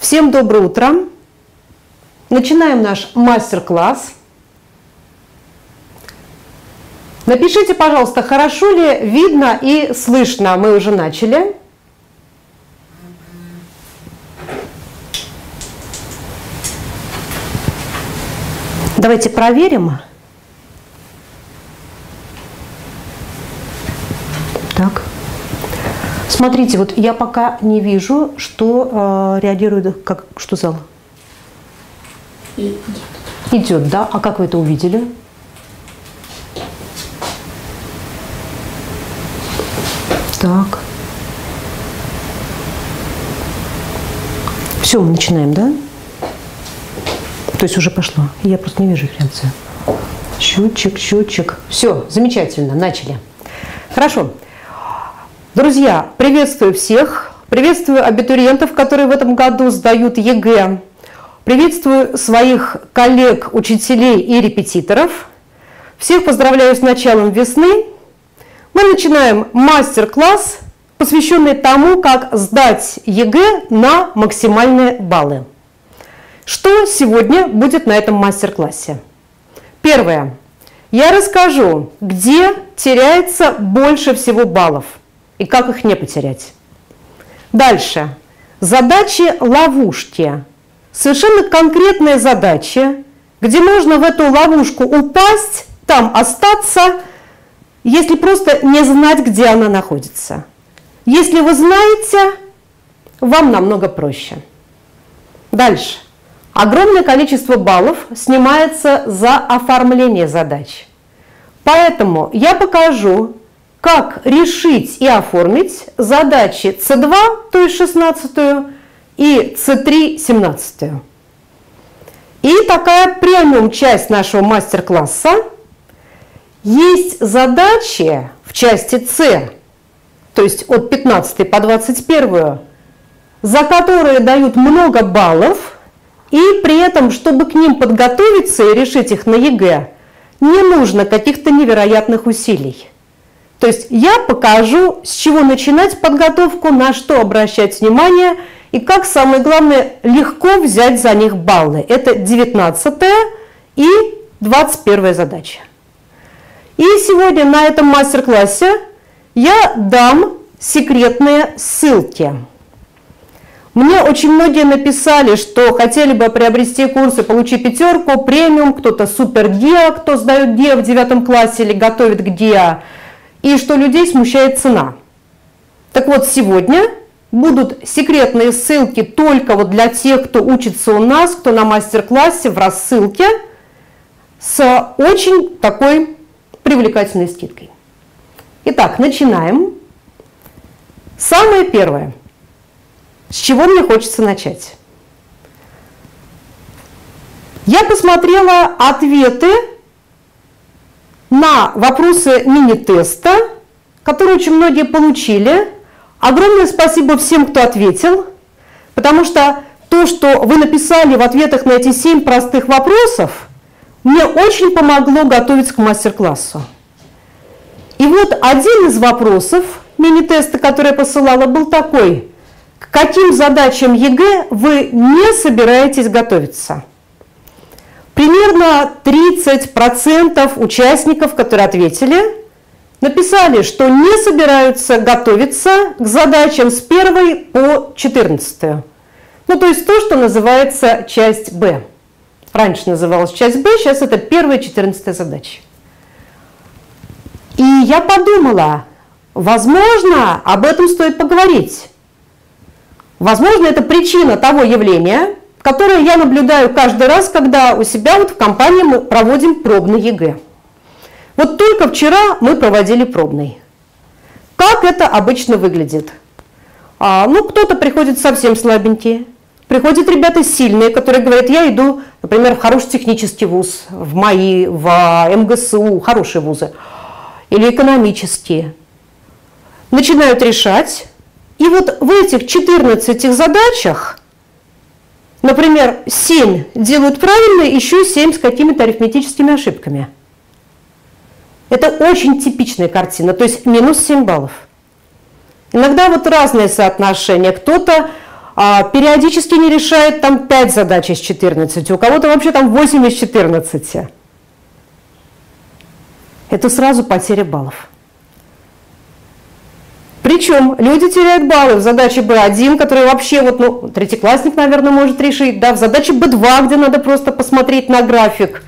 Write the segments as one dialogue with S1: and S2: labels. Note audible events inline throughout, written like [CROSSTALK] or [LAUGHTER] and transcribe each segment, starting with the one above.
S1: Всем доброе утро! Начинаем наш мастер-класс. Напишите, пожалуйста, хорошо ли видно и слышно. Мы уже начали. Давайте проверим. Так. Смотрите, вот я пока не вижу, что э, реагирует, как, что зал?
S2: Идет.
S1: Идет, да? А как вы это увидели? Так. Все, мы начинаем, да? То есть уже пошло. Я просто не вижу их реакцию. Счетчик, счетчик. Все, замечательно, начали. Хорошо. Друзья, приветствую всех. Приветствую абитуриентов, которые в этом году сдают ЕГЭ. Приветствую своих коллег, учителей и репетиторов. Всех поздравляю с началом весны. Мы начинаем мастер-класс, посвященный тому, как сдать ЕГЭ на максимальные баллы. Что сегодня будет на этом мастер-классе? Первое. Я расскажу, где теряется больше всего баллов и как их не потерять. Дальше. Задачи ловушки. Совершенно конкретные задачи, где можно в эту ловушку упасть, там остаться, если просто не знать, где она находится. Если вы знаете, вам намного проще. Дальше. Огромное количество баллов снимается за оформление задач. Поэтому я покажу, как решить и оформить задачи С2, то есть 16 и С3, 17. И такая премиум часть нашего мастер-класса. Есть задачи в части С, то есть от 15 по 21, за которые дают много баллов, и при этом, чтобы к ним подготовиться и решить их на ЕГЭ, не нужно каких-то невероятных усилий. То есть я покажу, с чего начинать подготовку, на что обращать внимание и как, самое главное, легко взять за них баллы. Это 19 и 21 задача. И сегодня на этом мастер-классе я дам секретные ссылки. Мне очень многие написали, что хотели бы приобрести курсы, получить пятерку, премиум, кто-то супер ГИА, кто сдает ГИА в девятом классе или готовит к ГИА, и что людей смущает цена. Так вот, сегодня будут секретные ссылки только вот для тех, кто учится у нас, кто на мастер-классе в рассылке с очень такой привлекательной скидкой. Итак, начинаем. Самое первое – с чего мне хочется начать? Я посмотрела ответы на вопросы мини-теста, которые очень многие получили. Огромное спасибо всем, кто ответил, потому что то, что вы написали в ответах на эти семь простых вопросов, мне очень помогло готовиться к мастер-классу. И вот один из вопросов мини-теста, который я посылала, был такой – к каким задачам ЕГЭ вы не собираетесь готовиться? Примерно 30% участников, которые ответили, написали, что не собираются готовиться к задачам с 1 по 14. Ну, то есть то, что называется часть Б. Раньше называлась часть Б, сейчас это первая 14 задача. И я подумала, возможно, об этом стоит поговорить. Возможно, это причина того явления, которое я наблюдаю каждый раз, когда у себя вот в компании мы проводим пробный ЕГЭ. Вот только вчера мы проводили пробный. Как это обычно выглядит? А, ну, кто-то приходит совсем слабенький, приходят ребята сильные, которые говорят, я иду, например, в хороший технический вуз, в МАИ, в МГСУ, хорошие вузы, или экономические. Начинают решать, и вот в этих 14 задачах, например, 7 делают правильно, еще 7 с какими-то арифметическими ошибками. Это очень типичная картина, то есть минус 7 баллов. Иногда вот разные соотношения. Кто-то а, периодически не решает там 5 задач из 14, у кого-то вообще там 8 из 14. Это сразу потеря баллов. Причем люди теряют баллы в задаче B1, который вообще вот, ну, третьеклассник, наверное, может решить, да, в задаче B2, где надо просто посмотреть на график.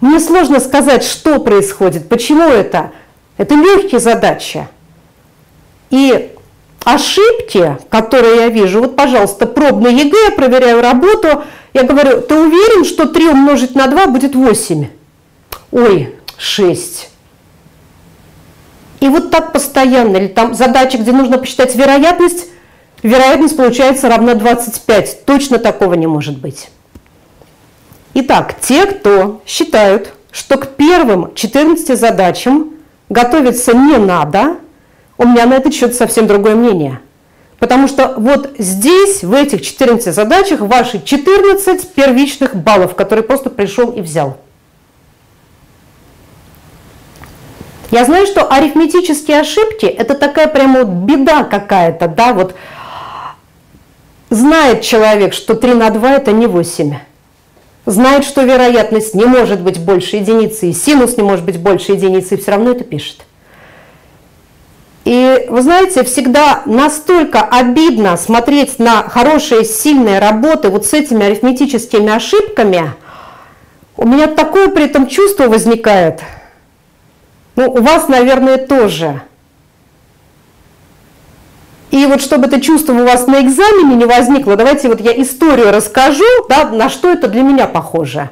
S1: Мне сложно сказать, что происходит, почему это. Это легкие задачи. И ошибки, которые я вижу, вот, пожалуйста, пробный ЕГЭ, я проверяю работу, я говорю, ты уверен, что 3 умножить на 2 будет 8? Ой, 6. И вот так постоянно, или там задачи, где нужно посчитать вероятность, вероятность получается равна 25. Точно такого не может быть. Итак, те, кто считают, что к первым 14 задачам готовиться не надо, у меня на этот счет совсем другое мнение. Потому что вот здесь, в этих 14 задачах, ваши 14 первичных баллов, которые просто пришел и взял. Я знаю, что арифметические ошибки – это такая прямо вот беда какая-то, да, вот знает человек, что 3 на 2 – это не 8. Знает, что вероятность не может быть больше единицы, и синус не может быть больше единицы, и все равно это пишет. И вы знаете, всегда настолько обидно смотреть на хорошие, сильные работы вот с этими арифметическими ошибками. У меня такое при этом чувство возникает – ну, у вас, наверное, тоже. И вот чтобы это чувство у вас на экзамене не возникло, давайте вот я историю расскажу, да, на что это для меня похоже.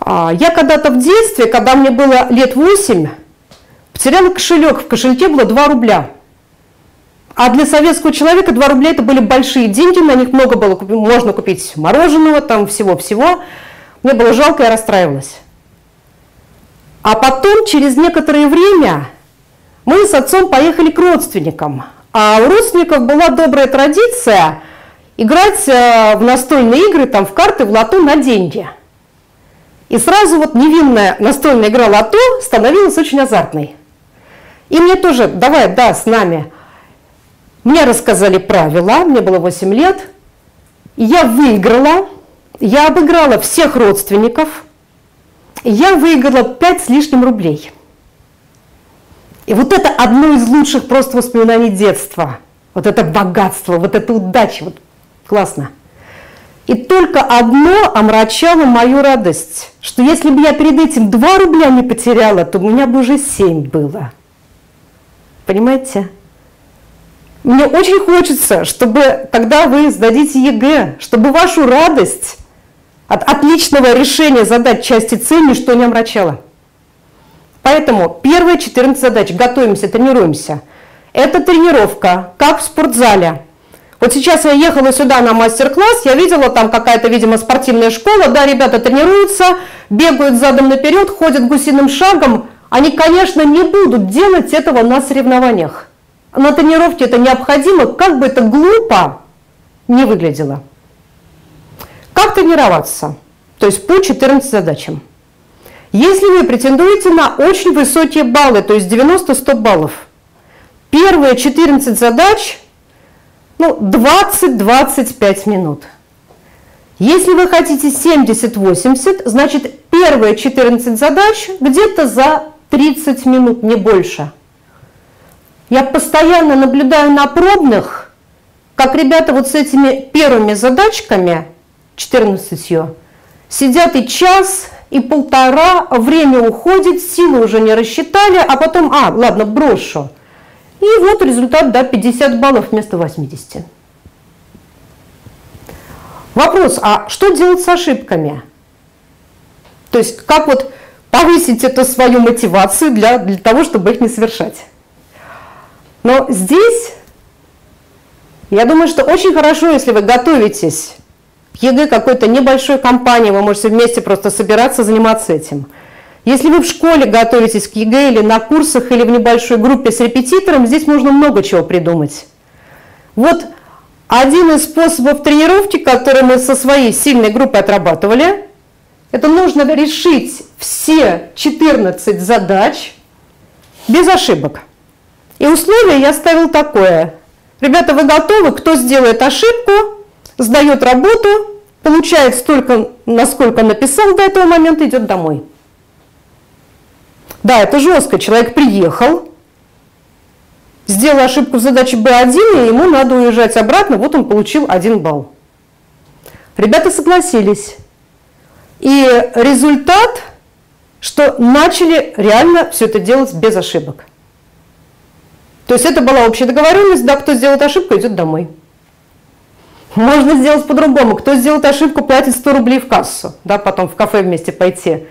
S1: А, я когда-то в детстве, когда мне было лет 8, потеряла кошелек. В кошельке было 2 рубля. А для советского человека 2 рубля это были большие деньги, на них много было, можно купить мороженого, там всего-всего. Мне было жалко, я расстраивалась. А потом, через некоторое время, мы с отцом поехали к родственникам. А у родственников была добрая традиция играть э, в настольные игры, там, в карты, в лото на деньги. И сразу вот невинная настольная игра лото становилась очень азартной. И мне тоже, давай, да, с нами. Мне рассказали правила, мне было 8 лет. И я выиграла, я обыграла всех родственников – я выиграла 5 с лишним рублей. И вот это одно из лучших просто воспоминаний детства. Вот это богатство, вот эта удача. Вот классно. И только одно омрачало мою радость, что если бы я перед этим 2 рубля не потеряла, то у меня бы уже 7 было. Понимаете? Мне очень хочется, чтобы когда вы сдадите ЕГЭ, чтобы вашу радость от отличного решения задач части C ничто не омрачало. Поэтому первые 14 задач, готовимся, тренируемся. Это тренировка, как в спортзале. Вот сейчас я ехала сюда на мастер-класс, я видела там какая-то, видимо, спортивная школа, да, ребята тренируются, бегают задом наперед, ходят гусиным шагом. Они, конечно, не будут делать этого на соревнованиях. На тренировке это необходимо, как бы это глупо не выглядело. Как тренироваться? То есть по 14 задачам. Если вы претендуете на очень высокие баллы, то есть 90-100 баллов, первые 14 задач ну, 20-25 минут. Если вы хотите 70-80, значит первые 14 задач где-то за 30 минут, не больше. Я постоянно наблюдаю на пробных, как ребята вот с этими первыми задачками – 14. Сидят и час, и полтора, время уходит, силы уже не рассчитали, а потом, а, ладно, брошу. И вот результат, да, 50 баллов вместо 80. Вопрос, а что делать с ошибками? То есть как вот повысить эту свою мотивацию для, для того, чтобы их не совершать? Но здесь, я думаю, что очень хорошо, если вы готовитесь ЕГЭ какой-то небольшой компании, вы можете вместе просто собираться, заниматься этим. Если вы в школе готовитесь к ЕГЭ или на курсах, или в небольшой группе с репетитором, здесь можно много чего придумать. Вот один из способов тренировки, который мы со своей сильной группой отрабатывали, это нужно решить все 14 задач без ошибок. И условие я ставил такое. Ребята, вы готовы? Кто сделает ошибку, сдает работу, получает столько, насколько написал до этого момента, идет домой. Да, это жестко. Человек приехал, сделал ошибку в задаче B1, и ему надо уезжать обратно, вот он получил один балл. Ребята согласились. И результат, что начали реально все это делать без ошибок. То есть это была общая договоренность, да, кто сделает ошибку, идет домой. Можно сделать по-другому. Кто сделает ошибку, платит 100 рублей в кассу, да, потом в кафе вместе пойти.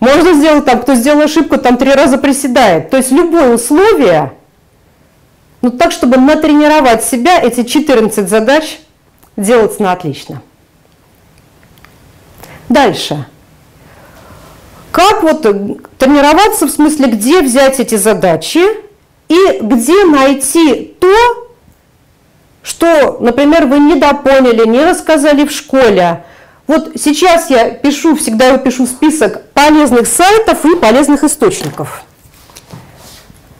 S1: Можно сделать так, кто сделал ошибку, там три раза приседает. То есть любое условие, ну так, чтобы натренировать себя, эти 14 задач делать на отлично. Дальше. Как вот тренироваться, в смысле, где взять эти задачи и где найти то, что, например, вы недопоняли, не рассказали в школе. Вот сейчас я пишу, всегда я пишу список полезных сайтов и полезных источников.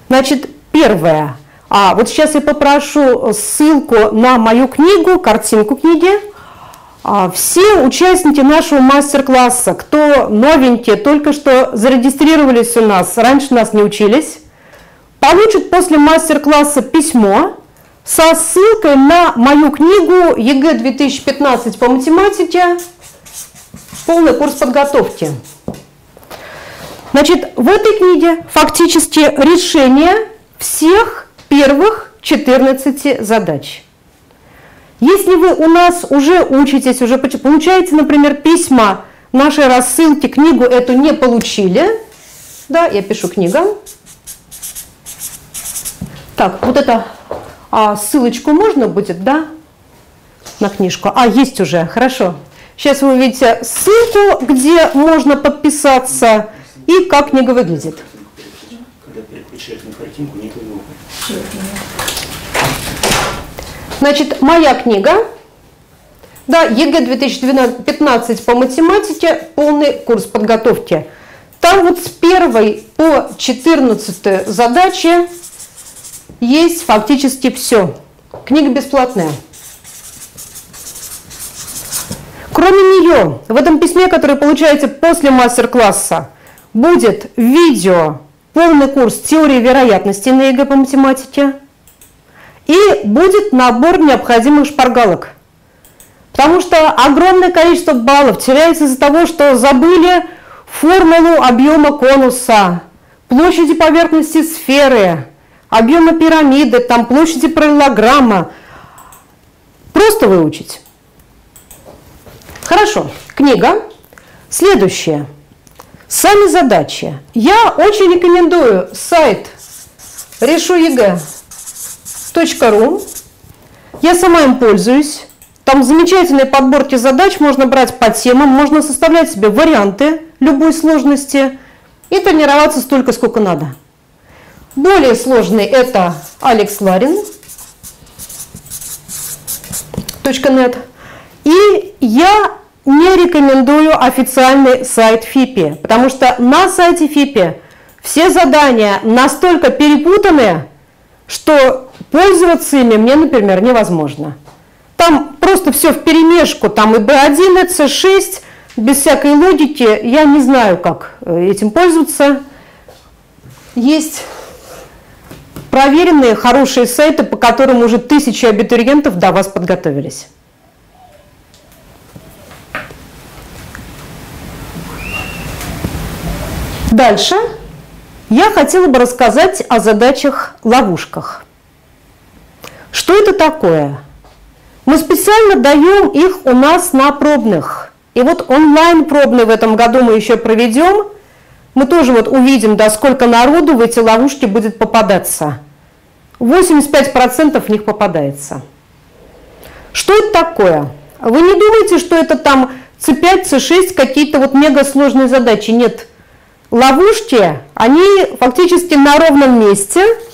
S1: Значит, первое. А вот сейчас я попрошу ссылку на мою книгу, картинку книги. А, все участники нашего мастер-класса, кто новенькие, только что зарегистрировались у нас, раньше нас не учились, получат после мастер-класса письмо со ссылкой на мою книгу ЕГЭ 2015 по математике, полный курс подготовки. Значит, в этой книге фактически решение всех первых 14 задач. Если вы у нас уже учитесь, уже получаете, например, письма нашей рассылки, книгу эту не получили, да, я пишу книга. Так, вот это а, ссылочку можно будет, да, на книжку? А, есть уже, хорошо. Сейчас вы увидите ссылку, где можно подписаться и как книга выглядит. Когда переключаешь на картинку, не Значит, моя книга, да, ЕГЭ 2015 по математике, полный курс подготовки. Там вот с первой по 14 задачи есть фактически все. Книга бесплатная. Кроме нее, в этом письме, которое получаете после мастер-класса, будет видео, полный курс теории вероятности на ЕГЭ по математике – и будет набор необходимых шпаргалок. Потому что огромное количество баллов теряется из-за того, что забыли формулу объема конуса, площади поверхности сферы, объема пирамиды, там площади параллелограмма. Просто выучить. Хорошо, книга. Следующее. Сами задачи. Я очень рекомендую сайт «Решу ЕГЭ» .ру. Я сама им пользуюсь. Там замечательные подборки задач, можно брать по темам, можно составлять себе варианты любой сложности и тренироваться столько, сколько надо. Более сложный это Алекс Ларин. .net. И я не рекомендую официальный сайт ФИПИ, потому что на сайте ФИПИ все задания настолько перепутаны, что пользоваться ими мне, например, невозможно. Там просто все в перемешку, там и B1, и C6, без всякой логики, я не знаю, как э, этим пользоваться. Есть проверенные, хорошие сайты, по которым уже тысячи абитуриентов до вас подготовились. Дальше я хотела бы рассказать о задачах-ловушках. Что это такое? Мы специально даем их у нас на пробных. И вот онлайн пробный в этом году мы еще проведем. Мы тоже вот увидим, да, сколько народу в эти ловушки будет попадаться. 85% в них попадается. Что это такое? Вы не думаете, что это там C5, C6, какие-то вот мега сложные задачи? Нет. Ловушки, они фактически на ровном месте –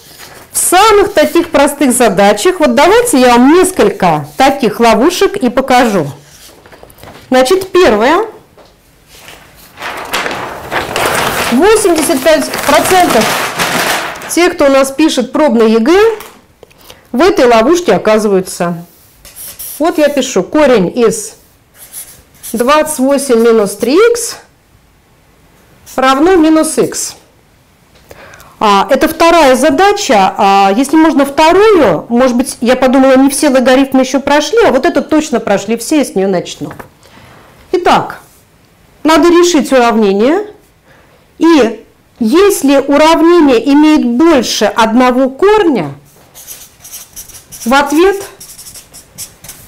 S1: в самых таких простых задачах, вот давайте я вам несколько таких ловушек и покажу. Значит, первое. 85% тех, кто у нас пишет пробный ЕГЭ, в этой ловушке оказываются. Вот я пишу корень из 28 минус 3х равно минус х. А, это вторая задача. А, если можно вторую, может быть, я подумала, не все логарифмы еще прошли, а вот это точно прошли все, я с нее начну. Итак, надо решить уравнение. И если уравнение имеет больше одного корня, в ответ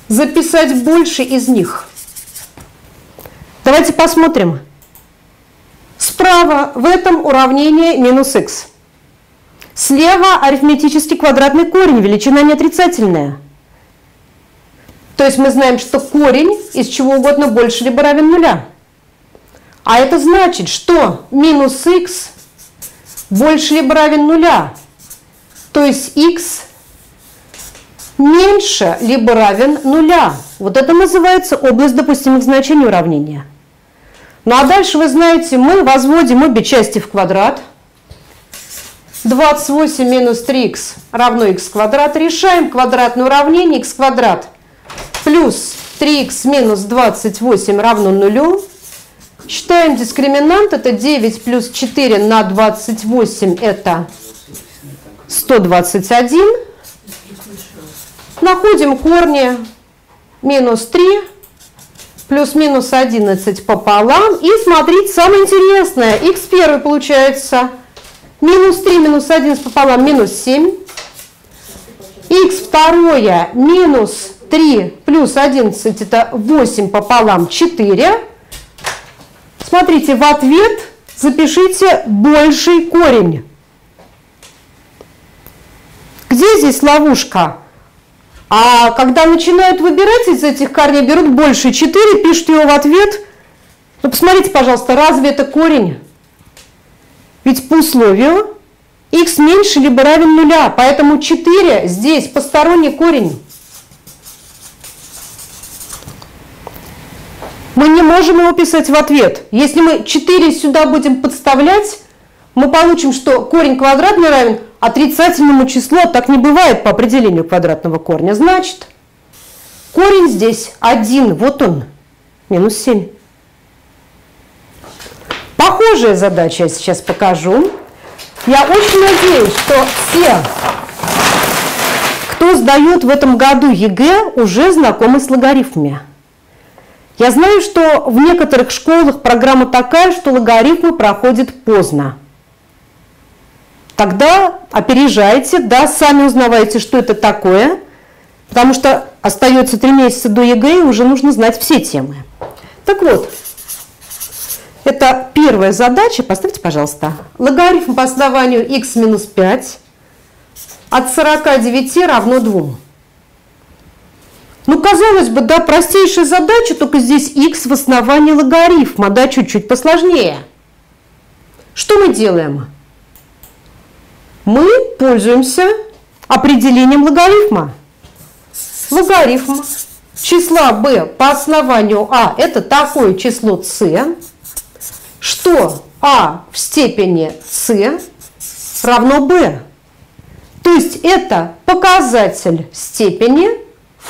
S1: записать больше из них. Давайте посмотрим. Справа в этом уравнении минус х. Слева арифметический квадратный корень, величина не отрицательная. То есть мы знаем, что корень из чего угодно больше либо равен нуля. А это значит, что минус х больше либо равен нуля. То есть х меньше либо равен нуля. Вот это называется область допустимых значений уравнения. Ну а дальше, вы знаете, мы возводим обе части в квадрат. 28 минус 3х равно х квадрат. Решаем квадратное уравнение х квадрат плюс 3х минус 28 равно нулю. Считаем дискриминант, это 9 плюс 4 на 28, это 121. Находим корни минус 3 плюс-минус 11 пополам. И смотрите, самое интересное, х первый получается минус 3 минус 11 пополам минус 7. х второе минус 3 плюс 11 это 8 пополам 4. Смотрите, в ответ запишите больший корень. Где здесь ловушка? А когда начинают выбирать из этих корней, берут больше 4, пишут его в ответ. Ну, посмотрите, пожалуйста, разве это корень? Ведь по условию x меньше либо равен нуля, поэтому 4 здесь посторонний корень. Мы не можем его писать в ответ. Если мы 4 сюда будем подставлять, мы получим, что корень квадратный равен отрицательному числу, а так не бывает по определению квадратного корня. Значит, корень здесь 1, вот он, минус 7. Похожая задача я сейчас покажу. Я очень надеюсь, что все, кто сдает в этом году ЕГЭ, уже знакомы с логарифмами. Я знаю, что в некоторых школах программа такая, что логарифмы проходят поздно. Тогда опережайте, да, сами узнавайте, что это такое, потому что остается три месяца до ЕГЭ, и уже нужно знать все темы. Так вот, это первая задача, поставьте, пожалуйста, логарифм по основанию x минус 5 от 49 равно 2. Ну, казалось бы, да, простейшая задача, только здесь x в основании логарифма, да, чуть-чуть посложнее. Что мы делаем? Мы пользуемся определением логарифма. Логарифм числа b по основанию а – это такое число c, что а в степени c равно b. То есть это показатель степени,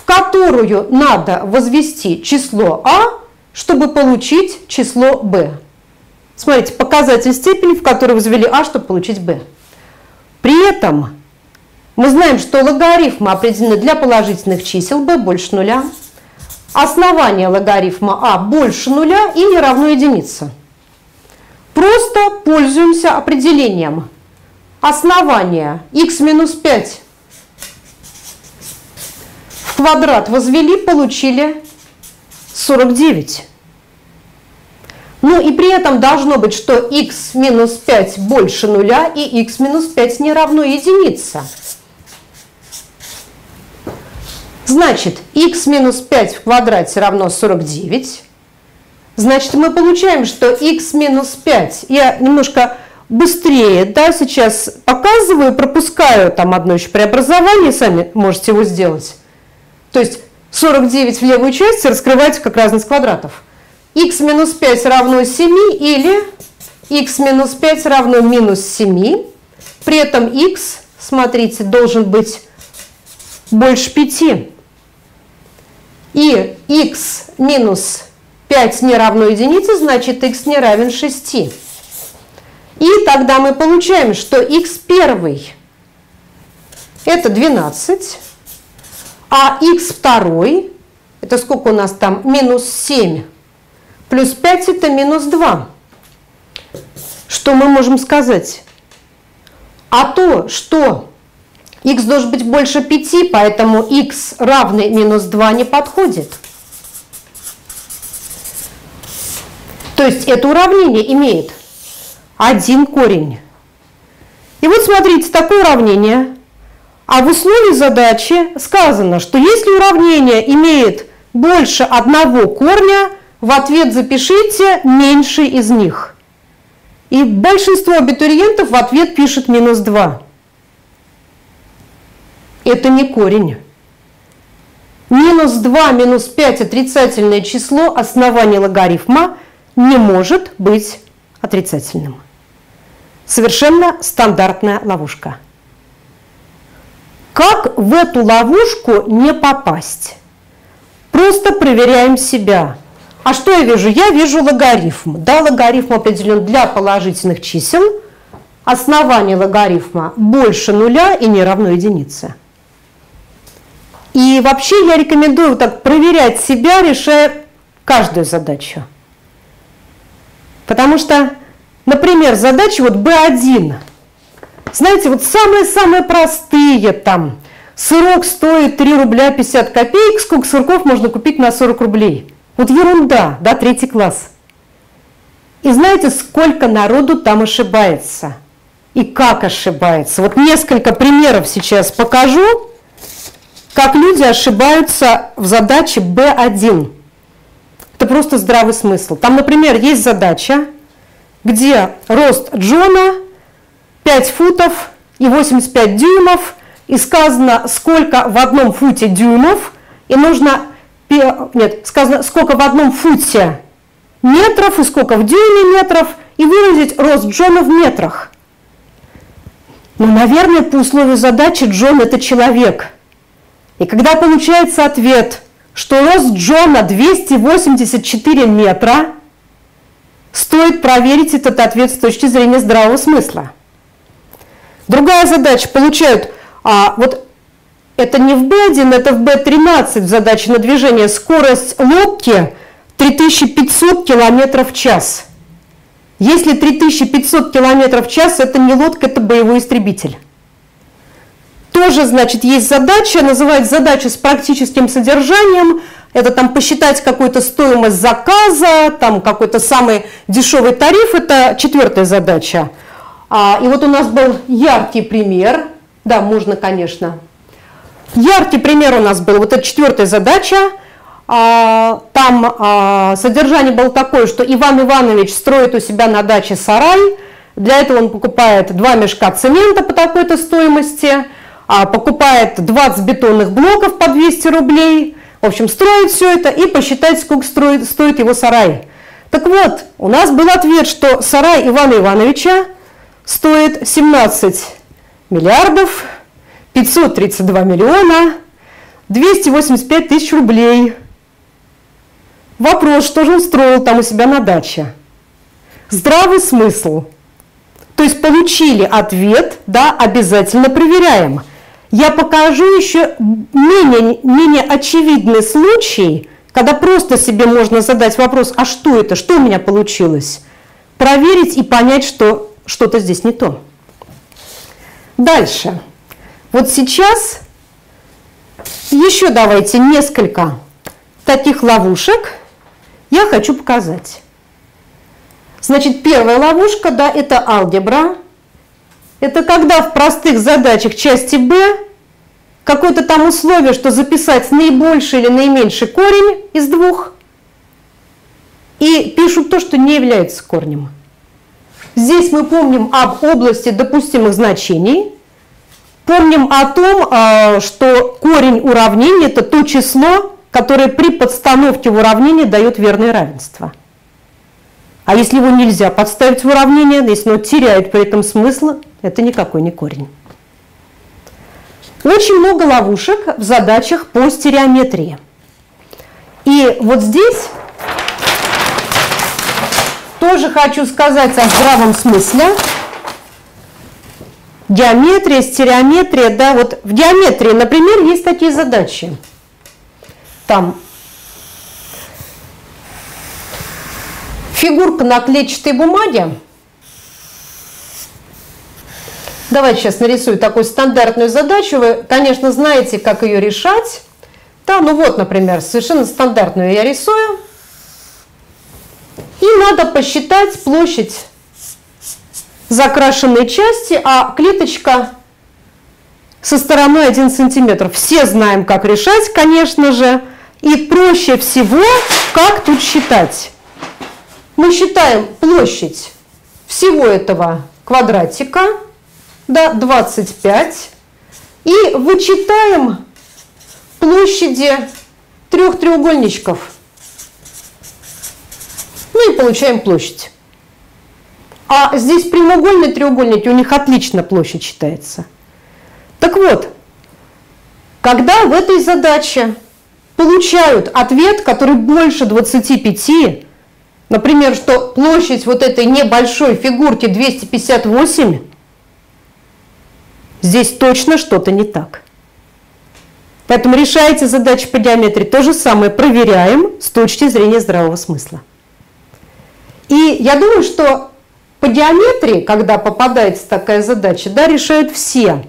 S1: в которую надо возвести число а, чтобы получить число b. Смотрите, показатель степени, в которую возвели а, чтобы получить b. При этом мы знаем, что логарифмы определены для положительных чисел b больше нуля. Основание логарифма а больше нуля и не равно единице. Просто пользуемся определением. Основание x минус 5 квадрат возвели, получили 49. Ну и при этом должно быть, что x минус 5 больше нуля и x минус 5 не равно единице. Значит, x минус 5 в квадрате равно 49. Значит, мы получаем, что x минус 5, я немножко быстрее да, сейчас показываю, пропускаю там одно еще преобразование, сами можете его сделать. То есть 49 в левую часть раскрывается как разность квадратов x минус 5 равно 7 или x минус 5 равно минус 7. При этом x, смотрите, должен быть больше 5. И x минус 5 не равно единице, значит x не равен 6. И тогда мы получаем, что x первый это 12, а x второй, это сколько у нас там, минус 7, плюс 5 это минус 2. Что мы можем сказать? А то, что x должен быть больше 5, поэтому x равный минус 2 не подходит. То есть это уравнение имеет один корень. И вот смотрите, такое уравнение. А в условии задачи сказано, что если уравнение имеет больше одного корня, в ответ запишите меньший из них. И большинство абитуриентов в ответ пишет минус 2. Это не корень. Минус 2, минус 5 отрицательное число основания логарифма не может быть отрицательным. Совершенно стандартная ловушка. Как в эту ловушку не попасть? Просто проверяем себя. А что я вижу? Я вижу логарифм. Да, логарифм определен для положительных чисел. Основание логарифма больше нуля и не равно единице. И вообще я рекомендую так проверять себя, решая каждую задачу. Потому что, например, задача вот B1. Знаете, вот самые-самые простые там. Сырок стоит 3 рубля 50 копеек, сколько сырков можно купить на 40 рублей? Вот ерунда, да, третий класс. И знаете, сколько народу там ошибается? И как ошибается? Вот несколько примеров сейчас покажу, как люди ошибаются в задаче B1. Это просто здравый смысл. Там, например, есть задача, где рост Джона 5 футов и 85 дюймов, и сказано, сколько в одном футе дюймов, и нужно, нет, сказано, сколько в одном футе метров, и сколько в дюйме метров, и выразить рост Джона в метрах. Ну, наверное, по условию задачи Джон – это человек. И когда получается ответ – что рост Джона 284 метра, стоит проверить этот ответ с точки зрения здравого смысла. Другая задача. Получают, а, вот это не в B1, это в B13 в задаче на движение. Скорость лодки 3500 км в час. Если 3500 км в час, это не лодка, это боевой истребитель. Тоже, значит, есть задача, называется задача с практическим содержанием. Это там посчитать какую-то стоимость заказа, там какой-то самый дешевый тариф, это четвертая задача. А, и вот у нас был яркий пример, да, можно, конечно. Яркий пример у нас был, вот это четвертая задача, а, там а, содержание было такое, что Иван Иванович строит у себя на даче сарай, для этого он покупает два мешка цемента по такой-то стоимости – покупает 20 бетонных блоков по 200 рублей, в общем, строит все это и посчитает, сколько строит, стоит его сарай. Так вот, у нас был ответ, что сарай Ивана Ивановича стоит 17 миллиардов 532 миллиона 285 тысяч рублей. Вопрос, что же он строил там у себя на даче? Здравый смысл. То есть получили ответ, да, обязательно проверяем – я покажу еще менее, менее очевидный случай, когда просто себе можно задать вопрос, а что это, что у меня получилось? Проверить и понять, что что-то здесь не то. Дальше. Вот сейчас еще давайте несколько таких ловушек я хочу показать. Значит, первая ловушка, да, это алгебра. Это когда в простых задачах части b какое-то там условие, что записать наибольший или наименьший корень из двух, и пишут то, что не является корнем. Здесь мы помним об области допустимых значений, помним о том, а, что корень уравнения – это то число, которое при подстановке в уравнение дает верное равенство. А если его нельзя подставить в уравнение, если оно теряет при этом смысл, это никакой не корень. Очень много ловушек в задачах по стереометрии. И вот здесь тоже хочу сказать о здравом смысле. Геометрия, стереометрия, да, вот в геометрии, например, есть такие задачи. Там фигурка на клетчатой бумаге. Давайте сейчас нарисую такую стандартную задачу. Вы, конечно, знаете, как ее решать. Да, ну вот, например, совершенно стандартную я рисую. И надо посчитать площадь закрашенной части, а клеточка со стороной 1 сантиметр. Все знаем, как решать, конечно же. И проще всего, как тут считать. Мы считаем площадь всего этого квадратика, да, 25, и вычитаем площади трех треугольничков. Ну и получаем площадь. А здесь прямоугольные треугольники, у них отлично площадь считается. Так вот, когда в этой задаче получают ответ, который больше 25, например, что площадь вот этой небольшой фигурки 258, здесь точно что-то не так. Поэтому решаете задачи по геометрии, то же самое проверяем с точки зрения здравого смысла. И я думаю, что по геометрии, когда попадается такая задача, да, решают все.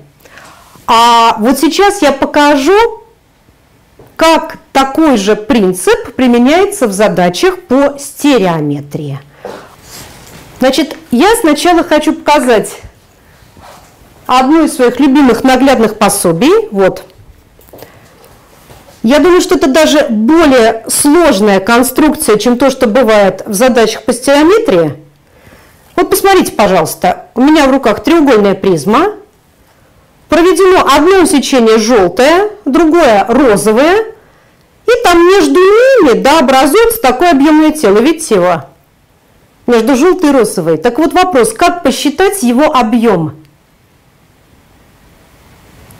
S1: А вот сейчас я покажу, как такой же принцип применяется в задачах по стереометрии. Значит, я сначала хочу показать одну из своих любимых наглядных пособий. Вот. Я думаю, что это даже более сложная конструкция, чем то, что бывает в задачах по стереометрии. Вот посмотрите, пожалуйста, у меня в руках треугольная призма. Проведено одно сечение желтое, другое розовое. И там между ними да, образуется такое объемное тело. Видите его? Между желтой и розовой. Так вот вопрос, как посчитать его объем?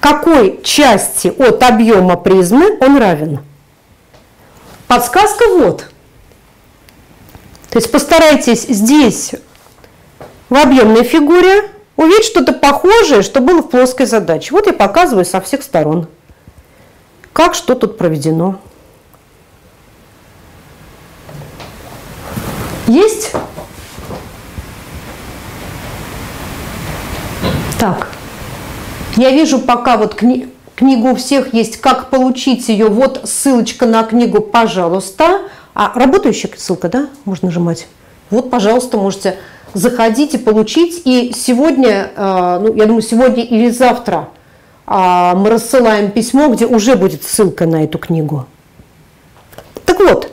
S1: Какой части от объема призмы он равен? Подсказка вот. То есть постарайтесь здесь в объемной фигуре увидеть что-то похожее, что было в плоской задаче. Вот я показываю со всех сторон, как что тут проведено. Есть? Так, я вижу пока вот кни книгу у всех есть, как получить ее. Вот ссылочка на книгу, пожалуйста. А работающая ссылка, да? Можно нажимать. Вот, пожалуйста, можете заходить и получить. И сегодня, э, ну, я думаю, сегодня или завтра э, мы рассылаем письмо, где уже будет ссылка на эту книгу. Так вот,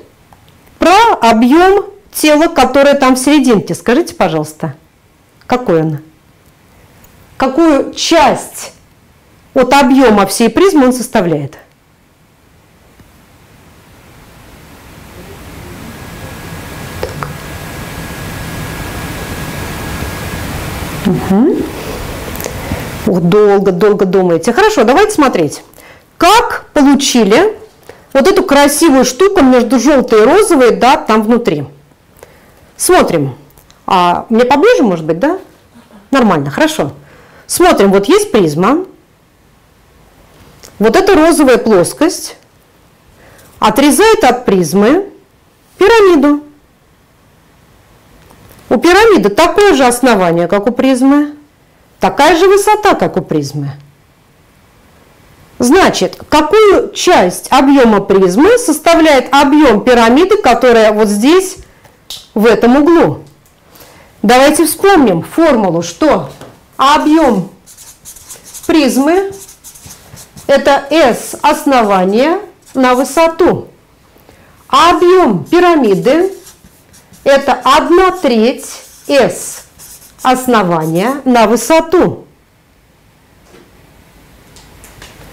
S1: про объем тела, которое там в серединке. Скажите, пожалуйста, какой он? Какую часть от объема всей призмы он составляет? Угу. Вот долго-долго думаете. Хорошо, давайте смотреть. Как получили вот эту красивую штуку между желтой и розовой, да, там внутри. Смотрим. А, мне поближе, может быть, да? Нормально, хорошо. Смотрим, вот есть призма. Вот эта розовая плоскость отрезает от призмы пирамиду. У пирамиды такое же основание, как у призмы, такая же высота, как у призмы. Значит, какую часть объема призмы составляет объем пирамиды, которая вот здесь, в этом углу? Давайте вспомним формулу, что объем призмы это S основание на высоту. А объем пирамиды это 1 треть S основания на высоту.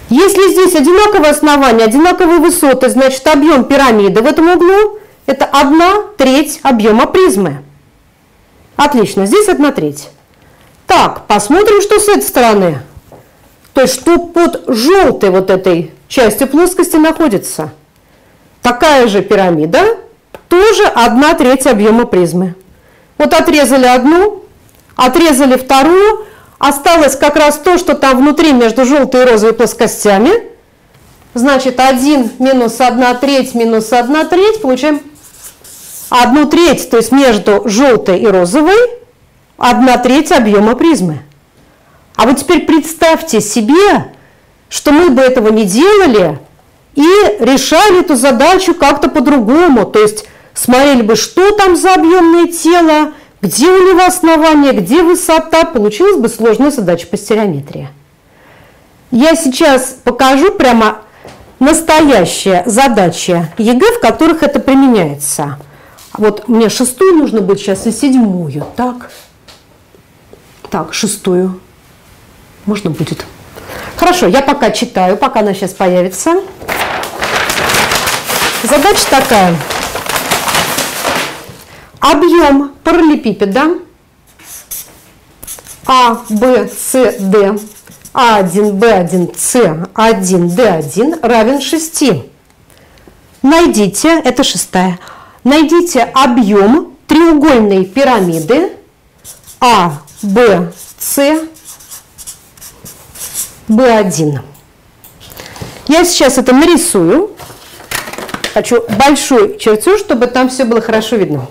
S1: Если здесь одинаковое основание, одинаковые высоты, значит объем пирамиды в этом углу это 1 треть объема призмы. Отлично, здесь 1 треть. Так, посмотрим, что с этой стороны. То есть что под желтой вот этой частью плоскости находится? Такая же пирамида, тоже 1 треть объема призмы. Вот отрезали одну, отрезали вторую, осталось как раз то, что там внутри между желтой и розовой плоскостями. Значит, 1 минус 1 треть минус 1 треть, получаем 1 треть, то есть между желтой и розовой, 1 треть объема призмы. А вот теперь представьте себе, что мы бы этого не делали и решали эту задачу как-то по-другому. То есть смотрели бы, что там за объемное тело, где у него основание, где высота. Получилась бы сложная задача по стереометрии. Я сейчас покажу прямо настоящие задачи ЕГЭ, в которых это применяется. Вот мне шестую нужно будет сейчас и седьмую. Так, шестую. Можно будет. Хорошо, я пока читаю, пока она сейчас появится. Задача такая. Объем параллелепипеда А, Б, С, Д, А1, Б1, С1, Д1 равен 6. Найдите, это шестая, найдите объем треугольной пирамиды А, Б, С, B1. Я сейчас это нарисую. Хочу большой чертеж, чтобы там все было хорошо видно.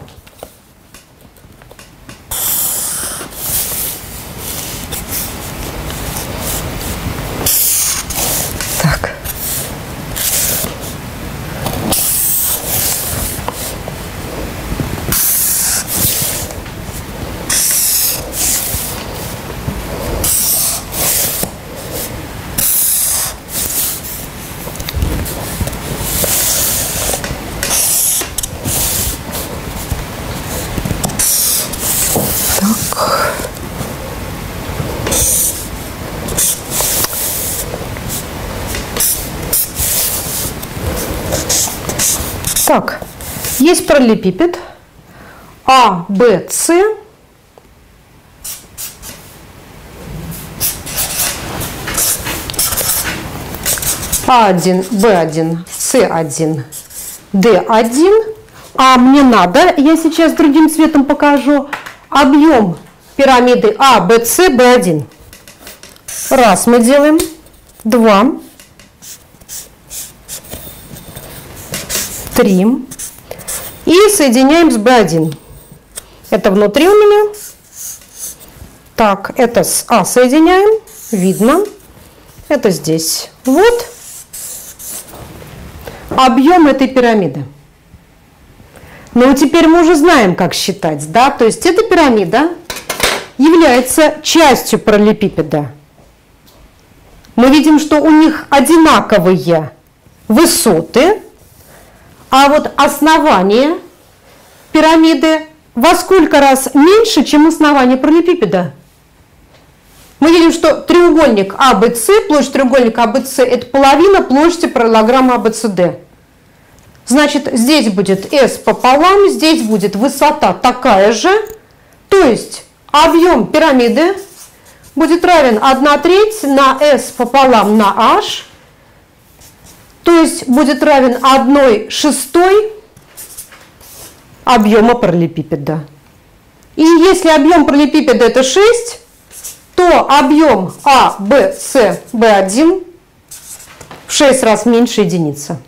S1: Так, есть параллелепипед А, Б, С. А1, Б1, С1, Д1. А мне надо, я сейчас другим цветом покажу, объем пирамиды А, Б, С, Б1. Раз мы делаем, два, 3 и соединяем с B1. Это внутри у меня. Так, это с А соединяем, видно. Это здесь. Вот объем этой пирамиды. Ну, теперь мы уже знаем, как считать, да? То есть эта пирамида является частью параллелепипеда. Мы видим, что у них одинаковые высоты, а вот основание пирамиды во сколько раз меньше, чем основание параллелепипеда? Мы видим, что треугольник ABC, площадь треугольника ABC – это половина площади параллелограмма ABCD. Значит, здесь будет S пополам, здесь будет высота такая же. То есть объем пирамиды будет равен 1 треть на S пополам на H – то есть будет равен 1 шестой объема параллелепипеда. И если объем параллелепипеда это 6, то объем А, Б, С, В1 в 6 раз меньше единицы.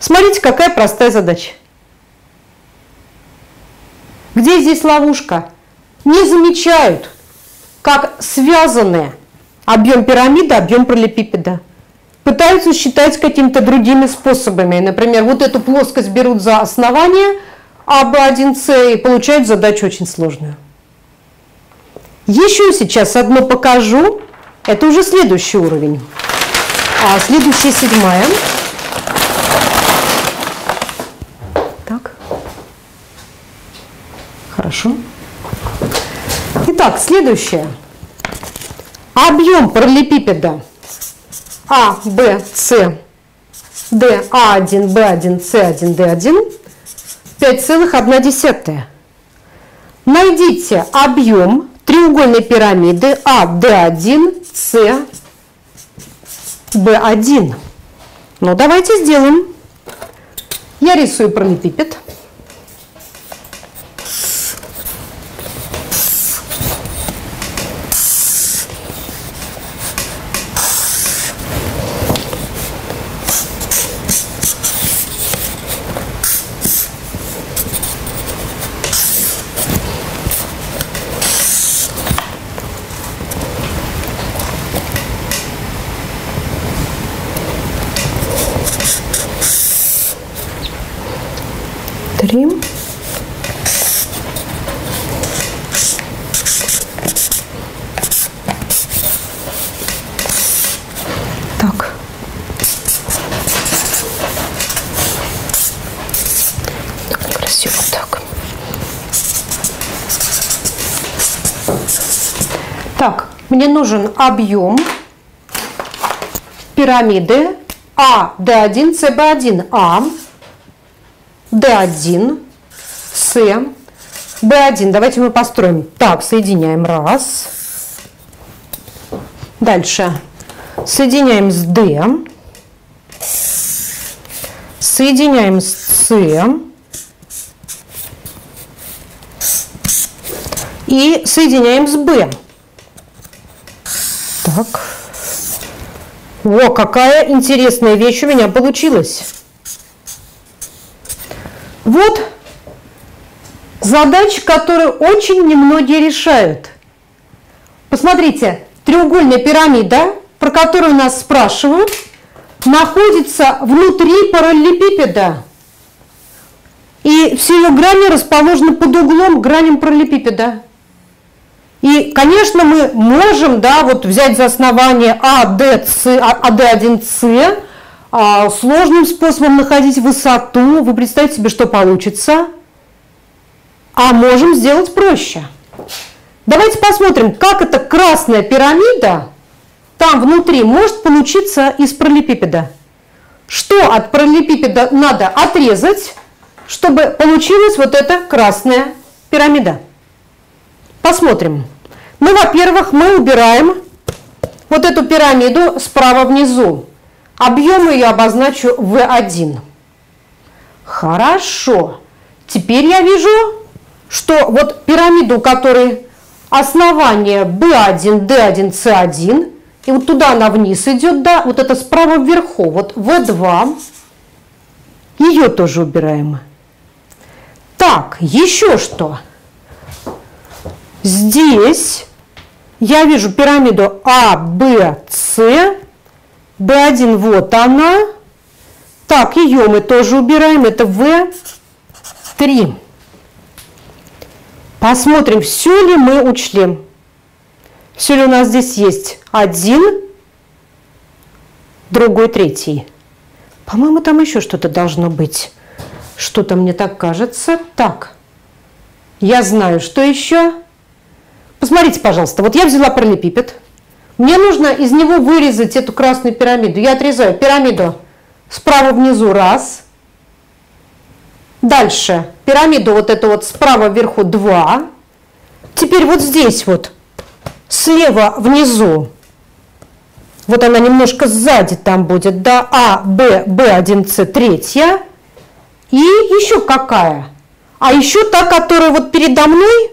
S1: Смотрите, какая простая задача. Где здесь ловушка? Не замечают, как связаны объем пирамиды, объем параллелепипеда пытаются считать какими-то другими способами. Например, вот эту плоскость берут за основание АБ1С и получают задачу очень сложную. Еще сейчас одно покажу. Это уже следующий уровень. А следующая седьмая. Так. Хорошо. Итак, следующее. Объем параллелепипеда а, Б, С, Д, А1, Б1, С1, Д1 5,1. Найдите объем треугольной пирамиды А, Д1, С, B1. Ну, давайте сделаем. Я рисую параллелепипед. Три. Так. Так, красиво так. Так, мне нужен объем пирамиды А, D1, CB1, А, D1, С, B1. Давайте мы построим. Так, соединяем. Раз. Дальше. Соединяем с D. Соединяем с С. И соединяем с Б. Так. О, какая интересная вещь у меня получилась. Вот задача, которую очень немногие решают. Посмотрите, треугольная пирамида, про которую нас спрашивают, находится внутри параллелепипеда. И все ее грани расположены под углом к граням параллелепипеда. И, конечно, мы можем да, вот взять за основание АДЦ, АД1С, а, сложным способом находить высоту. Вы представьте себе, что получится. А можем сделать проще. Давайте посмотрим, как эта красная пирамида там внутри может получиться из параллелепипеда. Что от параллелепипеда надо отрезать, чтобы получилась вот эта красная пирамида? Посмотрим. Ну, во-первых, мы убираем вот эту пирамиду справа внизу. Объем ее обозначу V1. Хорошо. Теперь я вижу, что вот пирамиду, которой основание B1, D1, C1, и вот туда она вниз идет, да, вот это справа вверху, вот V2, ее тоже убираем. Так, еще что? Здесь я вижу пирамиду А, Б, С, B1 вот она. Так, ее мы тоже убираем. Это В3. Посмотрим, все ли мы учли. Все ли у нас здесь есть один, другой, третий. По-моему, там еще что-то должно быть. Что-то мне так кажется. Так, я знаю, что еще. Посмотрите, пожалуйста, вот я взяла параллелепипед. Мне нужно из него вырезать эту красную пирамиду. Я отрезаю пирамиду справа внизу раз. Дальше пирамиду вот эту вот справа вверху два. Теперь вот здесь вот слева внизу, вот она немножко сзади там будет, да, А, Б, Б1, С, третья. И еще какая? А еще та, которая вот передо мной,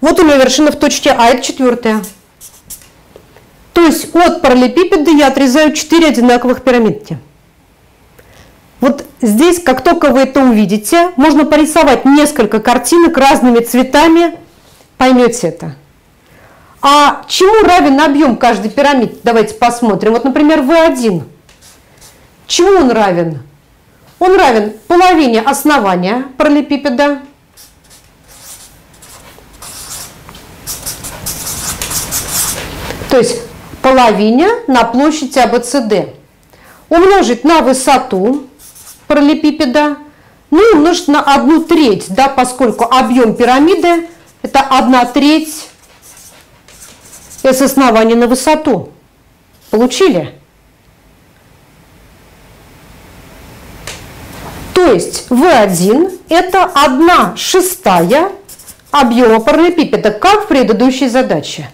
S1: вот у нее вершина в точке А, это четвертая. То есть от параллелепипеда я отрезаю 4 одинаковых пирамидки. Вот здесь, как только вы это увидите, можно порисовать несколько картинок разными цветами, поймете это. А чему равен объем каждой пирамиды? Давайте посмотрим. Вот, например, V1. Чему он равен? Он равен половине основания параллелепипеда. То есть половине на площадь АБЦД. Умножить на высоту параллелепипеда, ну и умножить на одну треть, да, поскольку объем пирамиды это одна треть с основания на высоту. Получили? То есть V1 это 1 шестая объема параллелепипеда, как в предыдущей задаче.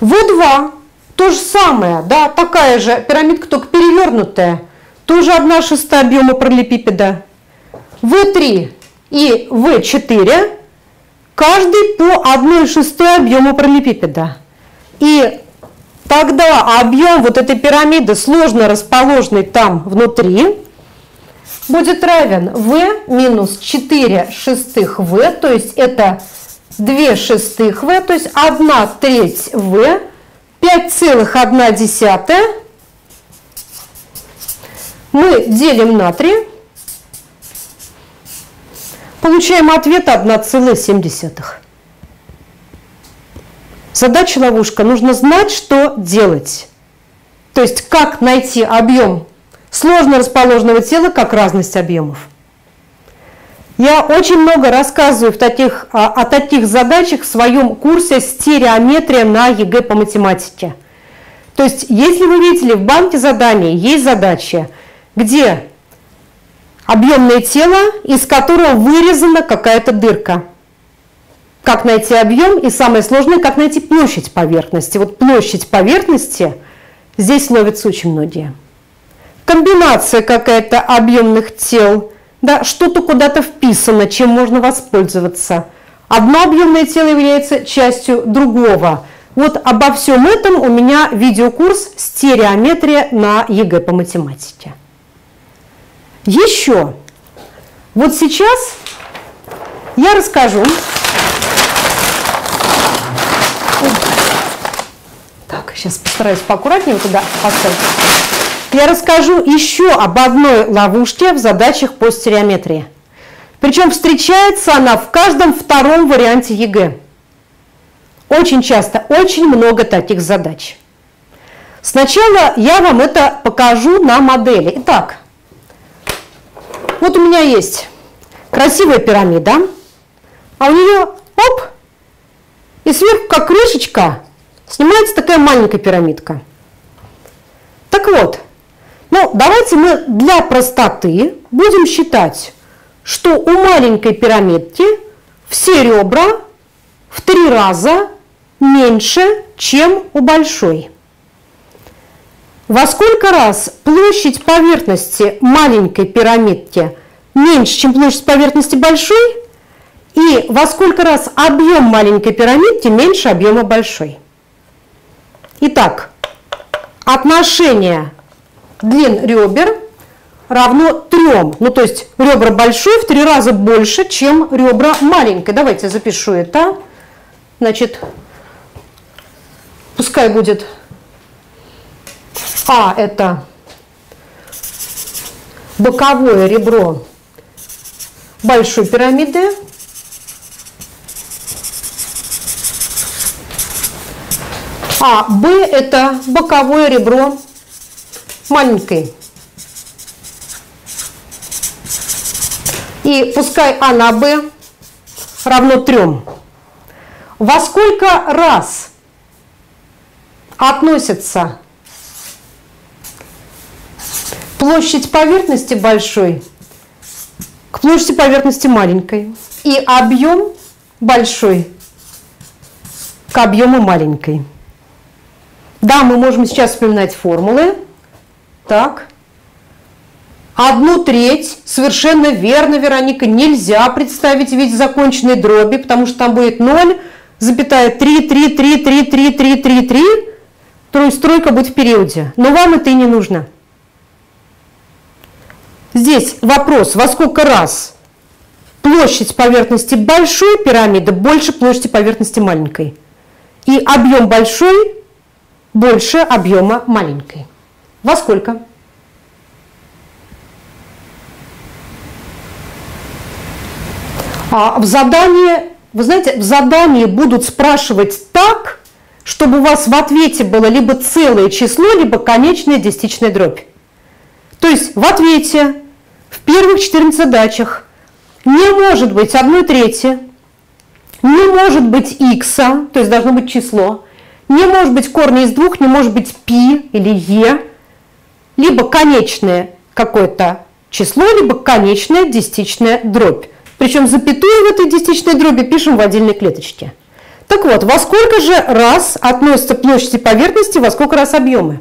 S1: В2 то же самое, да, такая же пирамидка, только перевернутая. Тоже одна шестая объема параллелепипеда. В3 и В4 каждый по одной шестой объему параллелепипеда. И тогда объем вот этой пирамиды, сложно расположенный там внутри, будет равен v минус 4 шестых v, то есть это 2 шестых v, то есть 1 треть v, 5,1 десятая. Мы делим на 3, получаем ответ 1,7. Задача ловушка. Нужно знать, что делать. То есть, как найти объем сложно расположенного тела, как разность объемов. Я очень много рассказываю в таких, о, о таких задачах в своем курсе «Стереометрия на ЕГЭ по математике». То есть, если вы видели, в банке заданий есть задача, где объемное тело, из которого вырезана какая-то дырка. Как найти объем и самое сложное, как найти площадь поверхности. Вот площадь поверхности здесь ловятся очень многие комбинация какая-то объемных тел, да, что-то куда-то вписано, чем можно воспользоваться. Одно объемное тело является частью другого. Вот обо всем этом у меня видеокурс «Стереометрия на ЕГЭ по математике». Еще, вот сейчас я расскажу. Сейчас постараюсь поаккуратнее вот туда поставить я расскажу еще об одной ловушке в задачах по стереометрии. Причем встречается она в каждом втором варианте ЕГЭ. Очень часто, очень много таких задач. Сначала я вам это покажу на модели. Итак, вот у меня есть красивая пирамида, а у нее, оп, и сверху, как крышечка, снимается такая маленькая пирамидка. Так вот, ну, давайте мы для простоты будем считать, что у маленькой пирамидки все ребра в три раза меньше, чем у большой. Во сколько раз площадь поверхности маленькой пирамидки меньше, чем площадь поверхности большой, и во сколько раз объем маленькой пирамидки меньше объема большой. Итак, отношение длин ребер равно 3. Ну, то есть ребра большой в три раза больше, чем ребра маленькой. Давайте запишу это. Значит, пускай будет А это боковое ребро большой пирамиды. А Б это боковое ребро маленькой. И пускай А на Б равно 3. Во сколько раз относится площадь поверхности большой к площади поверхности маленькой и объем большой к объему маленькой. Да, мы можем сейчас вспоминать формулы, так. Одну треть, совершенно верно, Вероника, нельзя представить в виде законченной дроби, потому что там будет 0, запятая 3, 3, 3, 3, 3, 3, 3, 3, то есть тройка будет в периоде. Но вам это и не нужно. Здесь вопрос, во сколько раз площадь поверхности большой пирамиды больше площади поверхности маленькой. И объем большой больше объема маленькой. Во сколько? А в задании, вы знаете, в задании будут спрашивать так, чтобы у вас в ответе было либо целое число, либо конечная десятичная дробь. То есть в ответе в первых 14 задачах не может быть 1 трети, не может быть x, то есть должно быть число, не может быть корня из двух, не может быть π или e, либо конечное какое-то число, либо конечная десятичная дробь. Причем запятую в этой десятичной дроби пишем в отдельной клеточке. Так вот, во сколько же раз относятся площади поверхности, во сколько раз объемы?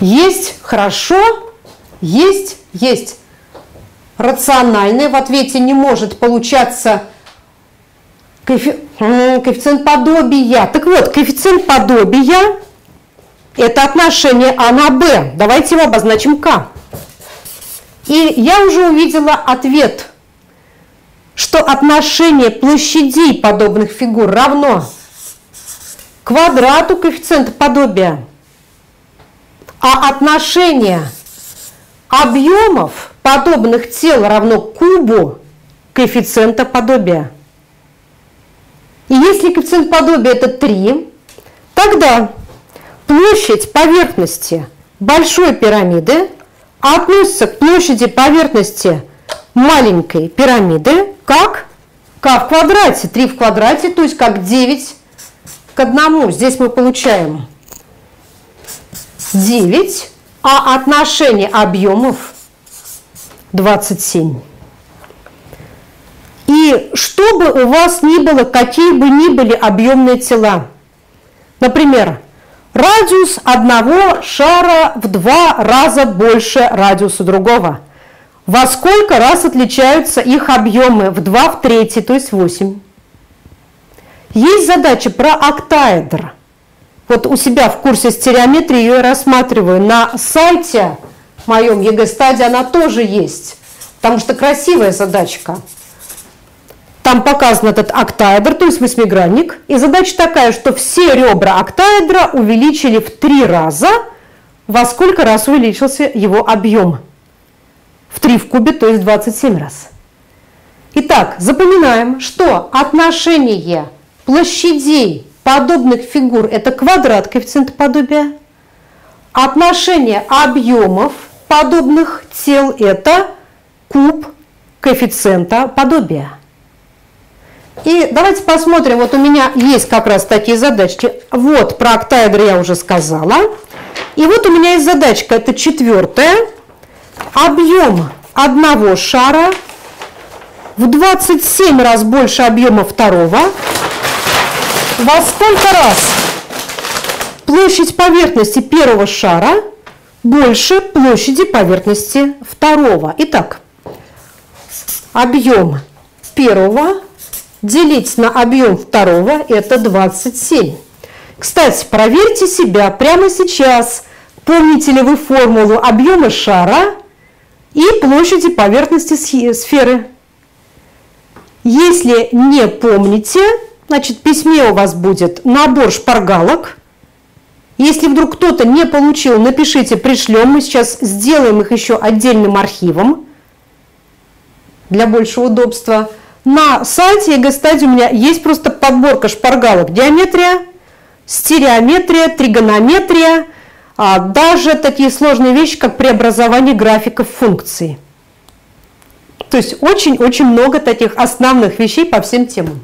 S1: Есть хорошо, есть, есть. Рациональное в ответе не может получаться коэффициент подобия. Так вот, коэффициент подобия – это отношение А на Б. Давайте его обозначим К. И я уже увидела ответ, что отношение площадей подобных фигур равно квадрату коэффициента подобия, а отношение объемов подобных тел равно кубу коэффициента подобия. И если коэффициент подобия это 3, тогда площадь поверхности большой пирамиды относится к площади поверхности маленькой пирамиды как k в квадрате. 3 в квадрате, то есть как 9 к 1. Здесь мы получаем 9, а отношение объемов 27. И чтобы у вас ни было, какие бы ни были объемные тела, например, радиус одного шара в два раза больше радиуса другого. Во сколько раз отличаются их объемы? В 2, в 3, то есть 8. Есть задача про октаэдр. Вот у себя в курсе стереометрии ее рассматриваю. На сайте моем ЕГЭ Study она тоже есть, потому что красивая задачка. Там показан этот октаэдр, то есть восьмигранник. И задача такая, что все ребра октаэдра увеличили в три раза, во сколько раз увеличился его объем. В 3 в кубе, то есть 27 раз. Итак, запоминаем, что отношение площадей подобных фигур – это квадрат коэффициента подобия. Отношение объемов подобных тел – это куб коэффициента подобия. И давайте посмотрим, вот у меня есть как раз такие задачки. Вот про октаэдр я уже сказала. И вот у меня есть задачка, это четвертая. Объем одного шара в 27 раз больше объема второго. Во сколько раз площадь поверхности первого шара больше площади поверхности второго? Итак, объем первого делить на объем второго – это 27. Кстати, проверьте себя прямо сейчас. Помните ли вы формулу объема шара и площади поверхности сферы? Если не помните, значит, в письме у вас будет набор шпаргалок. Если вдруг кто-то не получил, напишите, пришлем. Мы сейчас сделаем их еще отдельным архивом для большего удобства. На сайте ЕГЭ у меня есть просто подборка шпаргалок. Геометрия, стереометрия, тригонометрия, а даже такие сложные вещи, как преобразование графиков функций. То есть очень-очень много таких основных вещей по всем темам.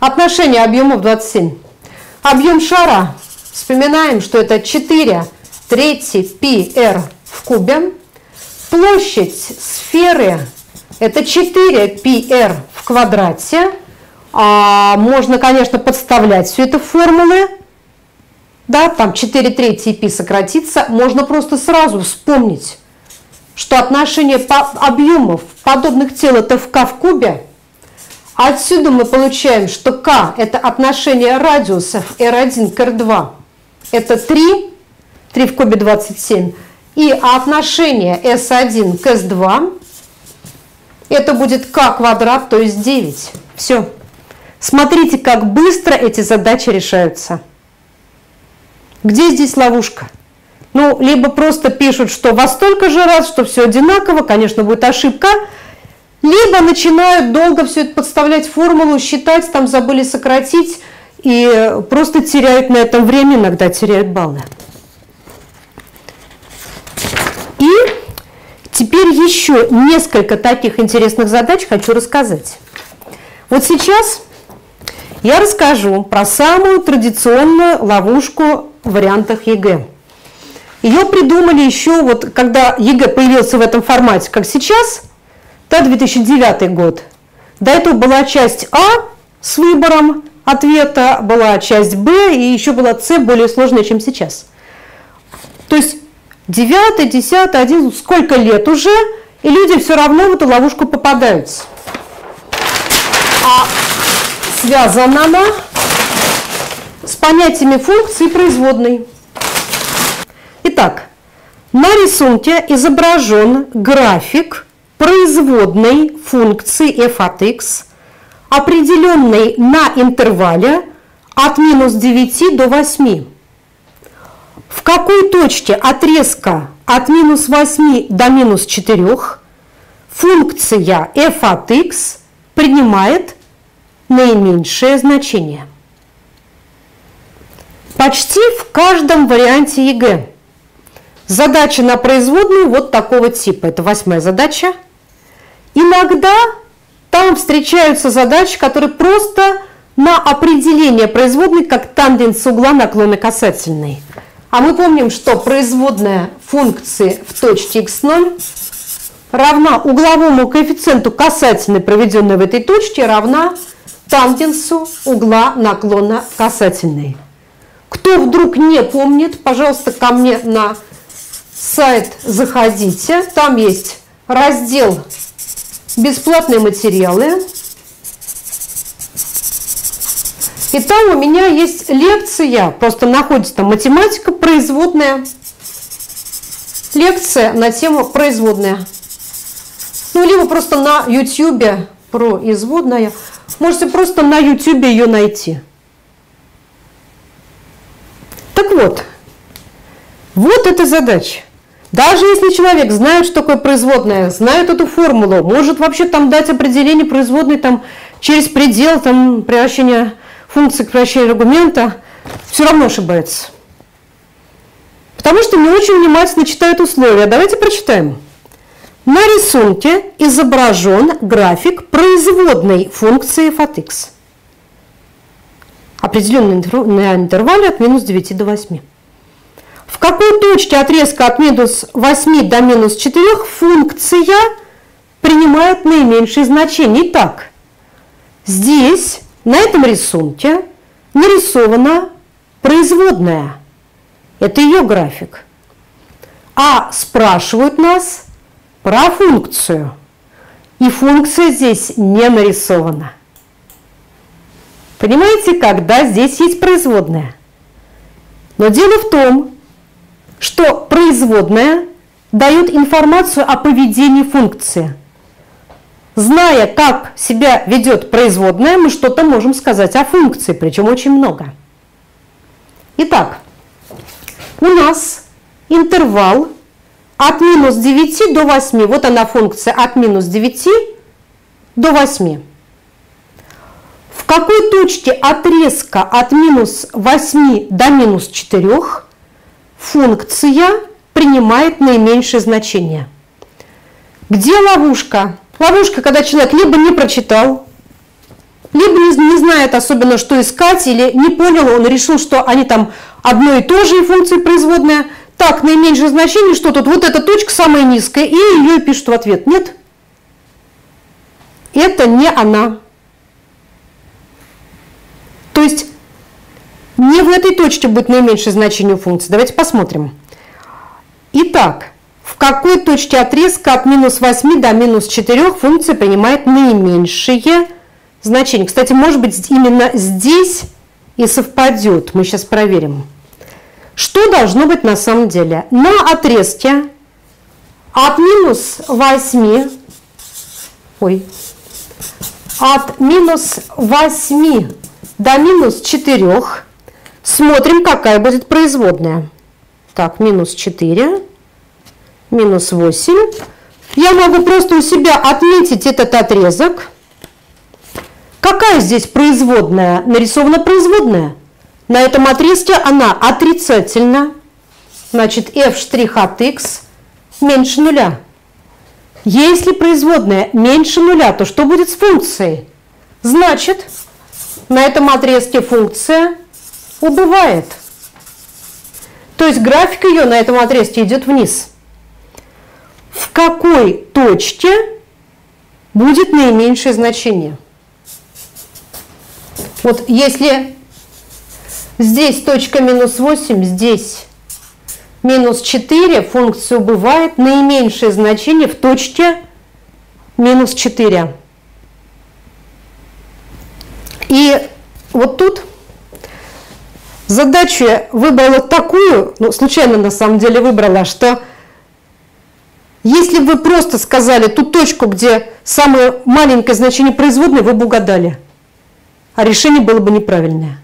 S1: Отношение объемов 27. Объем шара. Вспоминаем, что это 4 трети πr в кубе. Площадь сферы это 4 πr в квадрате. А, можно, конечно, подставлять все это формулы. Да, там 4 трети π сократится. Можно просто сразу вспомнить, что отношение по объемов подобных тел это в k в кубе. Отсюда мы получаем, что k это отношение радиусов r1 к r2. Это 3, 3 в кубе 27. И отношение s1 к s2 это будет k квадрат, то есть 9. Все. Смотрите, как быстро эти задачи решаются. Где здесь ловушка? Ну, либо просто пишут, что во столько же раз, что все одинаково, конечно, будет ошибка, либо начинают долго все это подставлять формулу, считать, там забыли сократить, и просто теряют на этом время, иногда теряют баллы. И Теперь еще несколько таких интересных задач хочу рассказать. Вот сейчас я расскажу про самую традиционную ловушку в вариантах ЕГЭ. Ее придумали еще, вот когда ЕГЭ появился в этом формате, как сейчас, да, 2009 год, До этого была часть А с выбором ответа, была часть Б и еще была С более сложная, чем сейчас. То есть 9, 10, 11, сколько лет уже, и люди все равно в эту ловушку попадаются. А связана она с понятиями функции производной. Итак, на рисунке изображен график производной функции f от x, определенной на интервале от минус 9 до 8. В какой точке отрезка от минус 8 до минус 4 функция f от x принимает наименьшее значение? Почти в каждом варианте ЕГЭ. Задача на производную вот такого типа. Это восьмая задача. Иногда там встречаются задачи, которые просто на определение производной как тангенс угла наклона касательной. А мы помним, что производная функции в точке x0 равна угловому коэффициенту касательной, проведенной в этой точке, равна тангенсу угла наклона касательной. Кто вдруг не помнит, пожалуйста, ко мне на сайт заходите. Там есть раздел «Бесплатные материалы». И там у меня есть лекция, просто находится там математика производная. Лекция на тему производная. Ну, либо просто на YouTube производная. Можете просто на YouTube ее найти. Так вот, вот эта задача. Даже если человек знает, что такое производная, знает эту формулу, может вообще там дать определение производной там через предел там превращения функции к превращению аргумента, все равно ошибается. Потому что не очень внимательно читают условия. Давайте прочитаем. На рисунке изображен график производной функции f от x определенный на интервале от минус 9 до 8. В какой точке отрезка от минус 8 до минус 4 функция принимает наименьшее значение? Итак, здесь, на этом рисунке, нарисована производная. Это ее график. А спрашивают нас про функцию. И функция здесь не нарисована. Понимаете, когда здесь есть производная? Но дело в том, что производная дает информацию о поведении функции. Зная, как себя ведет производная, мы что-то можем сказать о функции, причем очень много. Итак, у нас интервал от минус 9 до 8. Вот она функция от минус 9 до 8 какой точке отрезка от минус 8 до минус 4 функция принимает наименьшее значение? Где ловушка? Ловушка, когда человек либо не прочитал, либо не, не знает особенно, что искать, или не понял, он решил, что они там одно и то же, и функции производная. Так, наименьшее значение, что тут вот эта точка самая низкая, и ее пишут в ответ. Нет, это не она. То есть не в этой точке будет наименьшее значение функции. Давайте посмотрим. Итак, в какой точке отрезка от минус 8 до минус 4 функция принимает наименьшее значение? Кстати, может быть, именно здесь и совпадет. Мы сейчас проверим. Что должно быть на самом деле? На отрезке от минус 8, ой, от минус 8 до минус 4. Смотрим, какая будет производная. Так, минус 4, минус 8. Я могу просто у себя отметить этот отрезок. Какая здесь производная? Нарисована производная. На этом отрезке она отрицательна. Значит, f' от x меньше нуля. Если производная меньше нуля, то что будет с функцией? Значит, на этом отрезке функция убывает. То есть график ее на этом отрезке идет вниз. В какой точке будет наименьшее значение. Вот если здесь точка минус 8, здесь минус 4, функция убывает, наименьшее значение в точке минус 4. И вот тут задачу я выбрала такую, ну, случайно на самом деле выбрала, что если бы вы просто сказали ту точку, где самое маленькое значение производной, вы бы угадали. А решение было бы неправильное.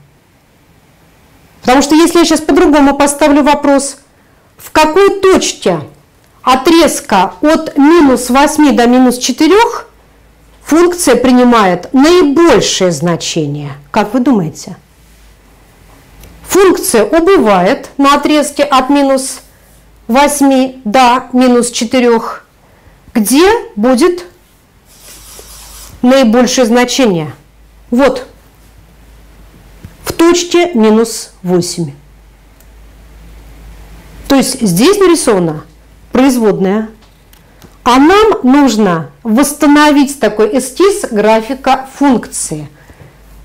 S1: Потому что если я сейчас по-другому поставлю вопрос, в какой точке отрезка от минус 8 до минус 4 функция принимает наибольшее значение? Как вы думаете? Функция убывает на отрезке от минус 8 до минус 4, где будет наибольшее значение? Вот, в точке минус 8. То есть здесь нарисована производная, а нам нужно восстановить такой эскиз графика функции.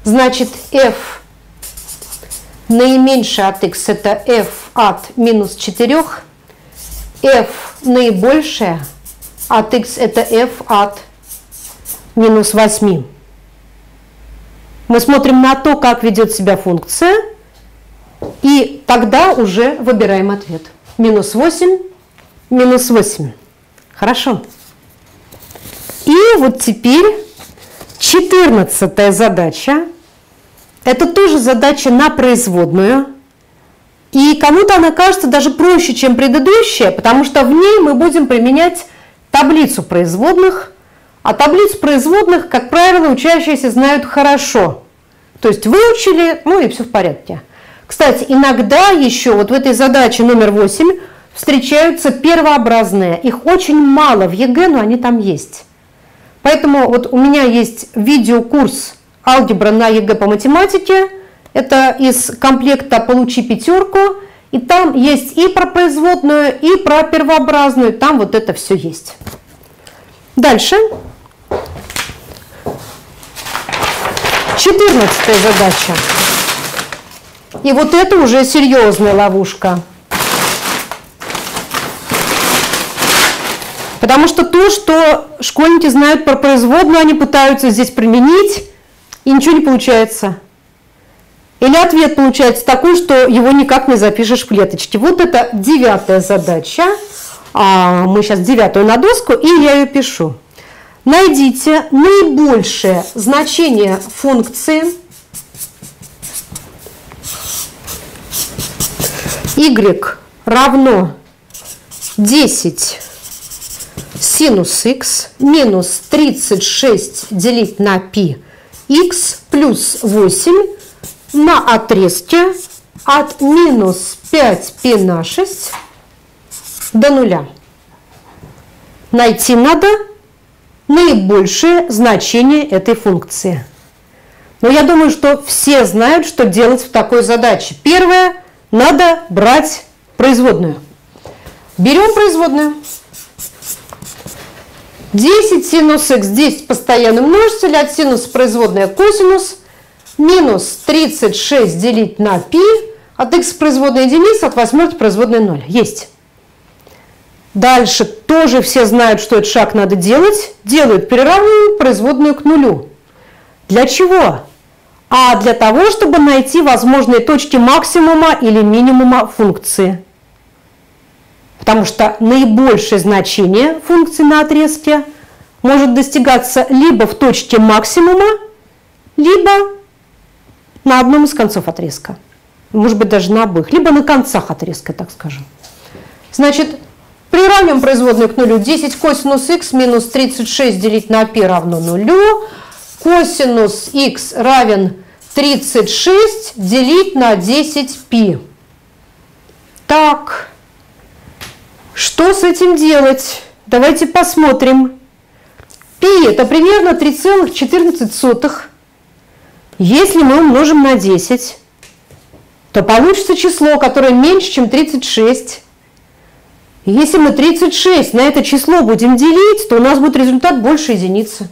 S1: Значит, f наименьшее от x это f от минус 4, f наибольшее от x это f от минус 8. Мы смотрим на то, как ведет себя функция, и тогда уже выбираем ответ. Минус 8, минус 8. Хорошо. И вот теперь 14 задача. Это тоже задача на производную. И кому-то она кажется даже проще, чем предыдущая, потому что в ней мы будем применять таблицу производных, а таблицу производных, как правило, учащиеся знают хорошо. То есть выучили, ну и все в порядке. Кстати, иногда еще вот в этой задаче номер 8 встречаются первообразные. Их очень мало в ЕГЭ, но они там есть. Поэтому вот у меня есть видеокурс «Алгебра на ЕГЭ по математике», это из комплекта «Получи пятерку». И там есть и про производную, и про первообразную. Там вот это все есть. Дальше. Четырнадцатая задача. И вот это уже серьезная ловушка. Потому что то, что школьники знают про производную, они пытаются здесь применить, и ничего не получается. Или ответ получается такой, что его никак не запишешь в клеточке. Вот это девятая задача. А, мы сейчас девятую на доску, и я ее пишу. Найдите наибольшее значение функции y равно 10 синус x минус 36 делить на π x плюс 8 на отрезке от минус 5π на 6 до нуля. Найти надо наибольшее значение этой функции. Но я думаю, что все знают, что делать в такой задаче. Первое, надо брать производную. Берем производную. 10 синус х, 10 постоянный множитель, от синуса производная косинус – минус 36 делить на π, от x производная единица, от восьмерки производная 0. Есть. Дальше тоже все знают, что этот шаг надо делать. Делают, переравнивают производную к нулю. Для чего? А для того, чтобы найти возможные точки максимума или минимума функции. Потому что наибольшее значение функции на отрезке может достигаться либо в точке максимума, либо на одном из концов отрезка, может быть, даже на обоих, либо на концах отрезка, так скажем. Значит, приравниваем производную к нулю. 10 косинус х минус 36 делить на π равно нулю. Косинус х равен 36 делить на 10π. Так, что с этим делать? Давайте посмотрим. Пи – это примерно 3,14 если мы умножим на 10, то получится число, которое меньше, чем 36. Если мы 36 на это число будем делить, то у нас будет результат больше единицы.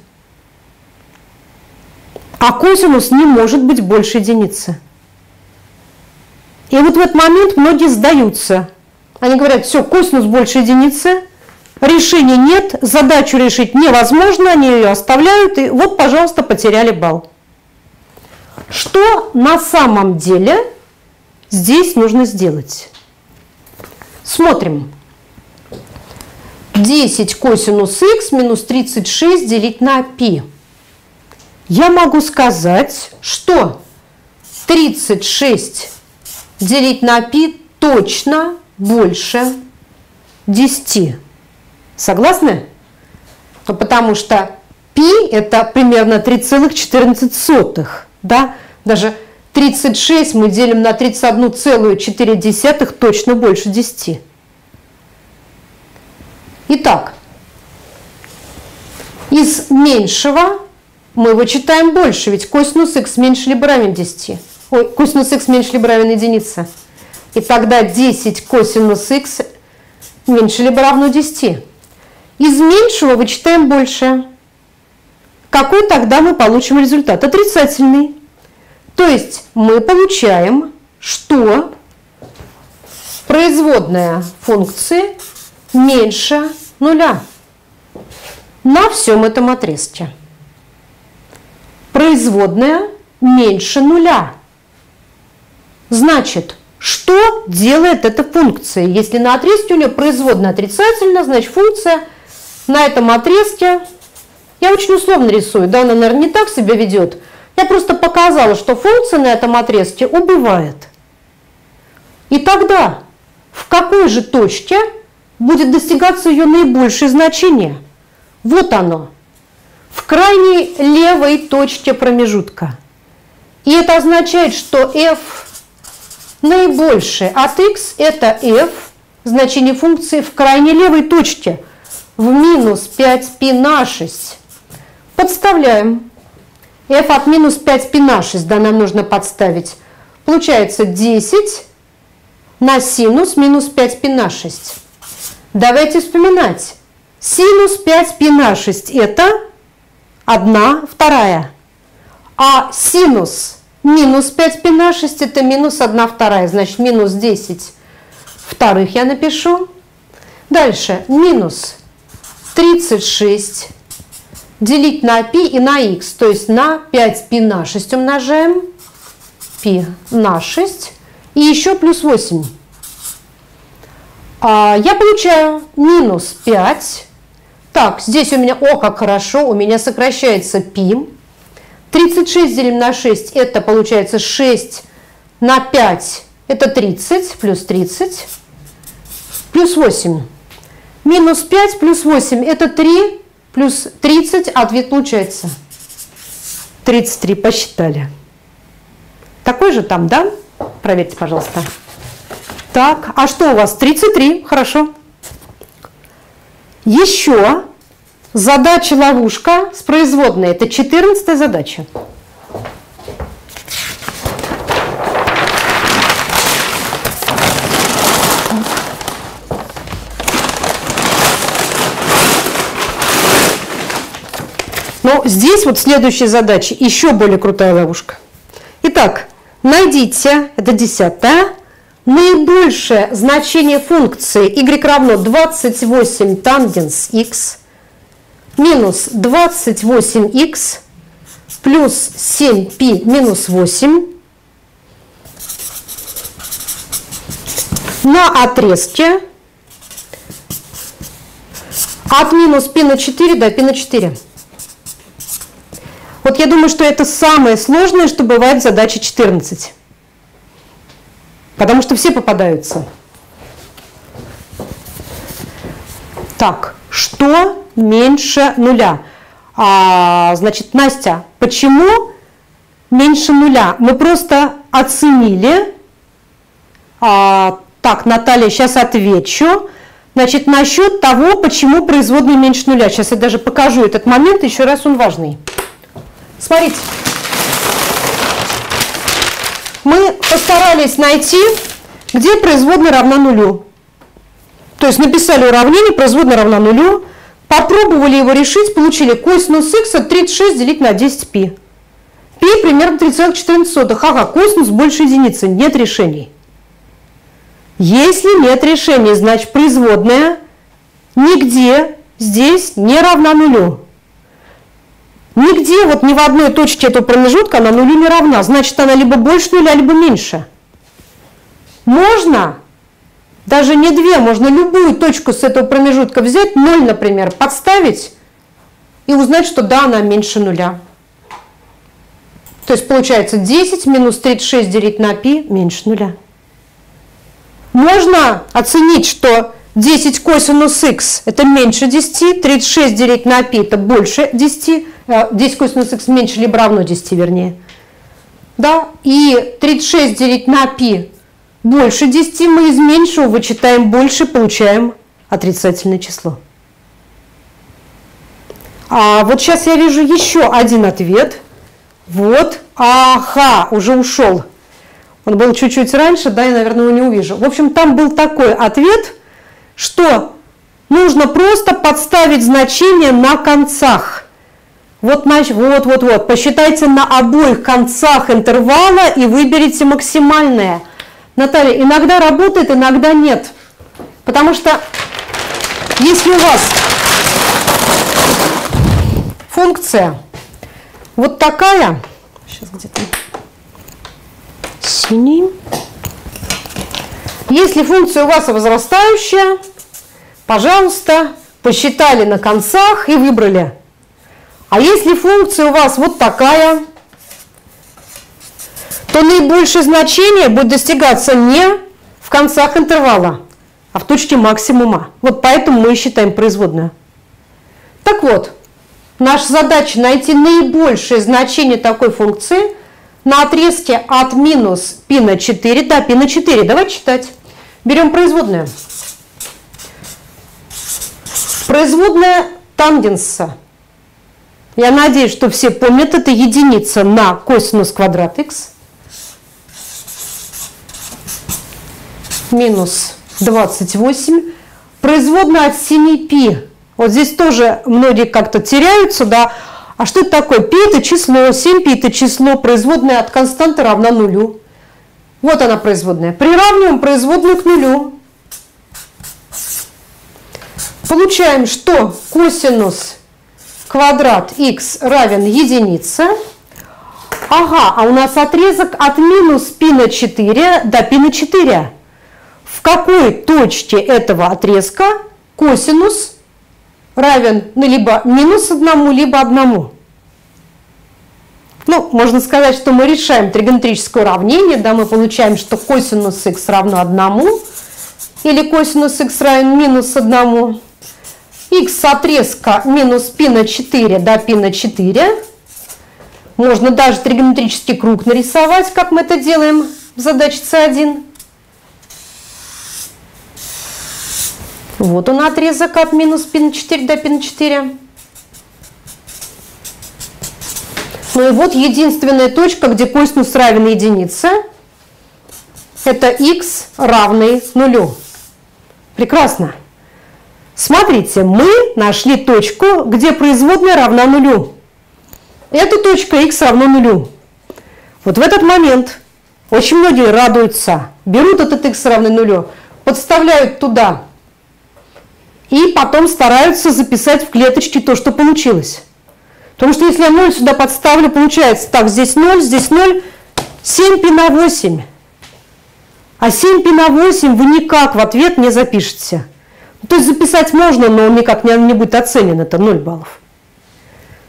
S1: А косинус не может быть больше единицы. И вот в этот момент многие сдаются. Они говорят, все, косинус больше единицы, решения нет, задачу решить невозможно, они ее оставляют, и вот, пожалуйста, потеряли балл. Что на самом деле здесь нужно сделать? Смотрим. 10 косинус х минус 36 делить на π. Я могу сказать, что 36 делить на π точно больше 10. Согласны? Ну, потому что π это примерно 3,14. Да? Даже 36 мы делим на 31,4 точно больше 10. Итак, из меньшего мы вычитаем больше, ведь косинус х меньше либо равен 10. Ой, косинус х меньше либо равен единице. И тогда 10 косинус х меньше либо равно 10. Из меньшего вычитаем больше. Какой тогда мы получим результат? Отрицательный. То есть мы получаем, что производная функции меньше нуля на всем этом отрезке. Производная меньше нуля. Значит, что делает эта функция? Если на отрезке у нее производная отрицательная, значит функция на этом отрезке, я очень условно рисую, да, она, наверное, не так себя ведет. Я просто показала, что функция на этом отрезке убывает. И тогда в какой же точке будет достигаться ее наибольшее значение. Вот оно, в крайней левой точке промежутка. И это означает, что f наибольшее от x это f, значение функции в крайней левой точке, в минус 5π на 6. Подставляем f от минус 5π на 6, да, нам нужно подставить. Получается 10 на синус минус 5π на 6. Давайте вспоминать. Синус 5 π на 6 это 1 вторая. А синус минус 5 π на 6 это минус 1 вторая. Значит, минус 10 вторых я напишу. Дальше минус 36 делить на π и на х. То есть на 5 π на 6 умножаем. π на 6. И еще плюс 8. А, я получаю минус 5. Так, здесь у меня, о, как хорошо, у меня сокращается π. 36 делим на 6, это получается 6 на 5, это 30, плюс 30, плюс 8. Минус 5 плюс 8, это 3, плюс 30, ответ получается 33, посчитали. Такой же там, да? Проверьте, пожалуйста. Так, а что у вас? 33, хорошо. Еще задача-ловушка с производной. Это 14 задача. Но здесь вот следующая задача, еще более крутая ловушка. Итак, найдите, это десятая, наибольшее значение функции y равно 28 тангенс x минус 28x плюс 7π минус 8 на отрезке от минус π на 4 до π на 4. Вот я думаю, что это самое сложное, что бывает в задаче 14. Потому что все попадаются. Так, что меньше нуля? А, значит, Настя, почему меньше нуля? Мы просто оценили. А, так, Наталья, сейчас отвечу. Значит, насчет того, почему производная меньше нуля. Сейчас я даже покажу этот момент, еще раз он важный. Смотрите мы постарались найти, где производная равна нулю. То есть написали уравнение, производная равна нулю, попробовали его решить, получили косинус х от 36 делить на 10π. π примерно 3,14. Ага, косинус больше единицы, нет решений. Если нет решения, значит производная нигде здесь не равна нулю. Нигде, вот ни в одной точке этого промежутка она нулю не равна. Значит, она либо больше нуля, либо меньше. Можно, даже не две, можно любую точку с этого промежутка взять, 0, например, подставить и узнать, что да, она меньше нуля. То есть получается 10 минус 36 делить на π меньше нуля. Можно оценить, что 10 косинус х это меньше 10, 36 делить на π это больше 10, 10 косинус х меньше либо равно 10 вернее. Да, и 36 делить на π больше 10, мы из меньшего вычитаем больше, получаем отрицательное число. А вот сейчас я вижу еще один ответ. Вот, ага, уже ушел. Он был чуть-чуть раньше, да, я, наверное, его не увижу. В общем, там был такой ответ, что нужно просто подставить значение на концах. Вот, вот, вот, вот. Посчитайте на обоих концах интервала и выберите максимальное. Наталья, иногда работает, иногда нет. Потому что если у вас функция вот такая, сейчас где-то синий, если функция у вас возрастающая, пожалуйста, посчитали на концах и выбрали. А если функция у вас вот такая, то наибольшее значение будет достигаться не в концах интервала, а в точке максимума. Вот поэтому мы и считаем производную. Так вот, наша задача найти наибольшее значение такой функции на отрезке от минус π на 4 до π на 4. Давайте читать. Берем производную. Производная тангенса. Я надеюсь, что все помнят, это единица на косинус квадрат х минус 28. Производная от 7 пи. Вот здесь тоже многие как-то теряются, да. А что это такое? Пи это число, 7 пи это число, производная от константы равна нулю. Вот она производная. Приравниваем производную к нулю. Получаем, что косинус квадрат х равен единице. Ага, а у нас отрезок от минус π на 4 до π на 4. В какой точке этого отрезка косинус равен ну, либо минус 1, либо 1? Ну, можно сказать, что мы решаем тригонометрическое уравнение, да, мы получаем, что косинус х равно 1, или косинус х равен минус 1, х отрезка минус π на 4 до π на 4. Можно даже тригонометрический круг нарисовать, как мы это делаем в задаче С1. Вот он отрезок от минус π на 4 до π на 4. Ну и вот единственная точка, где косинус равен единице, это x равный нулю. Прекрасно. Смотрите, мы нашли точку, где производная равна нулю. Эта точка x равно нулю. Вот в этот момент очень многие радуются, берут этот x равный нулю, подставляют туда и потом стараются записать в клеточке то, что получилось. Потому что если я 0 сюда подставлю, получается, так, здесь 0, здесь 0, 7 пи на 8. А 7 пи на 8 вы никак в ответ не запишете. То есть записать можно, но он никак не, не будет оценен, это 0 баллов.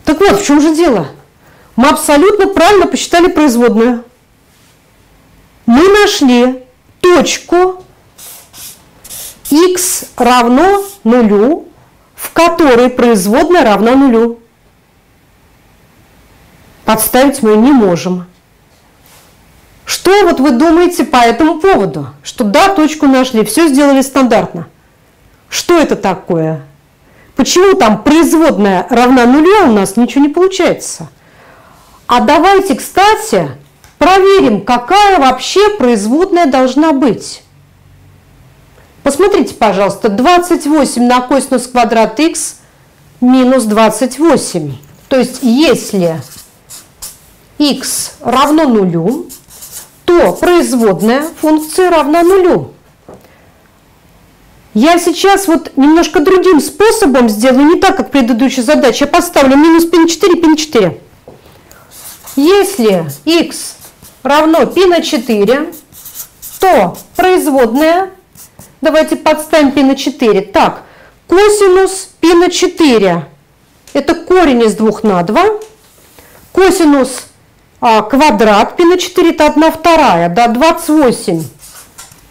S1: Так вот, в чем же дело? Мы абсолютно правильно посчитали производную. Мы нашли точку x равно нулю, в которой производная равна нулю. Подставить мы не можем. Что вот вы думаете по этому поводу? Что да, точку нашли, все сделали стандартно. Что это такое? Почему там производная равна нулю, а у нас ничего не получается? А давайте, кстати, проверим, какая вообще производная должна быть. Посмотрите, пожалуйста, 28 на косинус квадрат х минус 28. То есть если х равно нулю, то производная функции равна нулю. Я сейчас вот немножко другим способом сделаю, не так, как предыдущая задача. Я поставлю минус π на 4, π на 4. Если х равно π на 4, то производная, давайте подставим π на 4. Так, косинус π на 4, это корень из 2 на 2. Косинус а, квадрат π на 4, это 1 вторая, да, 28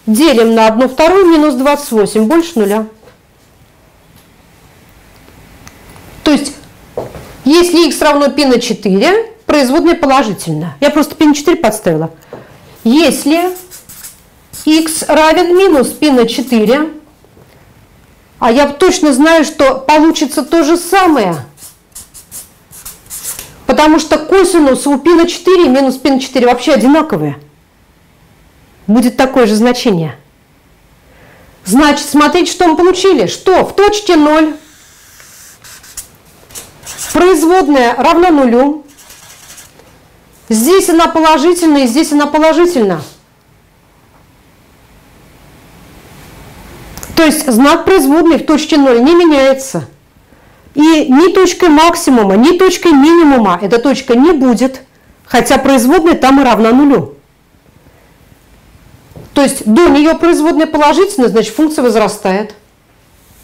S1: Делим на 1 вторую минус 28, больше нуля. То есть, если x равно π на 4, производная положительная. Я просто π на 4 подставила. Если x равен минус π на 4, а я точно знаю, что получится то же самое, потому что косинус у π на 4 и минус π на 4 вообще одинаковые будет такое же значение. Значит, смотрите, что мы получили. Что? В точке 0 производная равна нулю. Здесь она положительная, здесь она положительна. То есть знак производной в точке 0 не меняется. И ни точкой максимума, ни точкой минимума эта точка не будет, хотя производная там и равна нулю. То есть до нее производная положительная, значит функция возрастает.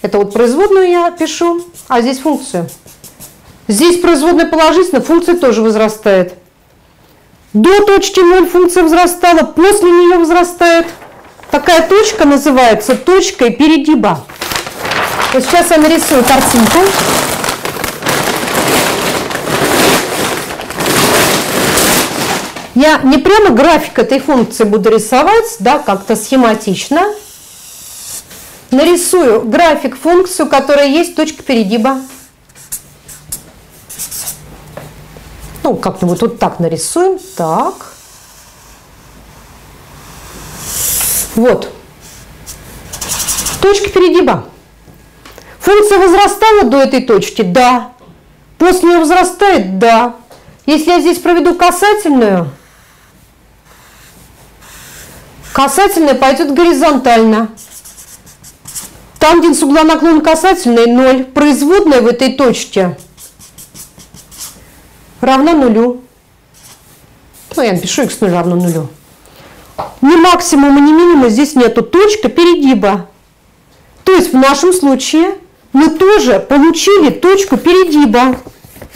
S1: Это вот производную я пишу, а здесь функцию. Здесь производная положительная, функция тоже возрастает. До точки 0 функция возрастала, после нее возрастает. Такая точка называется точкой перегиба. Вот сейчас я нарисую картинку. Я не прямо график этой функции буду рисовать, да, как-то схематично. Нарисую график функцию, которая есть точка перегиба. Ну, как-нибудь вот так нарисуем. Так. Вот. Точка перегиба. Функция возрастала до этой точки? Да. После нее возрастает? Да. Если я здесь проведу касательную, Касательная пойдет горизонтально. Тангенс угла наклона касательной 0. Производная в этой точке равна нулю. Ну, я напишу x0 равно нулю. Ни максимума, ни минимума здесь нету. Точка перегиба. То есть в нашем случае мы тоже получили точку перегиба.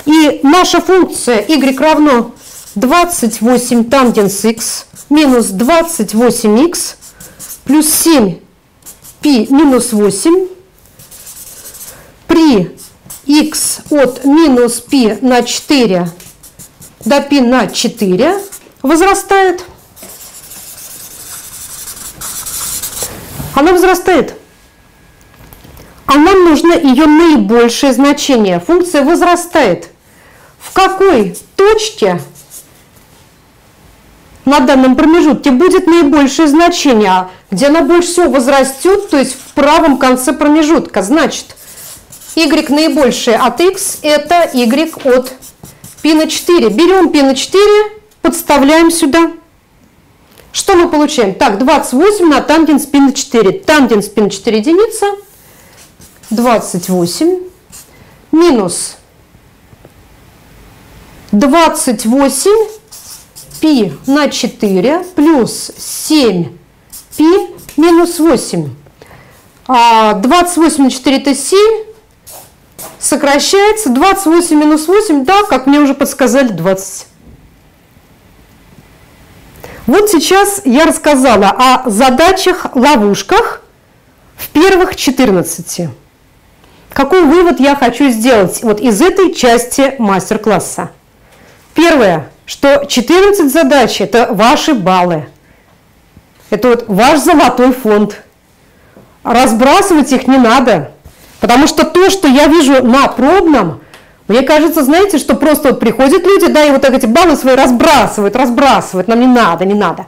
S1: И наша функция y равно 28 тангенс x минус 28х плюс 7 π минус 8 при х от минус π на 4 до π на 4 возрастает. Она возрастает. А нам нужно ее наибольшее значение. Функция возрастает. В какой точке на данном промежутке будет наибольшее значение, где она больше всего возрастет, то есть в правом конце промежутка. Значит, y наибольшее от x это y от π на 4. Берем π на 4, подставляем сюда. Что мы получаем? Так, 28 на тангенс π на 4. Тангенс π на 4 единица. 28 минус 28 π на 4 плюс 7 π минус 8. А 28 на 4 это 7. Сокращается 28 минус 8, да, как мне уже подсказали, 20. Вот сейчас я рассказала о задачах-ловушках в первых 14. Какой вывод я хочу сделать вот из этой части мастер-класса? Первое что 14 задач – это ваши баллы. Это вот ваш золотой фонд. Разбрасывать их не надо. Потому что то, что я вижу на пробном, мне кажется, знаете, что просто вот приходят люди, да, и вот так эти баллы свои разбрасывают, разбрасывают. Нам не надо, не надо.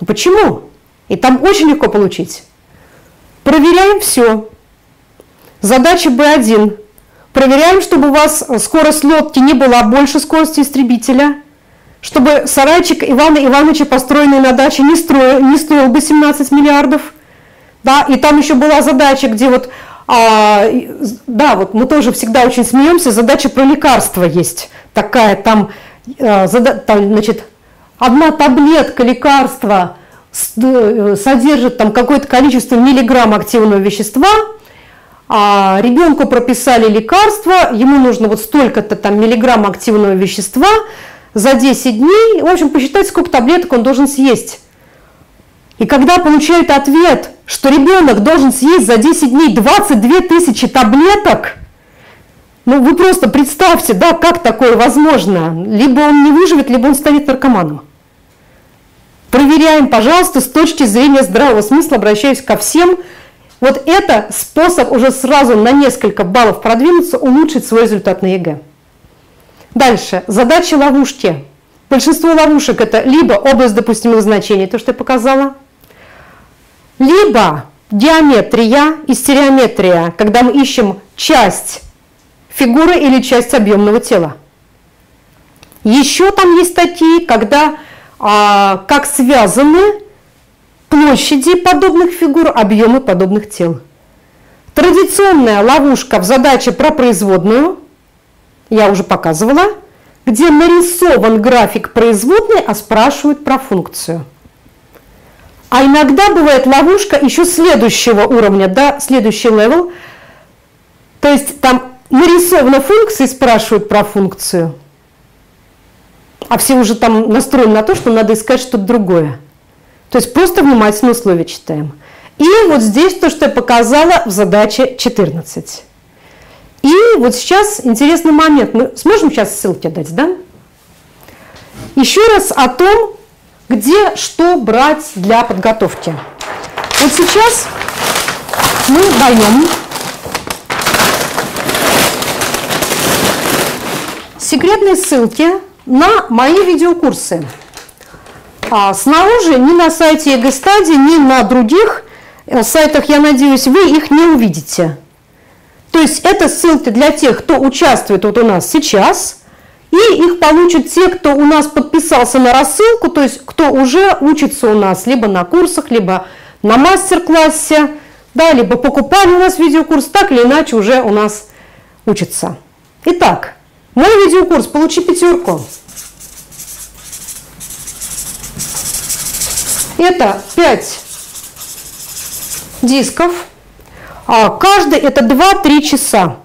S1: Ну почему? И там очень легко получить. Проверяем все. Задача B1. Проверяем, чтобы у вас скорость лодки не была больше скорости истребителя, чтобы сарайчик Ивана Ивановича, построенный на даче, не, строил, не стоил бы 17 миллиардов. Да, и там еще была задача, где вот, а, да, вот мы тоже всегда очень смеемся, задача про лекарства есть такая, там, а, зада, там значит, одна таблетка лекарства э, содержит там какое-то количество миллиграмм активного вещества – а ребенку прописали лекарство, ему нужно вот столько-то там миллиграмм активного вещества за 10 дней, в общем, посчитать, сколько таблеток он должен съесть. И когда получают ответ, что ребенок должен съесть за 10 дней 22 тысячи таблеток, ну вы просто представьте, да, как такое возможно. Либо он не выживет, либо он станет наркоманом. Проверяем, пожалуйста, с точки зрения здравого смысла, обращаюсь ко всем, вот это способ уже сразу на несколько баллов продвинуться, улучшить свой результат на ЕГЭ. Дальше. Задачи ловушки. Большинство ловушек это либо область допустимых значений, то, что я показала, либо геометрия и стереометрия, когда мы ищем часть фигуры или часть объемного тела. Еще там есть такие, когда а, как связаны площади подобных фигур, объемы подобных тел. Традиционная ловушка в задаче про производную, я уже показывала, где нарисован график производной, а спрашивают про функцию. А иногда бывает ловушка еще следующего уровня, да, следующий level. То есть там нарисована функция и спрашивают про функцию. А все уже там настроены на то, что надо искать что-то другое. То есть просто внимательно условия читаем. И вот здесь то, что я показала в задаче 14. И вот сейчас интересный момент. Мы сможем сейчас ссылки дать, да? Еще раз о том, где что брать для подготовки. Вот сейчас мы даем секретные ссылки на мои видеокурсы. А снаружи ни на сайте ЕГЭ-Студии, ни на других э, сайтах, я надеюсь, вы их не увидите. То есть это ссылки для тех, кто участвует вот у нас сейчас, и их получат те, кто у нас подписался на рассылку, то есть кто уже учится у нас либо на курсах, либо на мастер-классе, да, либо покупали у нас видеокурс, так или иначе уже у нас учится. Итак, мой видеокурс «Получи пятерку» Это 5 дисков. А каждый это 2-3 часа.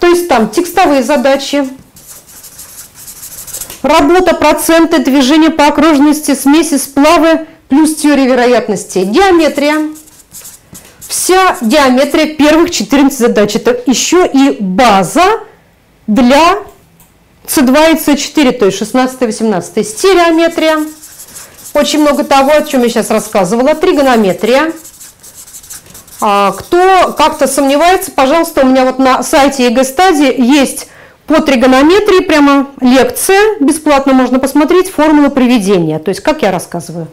S1: То есть там текстовые задачи, работа, проценты, движение по окружности, смеси, сплавы, плюс теория вероятности, геометрия. Вся геометрия первых 14 задач. Это еще и база для C2 и C4, то есть 16-18. Стереометрия очень много того, о чем я сейчас рассказывала. Тригонометрия. Кто как-то сомневается, пожалуйста, у меня вот на сайте ЕГЭ-Студии есть по тригонометрии прямо лекция, бесплатно можно посмотреть, формулы приведения, то есть как я рассказываю.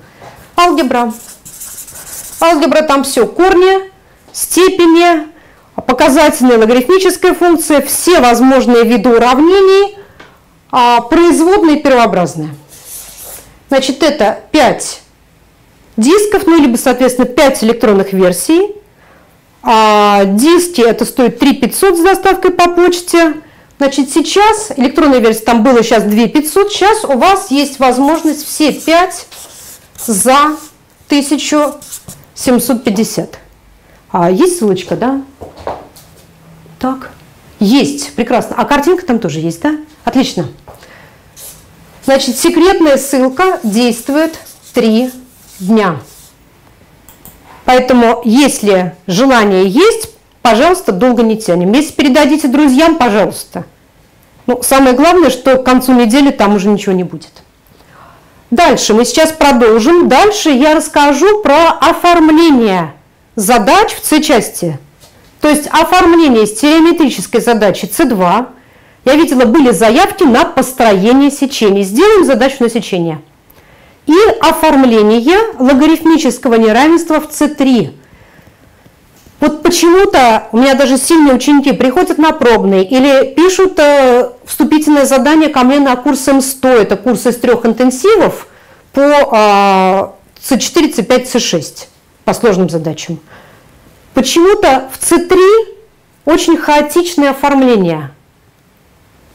S1: Алгебра. Алгебра там все, корни, степени, показательная логарифмическая функция, все возможные виды уравнений, а, производные и первообразные. Значит, это 5 дисков, ну, либо, соответственно, 5 электронных версий. А диски это стоит 3 500 с доставкой по почте. Значит, сейчас электронная версия, там было сейчас 2 500, сейчас у вас есть возможность все 5 за 1750. А есть ссылочка, да? Так, есть, прекрасно. А картинка там тоже есть, да? Отлично. Значит, секретная ссылка действует три дня. Поэтому, если желание есть, пожалуйста, долго не тянем. Если передадите друзьям, пожалуйста. Ну, самое главное, что к концу недели там уже ничего не будет. Дальше мы сейчас продолжим. Дальше я расскажу про оформление задач в С-части. То есть оформление стереометрической задачи С2 я видела, были заявки на построение сечений. Сделаем задачу на сечение. И оформление логарифмического неравенства в С3. Вот почему-то у меня даже сильные ученики приходят на пробные или пишут э, вступительное задание ко мне на курс М100, это курс из трех интенсивов по э, С4, С5, С6 по сложным задачам. Почему-то в С3 очень хаотичное оформление.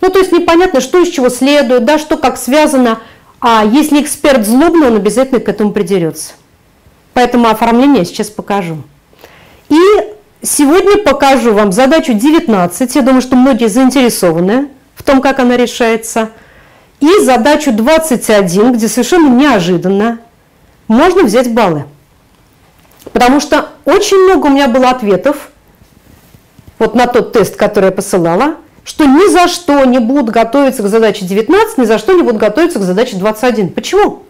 S1: Ну, то есть непонятно, что из чего следует, да, что как связано. А если эксперт злобный, он обязательно к этому придерется. Поэтому оформление я сейчас покажу. И сегодня покажу вам задачу 19. Я думаю, что многие заинтересованы в том, как она решается. И задачу 21, где совершенно неожиданно можно взять баллы. Потому что очень много у меня было ответов вот на тот тест, который я посылала, что ни за что не будут готовиться к задаче 19, ни за что не будут готовиться к задаче 21. Почему?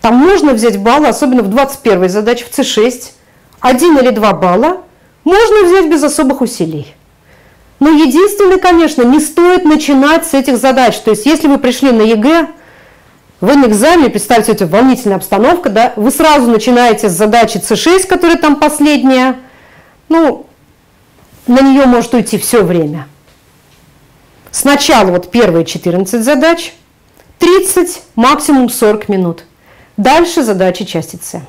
S1: Там можно взять баллы, особенно в 21 задаче в С6, один или два балла можно взять без особых усилий. Но единственное, конечно, не стоит начинать с этих задач. То есть если вы пришли на ЕГЭ, вы на экзамене, представьте, это волнительная обстановка, да, вы сразу начинаете с задачи С6, которая там последняя, ну, на нее может уйти все время. Сначала вот первые 14 задач, 30, максимум 40 минут. Дальше задачи части С.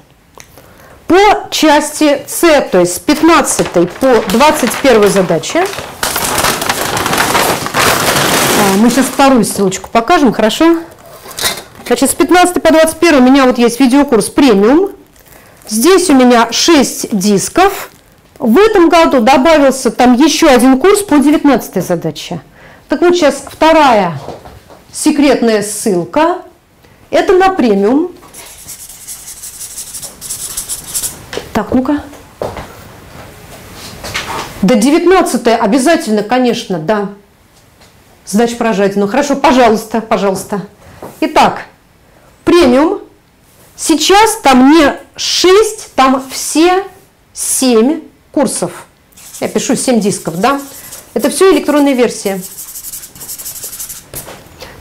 S1: По части С, то есть с 15 по 21 задаче, а, мы сейчас вторую ссылочку покажем, хорошо? Значит, с 15 по 21 у меня вот есть видеокурс премиум. Здесь у меня 6 дисков. В этом году добавился там еще один курс по 19 задаче. Так вот сейчас вторая секретная ссылка. Это на премиум. Так, ну-ка. До 19 обязательно, конечно, да. Задача поражать. Ну хорошо, пожалуйста, пожалуйста. Итак, премиум. Сейчас там не 6, там все 7 курсов. Я пишу 7 дисков, да? Это все электронная версия.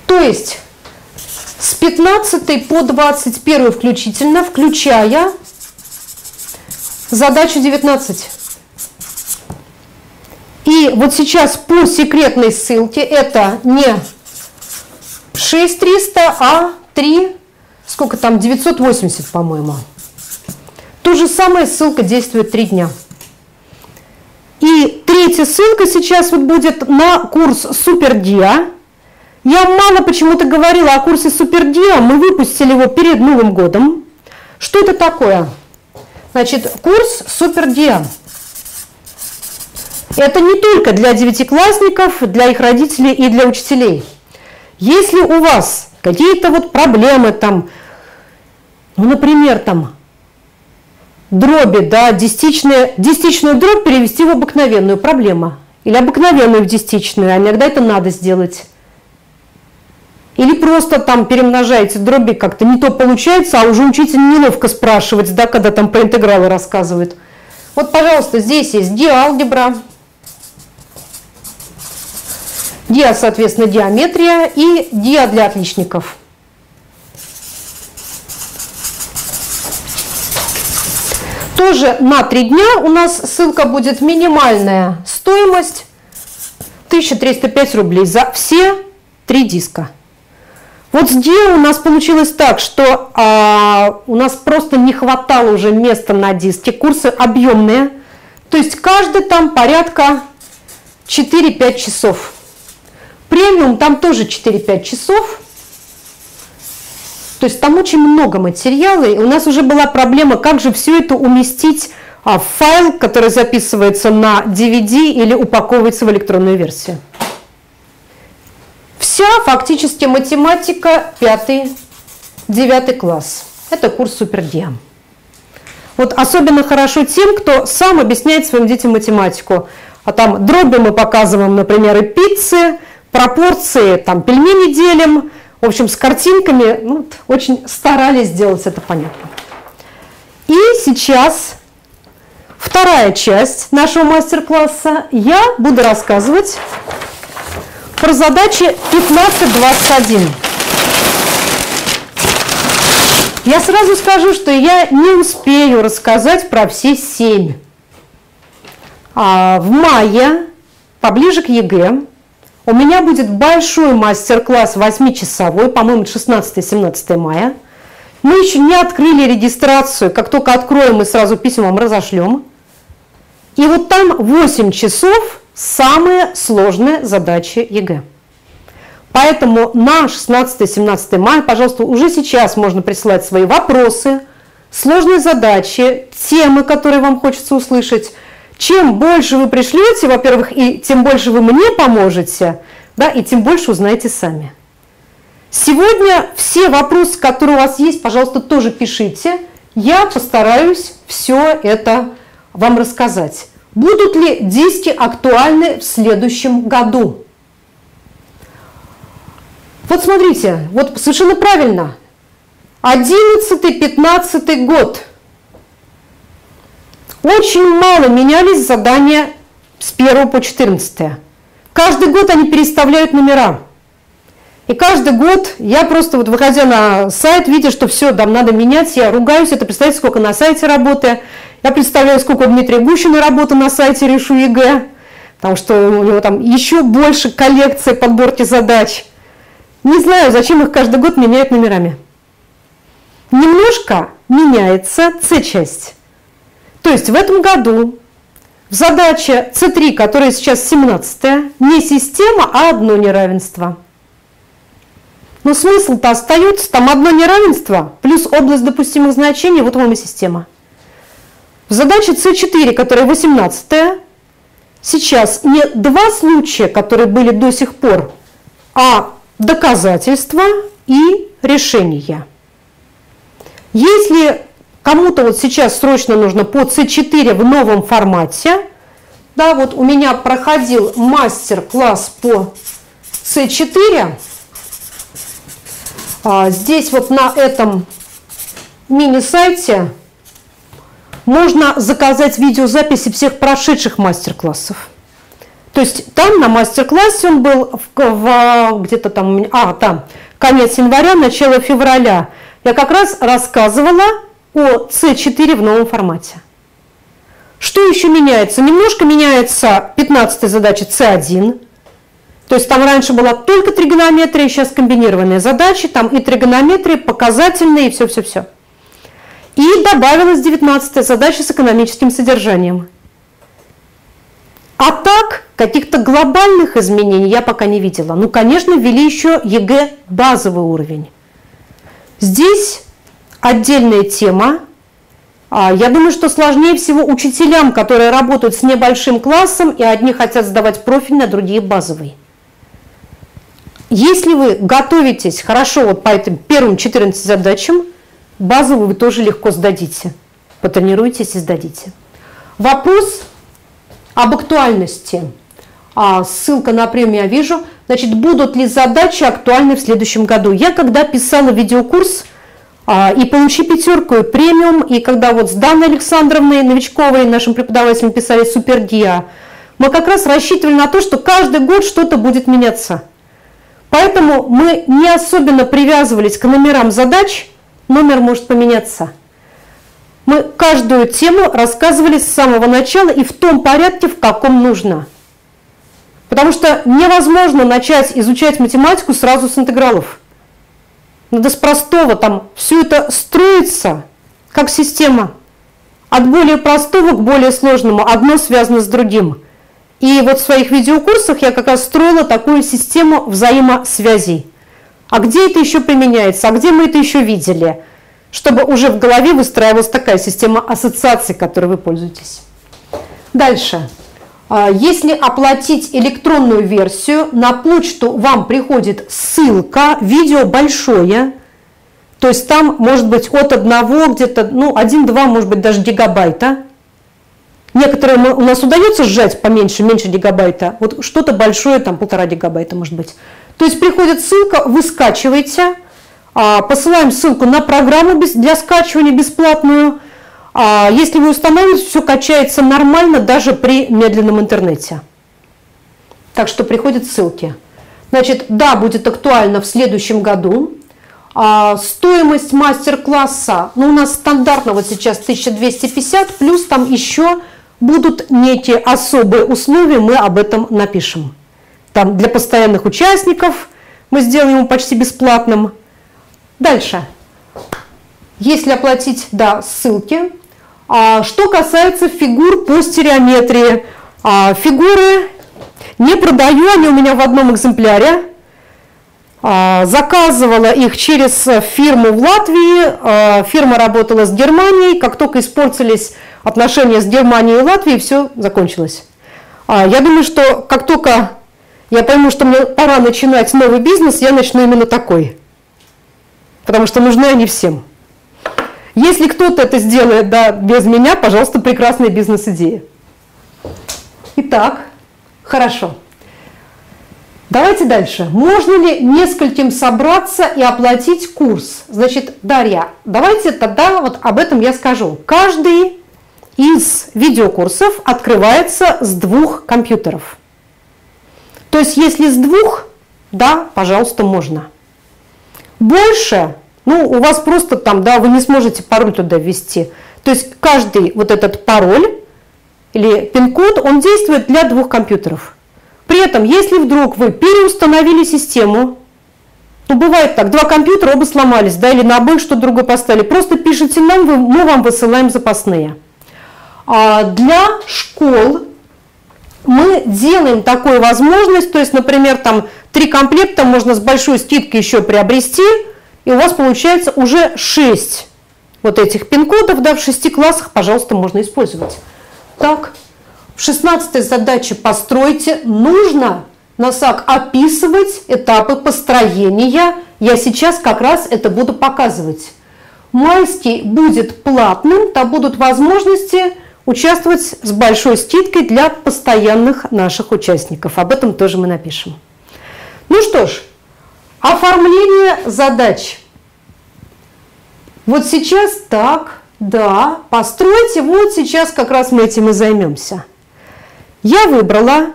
S1: То есть с 15 по 21 включительно, включая задачу 19. И вот сейчас по секретной ссылке это не 6300, а 3, сколько там, 980, по-моему. То же самое ссылка действует 3 дня. И третья ссылка сейчас вот будет на курс Супердиа. Я мало почему-то говорила о курсе Супердиа, мы выпустили его перед Новым годом. Что это такое? Значит, курс Супердиа. Это не только для девятиклассников, для их родителей и для учителей. Если у вас какие-то вот проблемы там, ну, например, там дроби, да, десятичные, десятичную дробь перевести в обыкновенную проблема. Или обыкновенную в десятичную, а иногда это надо сделать. Или просто там перемножаете дроби, как-то не то получается, а уже учитель неловко спрашивать, да, когда там про интегралы рассказывает. Вот, пожалуйста, здесь есть диалгебра, диа, соответственно, диаметрия и диа для отличников. Тоже на три дня у нас ссылка будет минимальная стоимость 1305 рублей за все три диска. Вот здесь у нас получилось так, что а, у нас просто не хватало уже места на диске. Курсы объемные. То есть каждый там порядка 4-5 часов. Премиум там тоже 4-5 часов. То есть там очень много материала. И у нас уже была проблема, как же все это уместить а, в файл, который записывается на DVD или упаковывается в электронную версию. Вся фактически математика 5-9 класс. Это курс Супердиам. Вот особенно хорошо тем, кто сам объясняет своим детям математику. А там дроби мы показываем, например, и пиццы, пропорции, там пельмени делим. В общем, с картинками ну, очень старались сделать это понятно. И сейчас вторая часть нашего мастер-класса. Я буду рассказывать про задачи 15-21. Я сразу скажу, что я не успею рассказать про все семь А в мае, поближе к ЕГЭ, у меня будет большой мастер-класс 8-часовой, по-моему, 16-17 мая. Мы еще не открыли регистрацию, как только откроем, мы сразу письма вам разошлем. И вот там 8 часов самые сложные задачи ЕГЭ. Поэтому на 16-17 мая, пожалуйста, уже сейчас можно присылать свои вопросы, сложные задачи, темы, которые вам хочется услышать. Чем больше вы пришлете, во-первых, и тем больше вы мне поможете, да, и тем больше узнаете сами. Сегодня все вопросы, которые у вас есть, пожалуйста, тоже пишите. Я постараюсь все это вам рассказать. Будут ли диски актуальны в следующем году? Вот смотрите, вот совершенно правильно. 11-15 год. Очень мало менялись задания с 1 по 14. Каждый год они переставляют номера. И каждый год я просто вот выходя на сайт, видя, что все, там надо менять, я ругаюсь, это представьте, сколько на сайте работы. Я представляю, сколько у Дмитрия Гущина работы на сайте «Решу ЕГЭ», потому что у него там еще больше коллекции подборки задач. Не знаю, зачем их каждый год меняют номерами. Немножко меняется С-часть. То есть в этом году в задаче С3, которая сейчас 17 не система, а одно неравенство. Но смысл-то остается, там одно неравенство плюс область допустимых значений, вот вам и система. В задаче С4, которая 18 сейчас не два случая, которые были до сих пор, а доказательства и решения. Если кому-то вот сейчас срочно нужно по С4 в новом формате, да, вот у меня проходил мастер-класс по С4, а, здесь вот на этом мини-сайте можно заказать видеозаписи всех прошедших мастер-классов. То есть там на мастер-классе он был где-то там, а, там, конец января, начало февраля. Я как раз рассказывала о С4 в новом формате. Что еще меняется? Немножко меняется 15 задача С1. То есть там раньше была только тригонометрия, сейчас комбинированные задачи, там и тригонометрия, показательные, и все-все-все. И добавилась 19 задача с экономическим содержанием. А так, каких-то глобальных изменений я пока не видела. Ну, конечно, ввели еще ЕГЭ базовый уровень. Здесь отдельная тема. А, я думаю, что сложнее всего учителям, которые работают с небольшим классом, и одни хотят сдавать профильный, а другие базовый. Если вы готовитесь хорошо вот по этим первым 14 задачам, базовую вы тоже легко сдадите. Потренируйтесь и сдадите. Вопрос об актуальности. А, ссылка на премию я вижу. Значит, будут ли задачи актуальны в следующем году? Я когда писала видеокурс и получи пятерку и премиум, и когда вот с Даной Александровной Новичковой, нашим преподавателем, писали супердиа, мы как раз рассчитывали на то, что каждый год что-то будет меняться. Поэтому мы не особенно привязывались к номерам задач, номер может поменяться. Мы каждую тему рассказывали с самого начала и в том порядке, в каком нужно. Потому что невозможно начать изучать математику сразу с интегралов. Надо с простого, там все это строится как система. От более простого к более сложному, одно связано с другим. И вот в своих видеокурсах я как раз строила такую систему взаимосвязей. А где это еще применяется, а где мы это еще видели? Чтобы уже в голове выстраивалась такая система ассоциаций, которой вы пользуетесь. Дальше. А, если оплатить электронную версию, на почту вам приходит ссылка, видео большое, то есть там может быть от одного где-то, ну, 1-2, может быть, даже гигабайта. Некоторые у нас удается сжать поменьше, меньше гигабайта. Вот что-то большое, там полтора гигабайта, может быть. То есть приходит ссылка, вы скачиваете, а, посылаем ссылку на программу для скачивания бесплатную – а если вы устанавливаете, все качается нормально даже при медленном интернете. Так что приходят ссылки. Значит, да, будет актуально в следующем году. А, стоимость мастер-класса, ну у нас стандартно вот сейчас 1250, плюс там еще будут некие особые условия, мы об этом напишем. Там для постоянных участников мы сделаем его почти бесплатным. Дальше. Если оплатить, да, ссылки. А, что касается фигур по стереометрии. А, фигуры не продаю, они у меня в одном экземпляре. А, заказывала их через фирму в Латвии. Фирма работала с Германией. Как только испортились отношения с Германией и Латвией, все закончилось. Я думаю, что как только я пойму, что мне пора начинать новый бизнес, я начну именно такой. Потому что нужны они всем. Если кто-то это сделает да, без меня, пожалуйста, прекрасная бизнес-идея. Итак, хорошо. Давайте дальше. Можно ли нескольким собраться и оплатить курс? Значит, Дарья, давайте тогда вот об этом я скажу. Каждый из видеокурсов открывается с двух компьютеров. То есть, если с двух, да, пожалуйста, можно. Больше, ну, у вас просто там, да, вы не сможете пароль туда ввести. То есть, каждый вот этот пароль или пин-код, он действует для двух компьютеров. При этом, если вдруг вы переустановили систему, ну, бывает так, два компьютера оба сломались, да, или на обоих что-то другое поставили, просто пишите нам, мы вам высылаем запасные. А для школ мы делаем такую возможность, то есть, например, там три комплекта можно с большой скидкой еще приобрести, и у вас получается уже 6 вот этих пин-кодов, да, в шести классах, пожалуйста, можно использовать. Так, в 16 задаче постройте. Нужно на САК описывать этапы построения. Я сейчас как раз это буду показывать. Майский будет платным, там будут возможности участвовать с большой скидкой для постоянных наших участников. Об этом тоже мы напишем. Ну что ж, оформление задач. Вот сейчас так, да, постройте, вот сейчас как раз мы этим и займемся. Я выбрала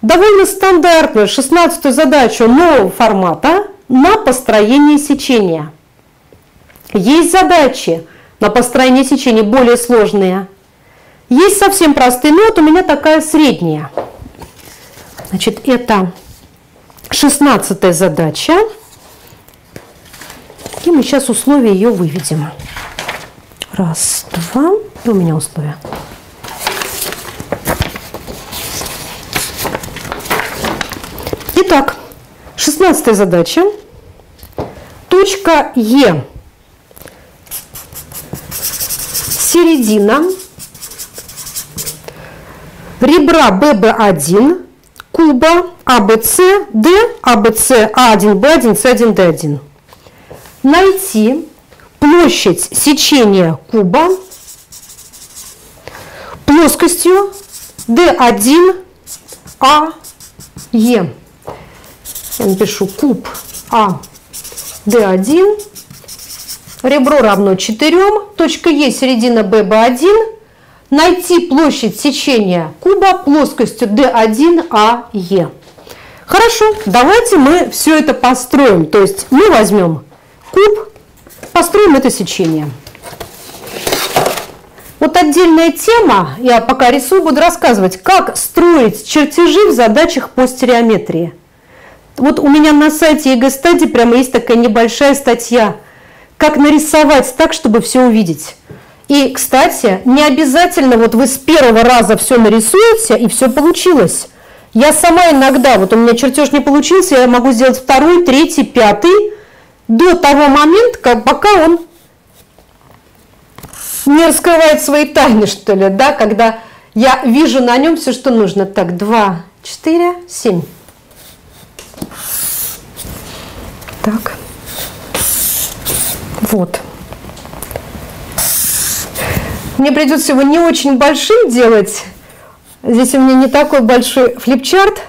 S1: довольно стандартную 16 задачу нового формата на построение сечения. Есть задачи на построение сечения более сложные. Есть совсем простые, но вот у меня такая средняя. Значит, это 16 задача. И мы сейчас условия ее выведем. Раз, два. И у меня условия. Итак, 16 задача. Точка Е. Середина ребра ББ1 куба АБЦ, Д, АБЦ, А1, Б1, С1, Д1. Найти площадь сечения куба плоскостью D1, А, Е. Я напишу куб А, D1, ребро равно 4, точка Е, середина ББ1, найти площадь сечения куба плоскостью D1AE. Хорошо, давайте мы все это построим. То есть мы возьмем куб, построим это сечение. Вот отдельная тема, я пока рисую, буду рассказывать, как строить чертежи в задачах по стереометрии. Вот у меня на сайте ЕГЭ прямо есть такая небольшая статья, как нарисовать так, чтобы все увидеть. И, кстати, не обязательно вот вы с первого раза все нарисуете, и все получилось. Я сама иногда, вот у меня чертеж не получился, я могу сделать второй, третий, пятый, до того момента, как, пока он не раскрывает свои тайны, что ли, да, когда я вижу на нем все, что нужно. Так, 2, 4, 7. Так. Вот. Мне придется его не очень большим делать. Здесь у меня не такой большой флипчарт,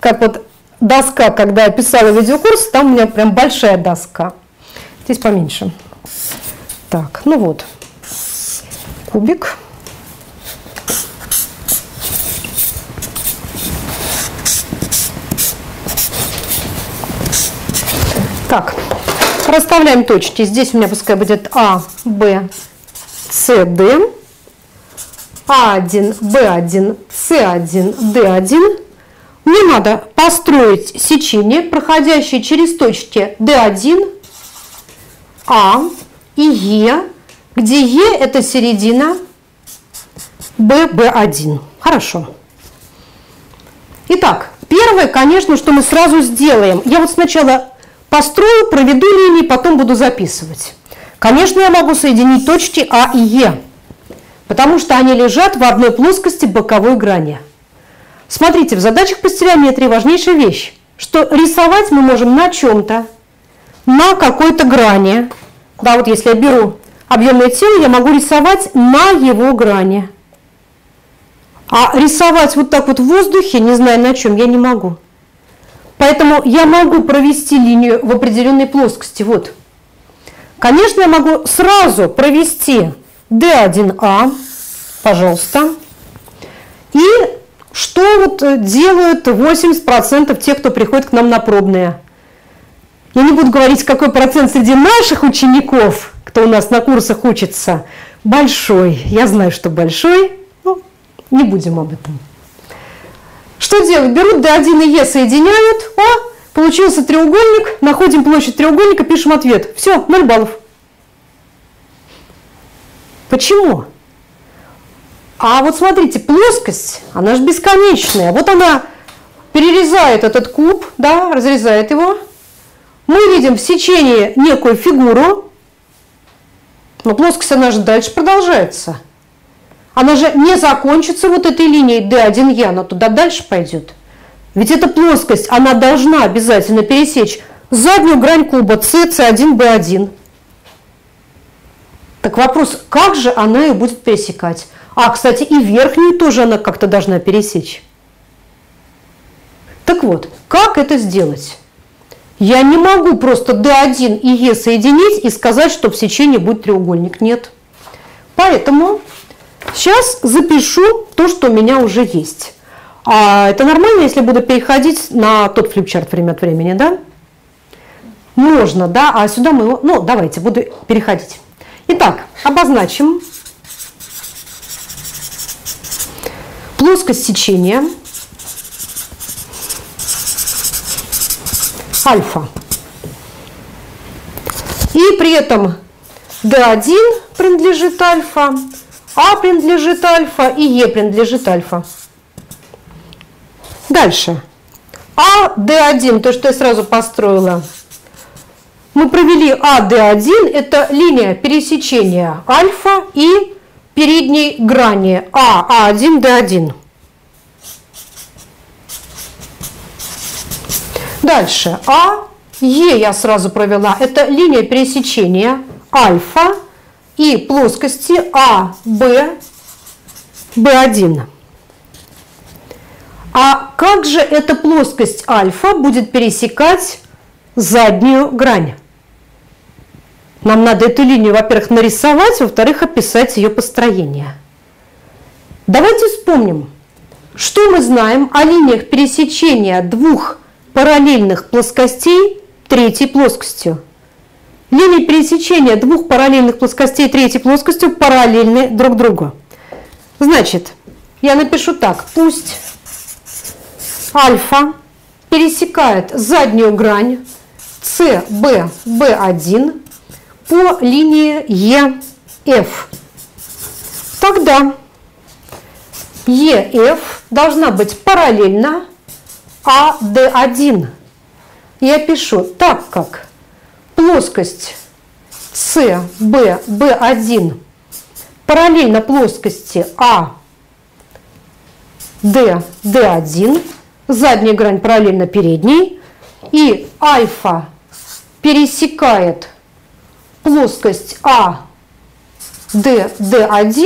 S1: как вот доска, когда я писала видеокурс, там у меня прям большая доска. Здесь поменьше. Так, ну вот, кубик. Так, расставляем точки. Здесь у меня пускай будет А, Б, CD. А1, Б1, С1, Д1, мне надо построить сечение, проходящее через точки D1, А и Е, где Е – это середина Б, Б1. Хорошо. Итак, первое, конечно, что мы сразу сделаем. Я вот сначала построю, проведу линии, потом буду записывать. Конечно, я могу соединить точки А и Е, потому что они лежат в одной плоскости боковой грани. Смотрите, в задачах по стереометрии важнейшая вещь, что рисовать мы можем на чем-то, на какой-то грани. Да, вот если я беру объемное тело, я могу рисовать на его грани. А рисовать вот так вот в воздухе, не знаю на чем, я не могу. Поэтому я могу провести линию в определенной плоскости. Вот. Конечно, я могу сразу провести D1А, пожалуйста, и что вот э, делают 80% тех, кто приходит к нам на пробные? Я не буду говорить, какой процент среди наших учеников, кто у нас на курсах учится, большой. Я знаю, что большой, но не будем об этом. Что делают? Берут D1 и E, соединяют. О, получился треугольник. Находим площадь треугольника, пишем ответ. Все, 0 баллов. Почему? А вот смотрите, плоскость, она же бесконечная. Вот она перерезает этот куб, да, разрезает его. Мы видим в сечении некую фигуру, но плоскость, она же дальше продолжается. Она же не закончится вот этой линией D1E, она туда дальше пойдет. Ведь эта плоскость, она должна обязательно пересечь заднюю грань куба C, C1, B1. Так вопрос, как же она ее будет пересекать? А, кстати, и верхнюю тоже она как-то должна пересечь. Так вот, как это сделать? Я не могу просто D1 и E соединить и сказать, что в сечении будет треугольник. Нет. Поэтому сейчас запишу то, что у меня уже есть. А это нормально, если буду переходить на тот флипчарт время от времени, да? Можно, да, а сюда мы его... Ну, давайте, буду переходить. Итак, обозначим плоскость сечения альфа. И при этом D1 принадлежит альфа, А принадлежит альфа и Е принадлежит альфа. Дальше. А D1, то, что я сразу построила, мы провели АД1, это линия пересечения альфа и передней грани А, А1, Д1. Дальше. А, Е я сразу провела. Это линия пересечения альфа и плоскости А, Б, Б1. А как же эта плоскость альфа будет пересекать заднюю грань? Нам надо эту линию, во-первых, нарисовать, во-вторых, описать ее построение. Давайте вспомним, что мы знаем о линиях пересечения двух параллельных плоскостей третьей плоскостью. Линии пересечения двух параллельных плоскостей третьей плоскостью параллельны друг другу. Значит, я напишу так, пусть альфа пересекает заднюю грань CB, B1 по линии ЕФ. Тогда ЕФ должна быть параллельна АД1. Я пишу так как плоскость СБ, Б1 параллельно плоскости А, Д, Д1, задняя грань параллельно передней, и альфа пересекает плоскость А, Д, Д1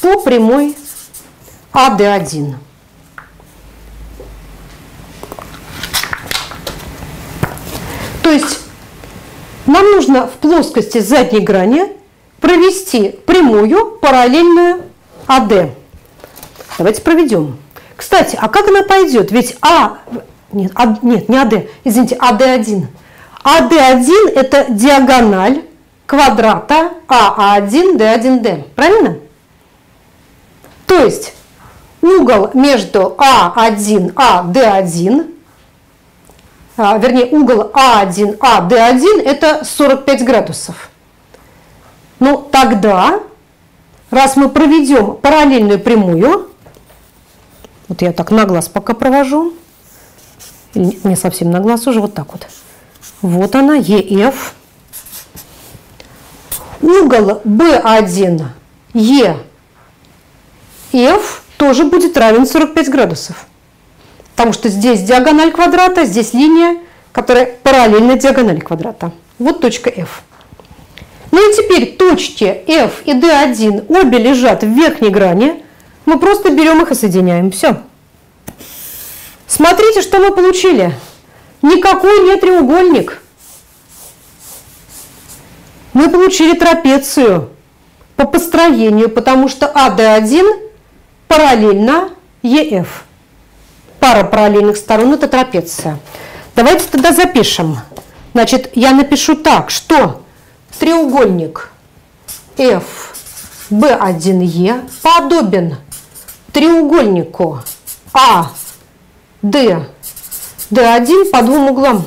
S1: по прямой АД1. То есть нам нужно в плоскости задней грани провести прямую параллельную АД. Давайте проведем. Кстати, а как она пойдет? Ведь А, нет, а, нет не АД, извините, АД1. АД1 это диагональ квадрата АА1, Д1, Д. Правильно? То есть угол между А1, АD1, а, вернее угол А1, АD1 это 45 градусов. Ну тогда, раз мы проведем параллельную прямую, вот я так на глаз пока провожу, не совсем на глаз уже, вот так вот. Вот она, ЕФ. Угол B1, ЕФ тоже будет равен 45 градусов. Потому что здесь диагональ квадрата, здесь линия, которая параллельна диагонали квадрата. Вот точка F. Ну и теперь точки F и D1 обе лежат в верхней грани. Мы просто берем их и соединяем. Все. Смотрите, что мы получили. Никакой не треугольник. Мы получили трапецию по построению, потому что АД1 параллельно ЕФ. Пара параллельных сторон – это трапеция. Давайте тогда запишем. Значит, я напишу так, что треугольник FB1E подобен треугольнику А D, D1 по двум углам.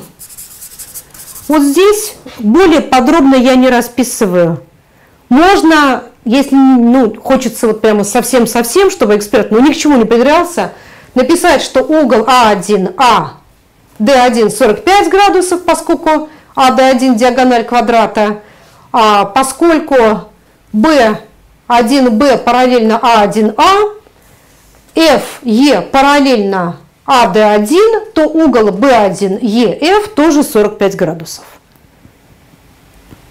S1: Вот здесь более подробно я не расписываю. Можно, если ну, хочется вот прямо совсем-совсем, чтобы эксперт ну, ни к чему не придрался, написать, что угол А1, А, D1 45 градусов, поскольку АD1 диагональ квадрата, а поскольку B1B параллельно А1А, FE параллельно АД1, то угол B1EF тоже 45 градусов.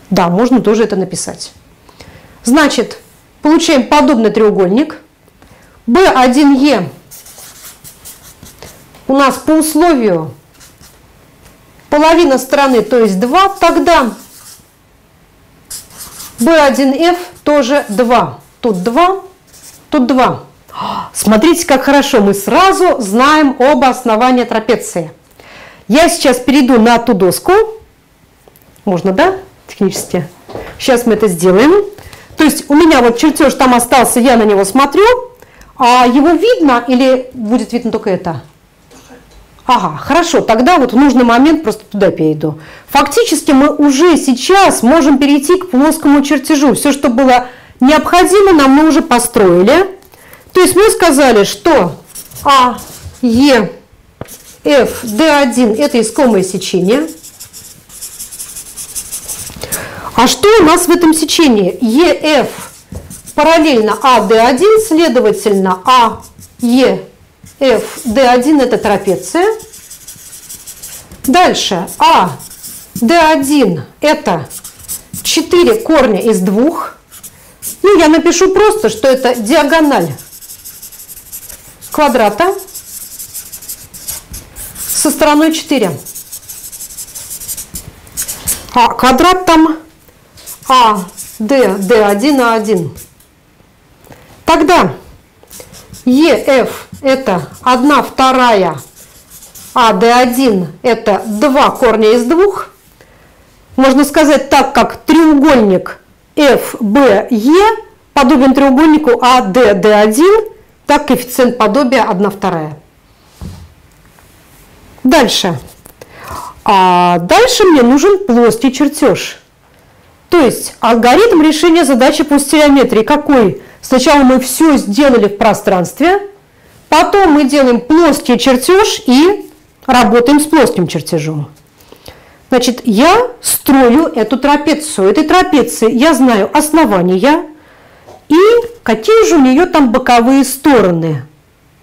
S1: Да, можно тоже это написать. Значит, получаем подобный треугольник. B1E у нас по условию половина стороны, то есть 2, тогда B1F тоже 2. Тут 2, тут 2. Смотрите, как хорошо, мы сразу знаем об основании трапеции. Я сейчас перейду на ту доску. Можно, да, технически? Сейчас мы это сделаем. То есть у меня вот чертеж там остался, я на него смотрю. А его видно или будет видно только это? Ага, хорошо, тогда вот в нужный момент просто туда перейду. Фактически мы уже сейчас можем перейти к плоскому чертежу. Все, что было необходимо, нам мы уже построили. То есть мы сказали, что А, Е, F, D1 – это искомое сечение. А что у нас в этом сечении? EF параллельно AD1, следовательно, AE, F, D1 – это трапеция. Дальше А, D1 – это 4 корня из двух. Ну, я напишу просто, что это диагональ квадрата со стороной 4. А квадрат там А, Д, Д1, А1. Тогда ЕФ это 1 вторая, а д1 это 2 корня из 2. Можно сказать так, как треугольник FBE подобен треугольнику ADD1 так коэффициент подобия 1 вторая. Дальше. А дальше мне нужен плоский чертеж. То есть алгоритм решения задачи по стереометрии какой? Сначала мы все сделали в пространстве, потом мы делаем плоский чертеж и работаем с плоским чертежом. Значит, я строю эту трапецию. Этой трапеции я знаю основания, и какие же у нее там боковые стороны?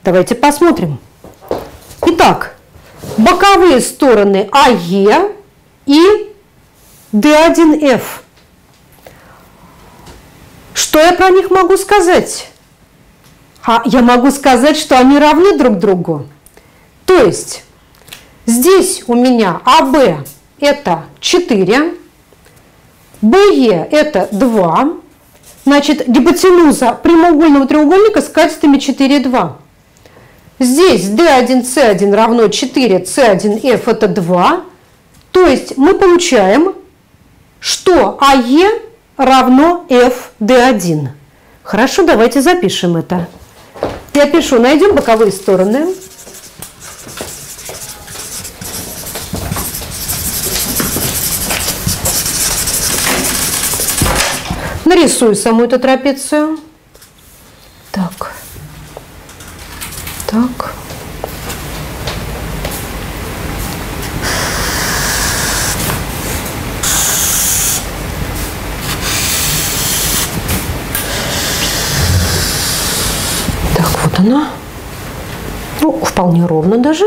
S1: Давайте посмотрим. Итак, боковые стороны АЕ и D1F. Что я про них могу сказать? А я могу сказать, что они равны друг другу. То есть здесь у меня АБ это 4, БЕ это 2, Значит, гипотенуза прямоугольного треугольника с качествами 4, 2. Здесь D1C1 равно 4, C1F это 2. То есть мы получаем, что АЕ равно FD1. Хорошо, давайте запишем это. Я пишу, найдем боковые стороны. Нарисую саму эту трапецию. Так. Так. Так, вот она. Ну, вполне ровно даже.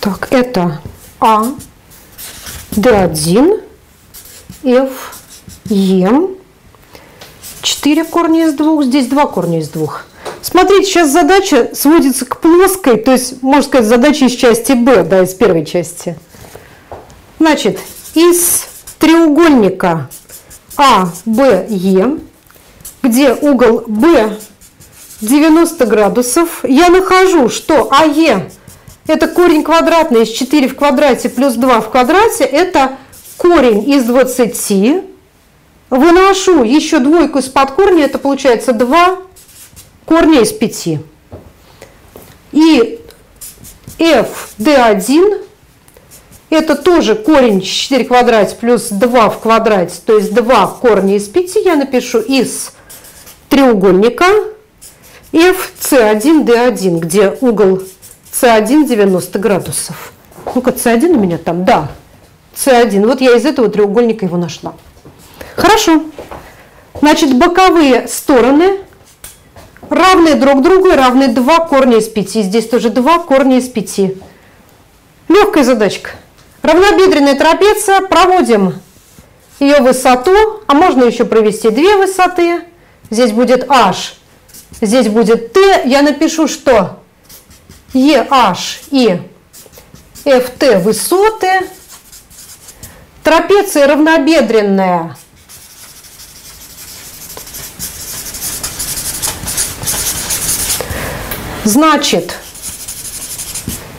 S1: Так, это А, Д1, Ф, Е. 4 корня из двух, здесь 2 корня из двух. Смотрите, сейчас задача сводится к плоской, то есть, можно сказать, задача из части Б, да, из первой части. Значит, из треугольника А, Б, Е, где угол Б 90 градусов, я нахожу, что АЕ это корень квадратный из 4 в квадрате плюс 2 в квадрате, это корень из 20. Выношу еще двойку из-под корня, это получается 2 корня из 5. И FD1 это тоже корень 4 в квадрате плюс 2 в квадрате, то есть 2 корня из 5 я напишу из треугольника FC1D1, где угол C1 90 градусов. Ну-ка, C1 у меня там, да, C1. Вот я из этого треугольника его нашла. Хорошо. Значит, боковые стороны равны друг другу и равны 2 корня из 5. Здесь тоже 2 корня из 5. Легкая задачка. Равнобедренная трапеция. Проводим ее высоту, а можно еще провести две высоты. Здесь будет h, здесь будет t. Я напишу, что EH и FT высоты. Трапеция равнобедренная. Значит,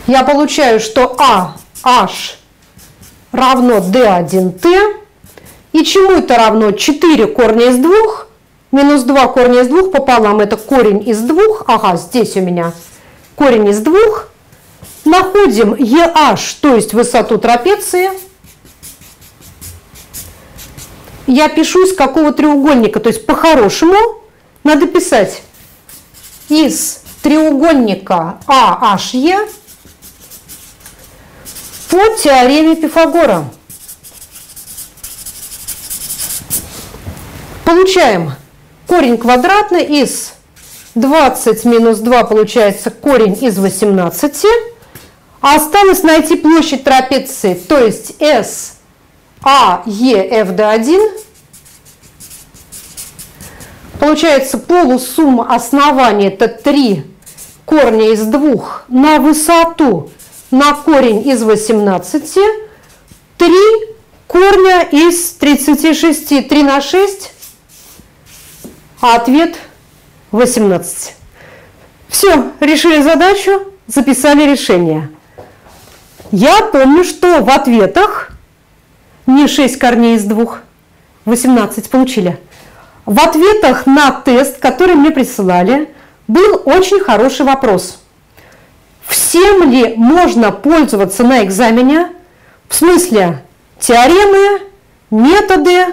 S1: я получаю, что AH равно D1T. И чему это равно? 4 корня из 2 минус 2 корня из 2 пополам. Это корень из 2. Ага, здесь у меня корень из 2. Находим EH, то есть высоту трапеции. Я пишу из какого треугольника. То есть по-хорошему надо писать из треугольника AHE по теореме Пифагора. Получаем корень квадратный из 20 минус 2 получается корень из 18. А осталось найти площадь трапеции, то есть S, A, E, F до 1. Получается полусумма основания это 3 корня из 2 на высоту на корень из 18. 3 корня из 36. 3 на 6. А ответ 18. Все, решили задачу, записали решение. Я помню, что в ответах не 6 корней из 2, 18 получили. В ответах на тест, который мне присылали, был очень хороший вопрос. Всем ли можно пользоваться на экзамене, в смысле теоремы, методы,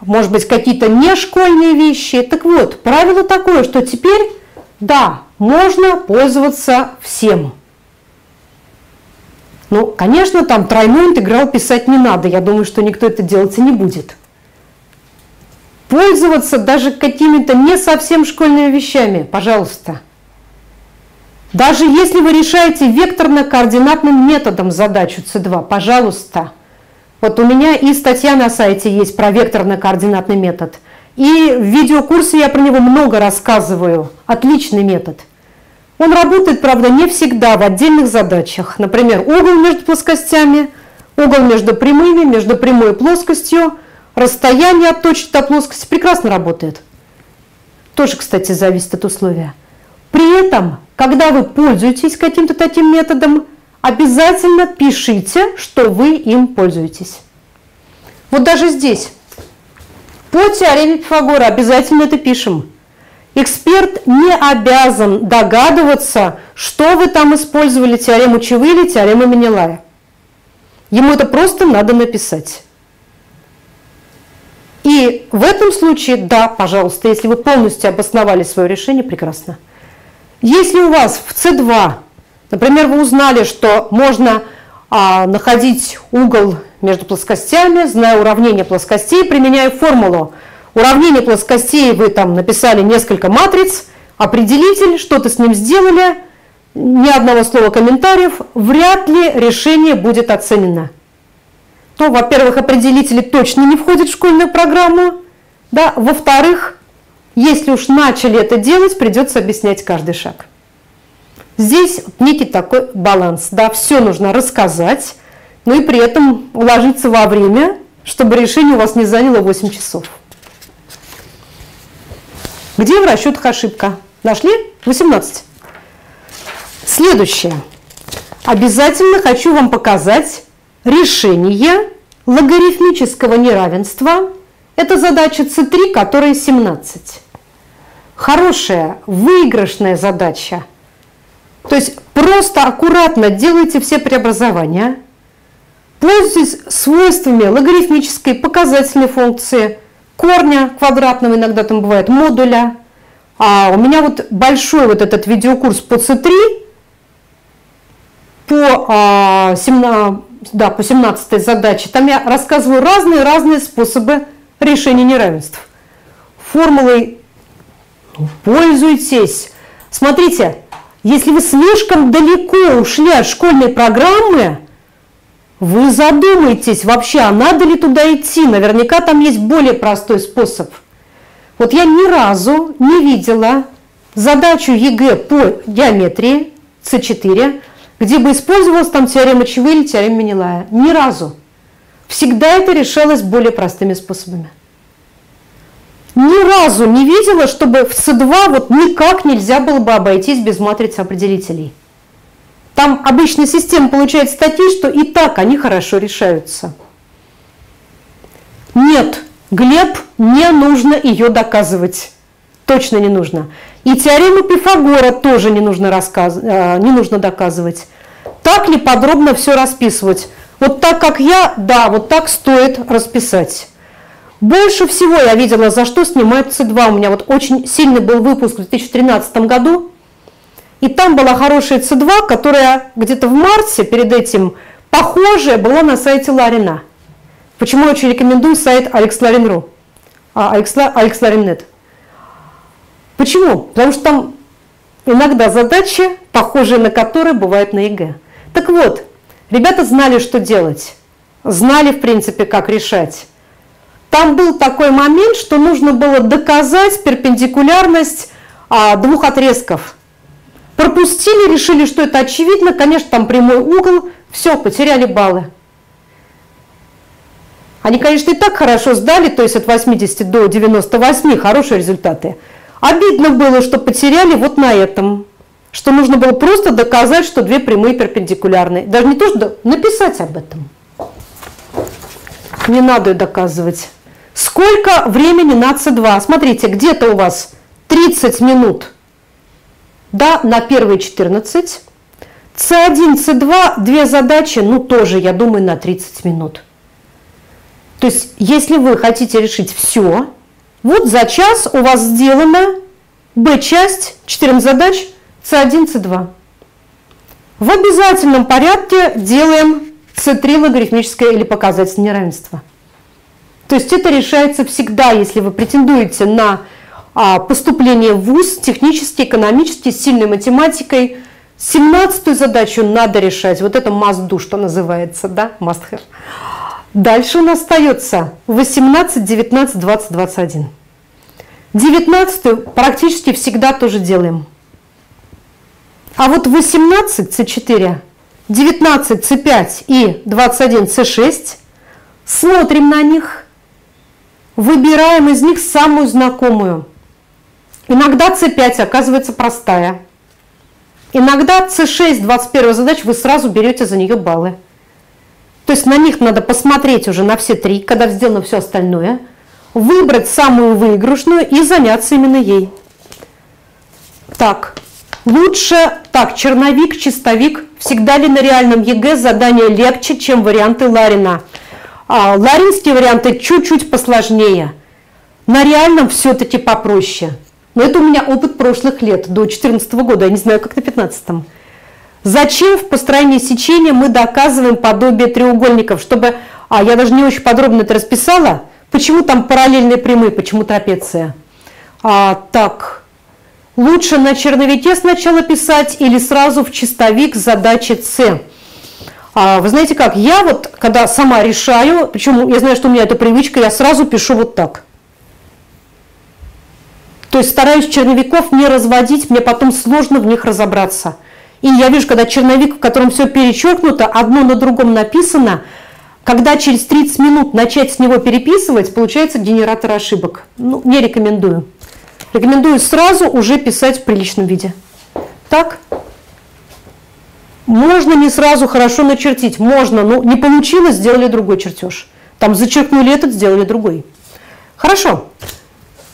S1: может быть, какие-то нешкольные вещи. Так вот, правило такое, что теперь, да, можно пользоваться всем. Ну, конечно, там тройной интеграл писать не надо. Я думаю, что никто это делать и не будет. Пользоваться даже какими-то не совсем школьными вещами, пожалуйста. Даже если вы решаете векторно-координатным методом задачу С2, пожалуйста. Вот у меня и статья на сайте есть про векторно-координатный метод. И в видеокурсе я про него много рассказываю. Отличный метод. Он работает, правда, не всегда в отдельных задачах. Например, угол между плоскостями, угол между прямыми, между прямой и плоскостью, расстояние от точки до плоскости прекрасно работает. Тоже, кстати, зависит от условия. При этом, когда вы пользуетесь каким-то таким методом, обязательно пишите, что вы им пользуетесь. Вот даже здесь. По теореме Пифагора обязательно это пишем. Эксперт не обязан догадываться, что вы там использовали, теорему Чевы или теорему Менелая. Ему это просто надо написать. И в этом случае, да, пожалуйста, если вы полностью обосновали свое решение, прекрасно. Если у вас в С2, например, вы узнали, что можно а, находить угол между плоскостями, зная уравнение плоскостей, применяя формулу. Уравнение плоскостей вы там написали несколько матриц, определитель, что-то с ним сделали, ни одного слова комментариев, вряд ли решение будет оценено. То, во-первых, определители точно не входят в школьную программу, да, во-вторых, если уж начали это делать, придется объяснять каждый шаг. Здесь некий такой баланс, да, все нужно рассказать, но и при этом уложиться во время, чтобы решение у вас не заняло 8 часов. Где в расчетах ошибка? Нашли? 18. Следующее. Обязательно хочу вам показать решение логарифмического неравенства. Это задача С3, которая 17. Хорошая, выигрышная задача. То есть просто аккуратно делайте все преобразования – Пользуйтесь свойствами логарифмической показательной функции, корня квадратного, иногда там бывает, модуля. А у меня вот большой вот этот видеокурс по C3, по, а, 17, да, по 17 задаче. Там я рассказываю разные-разные способы решения неравенств. Формулой пользуйтесь. Смотрите, если вы слишком далеко ушли от школьной программы, вы задумайтесь вообще, а надо ли туда идти? Наверняка там есть более простой способ. Вот я ни разу не видела задачу ЕГЭ по геометрии С4, где бы использовалась там теорема Чевы или теорема Менелая. Ни разу. Всегда это решалось более простыми способами. Ни разу не видела, чтобы в С2 вот никак нельзя было бы обойтись без матрицы определителей. Там обычная система получает статьи, что и так они хорошо решаются. Нет, Глеб, не нужно ее доказывать. Точно не нужно. И теорему Пифагора тоже не нужно, рассказ... Э, не нужно доказывать. Так ли подробно все расписывать? Вот так, как я, да, вот так стоит расписать. Больше всего я видела, за что снимают С2. У меня вот очень сильный был выпуск в 2013 году. И там была хорошая С2, которая где-то в марте перед этим похожая была на сайте Ларина. Почему я очень рекомендую сайт AlexLarin.ru, а, AlexLarin.net. Почему? Потому что там иногда задачи, похожие на которые бывают на ЕГЭ. Так вот, ребята знали, что делать, знали, в принципе, как решать. Там был такой момент, что нужно было доказать перпендикулярность а, двух отрезков – Пропустили, решили, что это очевидно. Конечно, там прямой угол. Все, потеряли баллы. Они, конечно, и так хорошо сдали, то есть от 80 до 98 хорошие результаты. Обидно было, что потеряли вот на этом. Что нужно было просто доказать, что две прямые перпендикулярные. Даже не то, что написать об этом. Не надо доказывать. Сколько времени на С2? Смотрите, где-то у вас 30 минут да, на первые 14. С1, С2, две задачи, ну тоже, я думаю, на 30 минут. То есть, если вы хотите решить все, вот за час у вас сделана Б-часть, 14 задач, С1, С2. В обязательном порядке делаем С3 логарифмическое или показательное неравенство. То есть это решается всегда, если вы претендуете на а, поступление в ВУЗ, технический, экономический, с сильной математикой. 17 задачу надо решать. Вот это must do, что называется, да, must have. Дальше у нас остается 18, 19, 20, 21. 19 практически всегда тоже делаем. А вот 18 С4, 19 С5 и 21 С6 смотрим на них, выбираем из них самую знакомую – Иногда С5 оказывается простая. Иногда С6, 21 задача, вы сразу берете за нее баллы. То есть на них надо посмотреть уже на все три, когда сделано все остальное, выбрать самую выигрышную и заняться именно ей. Так, лучше, так, черновик, чистовик. Всегда ли на реальном ЕГЭ задание легче, чем варианты Ларина? А, ларинские варианты чуть-чуть посложнее. На реальном все-таки попроще. Но это у меня опыт прошлых лет, до 2014 года, я не знаю, как на 15 -м. Зачем в построении сечения мы доказываем подобие треугольников, чтобы, а я даже не очень подробно это расписала, почему там параллельные прямые, почему трапеция. А, так, лучше на черновике сначала писать или сразу в чистовик задачи С. А, вы знаете как, я вот, когда сама решаю, причем я знаю, что у меня это привычка, я сразу пишу вот так. То есть стараюсь черновиков не разводить, мне потом сложно в них разобраться. И я вижу, когда черновик, в котором все перечеркнуто, одно на другом написано, когда через 30 минут начать с него переписывать, получается генератор ошибок. Ну, не рекомендую. Рекомендую сразу уже писать в приличном виде. Так? Можно не сразу хорошо начертить, можно, но не получилось, сделали другой чертеж. Там зачеркнули этот, сделали другой. Хорошо.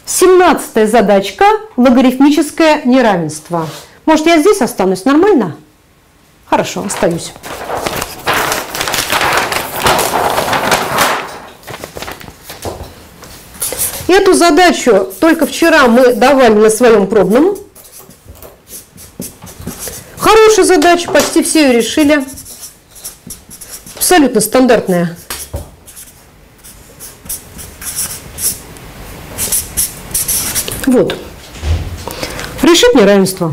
S1: Семнадцатая задачка – логарифмическое неравенство. Может, я здесь останусь? Нормально? Хорошо, остаюсь. Эту задачу только вчера мы давали на своем пробном. Хорошая задача, почти все ее решили. Абсолютно стандартная. Вот. Решить неравенство.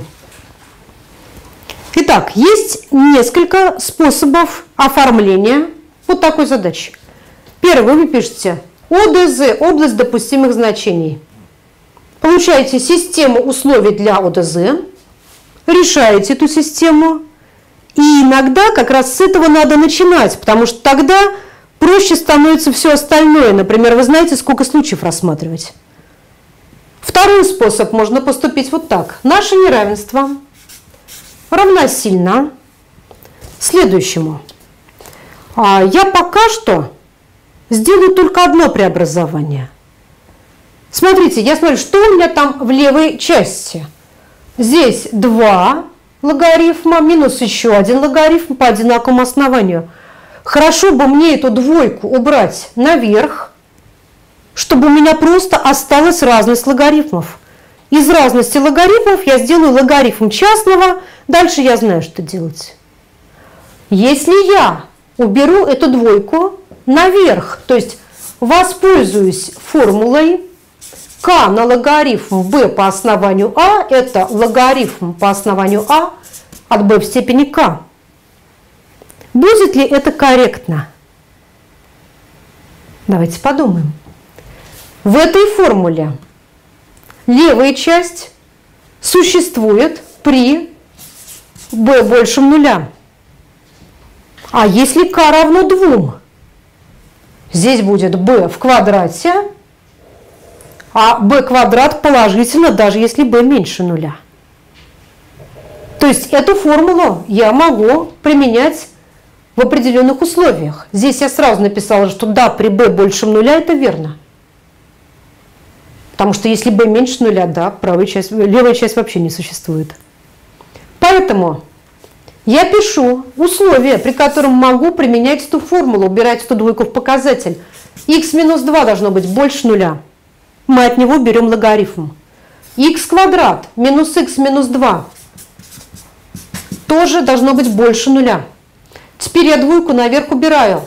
S1: Итак, есть несколько способов оформления вот такой задачи. Первый вы пишете ОДЗ – область допустимых значений. Получаете систему условий для ОДЗ, решаете эту систему, и иногда как раз с этого надо начинать, потому что тогда проще становится все остальное. Например, вы знаете, сколько случаев рассматривать. Второй способ можно поступить вот так. Наше неравенство равносильно следующему. А я пока что сделаю только одно преобразование. Смотрите, я смотрю, что у меня там в левой части. Здесь 2 логарифма минус еще один логарифм по одинаковому основанию. Хорошо бы мне эту двойку убрать наверх, чтобы у меня просто осталась разность логарифмов. Из разности логарифмов я сделаю логарифм частного, дальше я знаю, что делать. Если я уберу эту двойку наверх, то есть воспользуюсь формулой k на логарифм b по основанию a, это логарифм по основанию a от b в степени k. Будет ли это корректно? Давайте подумаем. В этой формуле левая часть существует при b больше нуля. А если k равно 2, здесь будет b в квадрате, а b квадрат положительно, даже если b меньше нуля. То есть эту формулу я могу применять в определенных условиях. Здесь я сразу написала, что да, при b больше нуля это верно. Потому что если b меньше нуля, да, правая часть, левая часть вообще не существует. Поэтому я пишу условия, при котором могу применять эту формулу, убирать эту двойку в показатель. x минус 2 должно быть больше нуля. Мы от него берем логарифм. x квадрат минус x минус 2 тоже должно быть больше нуля. Теперь я двойку наверх убираю.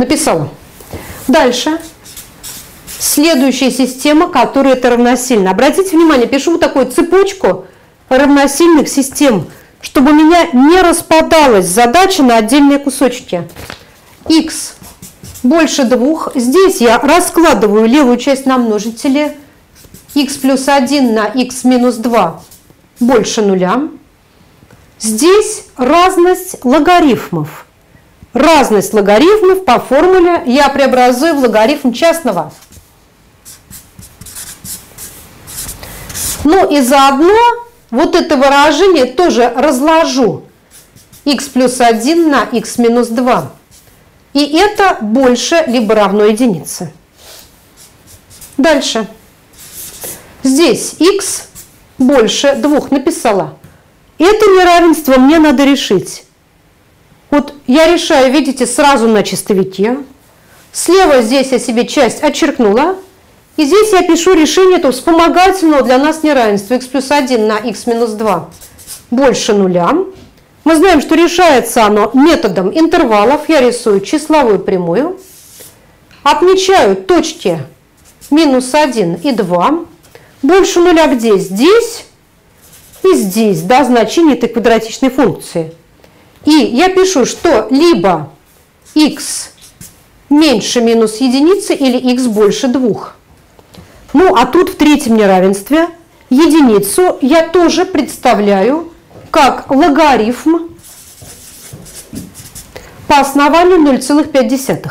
S1: Написала. Дальше. Следующая система, которая это равносильно. Обратите внимание, пишу вот такую цепочку равносильных систем, чтобы у меня не распадалась задача на отдельные кусочки. x больше двух. Здесь я раскладываю левую часть на множители. x плюс 1 на x минус 2 больше нуля. Здесь разность логарифмов. Разность логарифмов по формуле я преобразую в логарифм частного. Ну и заодно вот это выражение тоже разложу. x плюс 1 на x минус 2. И это больше либо равно единице. Дальше. Здесь x больше 2 написала. Это неравенство мне надо решить. Вот я решаю, видите, сразу на чистовике. Слева здесь я себе часть отчеркнула. И здесь я пишу решение этого вспомогательного для нас неравенства x плюс 1 на x минус 2 больше нуля. Мы знаем, что решается оно методом интервалов. Я рисую числовую прямую. Отмечаю точки минус 1 и 2. Больше нуля где? Здесь и здесь, да, значение этой квадратичной функции. И я пишу, что либо x меньше минус единицы или x больше 2. Ну, а тут в третьем неравенстве единицу я тоже представляю как логарифм по основанию 0,5.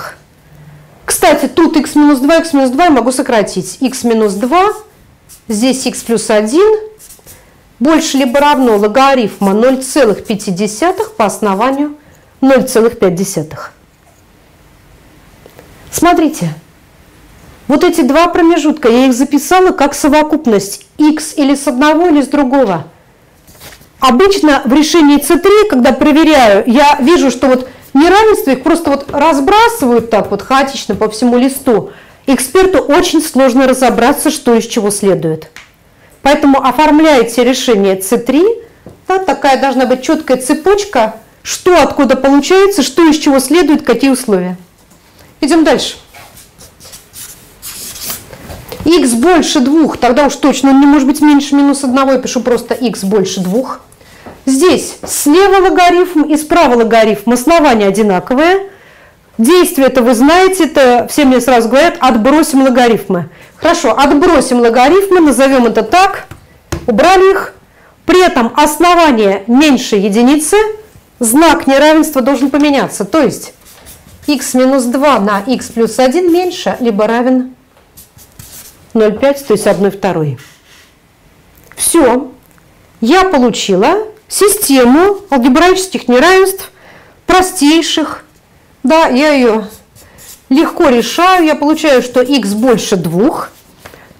S1: Кстати, тут x минус 2, x минус 2 я могу сократить. x минус 2, здесь x плюс 1, больше либо равно логарифма 0,5 по основанию 0,5. Смотрите, вот эти два промежутка, я их записала как совокупность x или с одного, или с другого. Обычно в решении С3, когда проверяю, я вижу, что вот неравенства их просто вот разбрасывают так вот хаотично по всему листу. Эксперту очень сложно разобраться, что из чего следует. Поэтому оформляете решение С3, да, такая должна быть четкая цепочка, что откуда получается, что из чего следует, какие условия. Идем дальше. x больше 2, тогда уж точно он не может быть меньше минус 1, я пишу просто x больше 2. Здесь слева логарифм и справа логарифм, основания одинаковые. Действие это вы знаете, это все мне сразу говорят, отбросим логарифмы. Хорошо, отбросим логарифмы, назовем это так, убрали их. При этом основание меньше единицы, знак неравенства должен поменяться. То есть x минус 2 на x плюс 1 меньше, либо равен 0,5, то есть 1 второй. Все, я получила систему алгебраических неравенств, простейших. Да, я ее легко решаю. Я получаю, что x больше 2.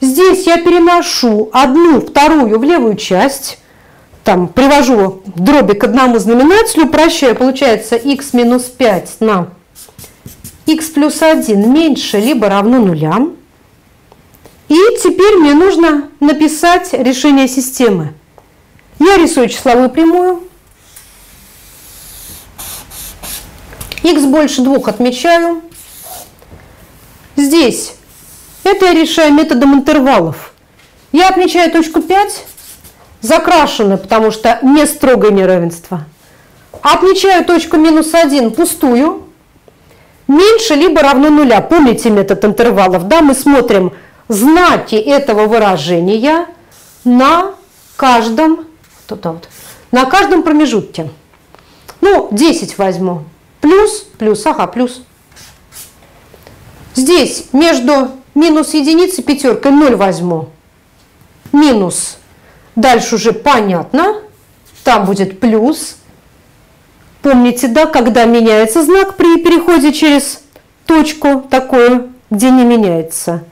S1: Здесь я переношу одну вторую в левую часть. Там привожу дроби к одному знаменателю, прощаю. Получается x минус 5 на x плюс 1 меньше либо равно нулям. И теперь мне нужно написать решение системы. Я рисую числовую прямую. x больше 2 отмечаю. Здесь это я решаю методом интервалов. Я отмечаю точку 5, закрашенную, потому что не строгое неравенство. Отмечаю точку минус 1 пустую, меньше либо равно нуля. Помните метод интервалов? Да, мы смотрим знаки этого выражения на каждом что-то вот. На каждом промежутке. Ну, 10 возьму. Плюс, плюс, ага, плюс. Здесь между минус единицей пятеркой 0 возьму. Минус. Дальше уже понятно. Там будет плюс. Помните, да, когда меняется знак при переходе через точку такую, где не меняется.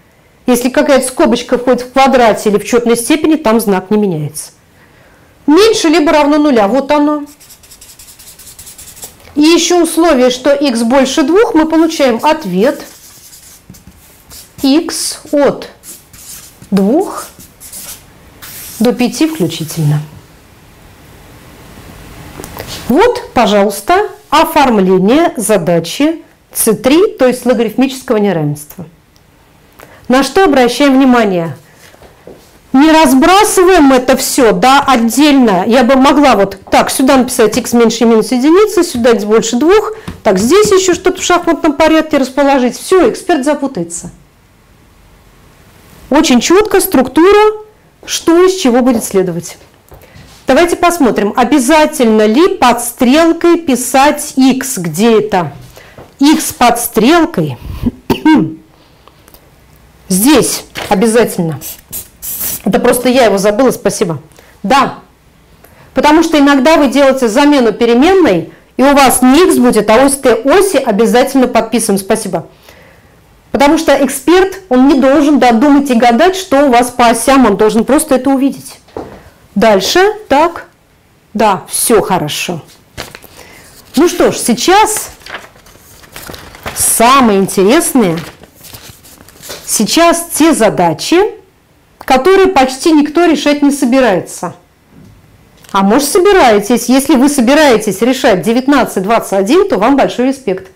S1: Если какая-то скобочка входит в квадрате или в четной степени, там знак не меняется меньше либо равно нуля. Вот оно. И еще условие, что x больше 2, мы получаем ответ x от 2 до 5 включительно. Вот, пожалуйста, оформление задачи C3, то есть логарифмического неравенства. На что обращаем внимание – не разбрасываем это все, да, отдельно. Я бы могла вот так, сюда написать x меньше минус единицы, сюда x больше двух, так, здесь еще что-то в шахматном порядке расположить. Все, эксперт запутается. Очень четко структура, что из чего будет следовать. Давайте посмотрим, обязательно ли под стрелкой писать x, где это? x под стрелкой. [CLEARS THROAT] Здесь обязательно. Это просто я его забыла, спасибо. Да, потому что иногда вы делаете замену переменной, И у вас не x будет, а ось t оси обязательно подписываем. Спасибо. Потому что эксперт, он не должен додумать и гадать, что у вас по осям, он должен просто это увидеть. Дальше, так, да, все хорошо. Ну что ж, сейчас самое интересное, сейчас те задачи, которые почти никто решать не собирается. А может собираетесь, если вы собираетесь решать 19-21, то вам большой респект.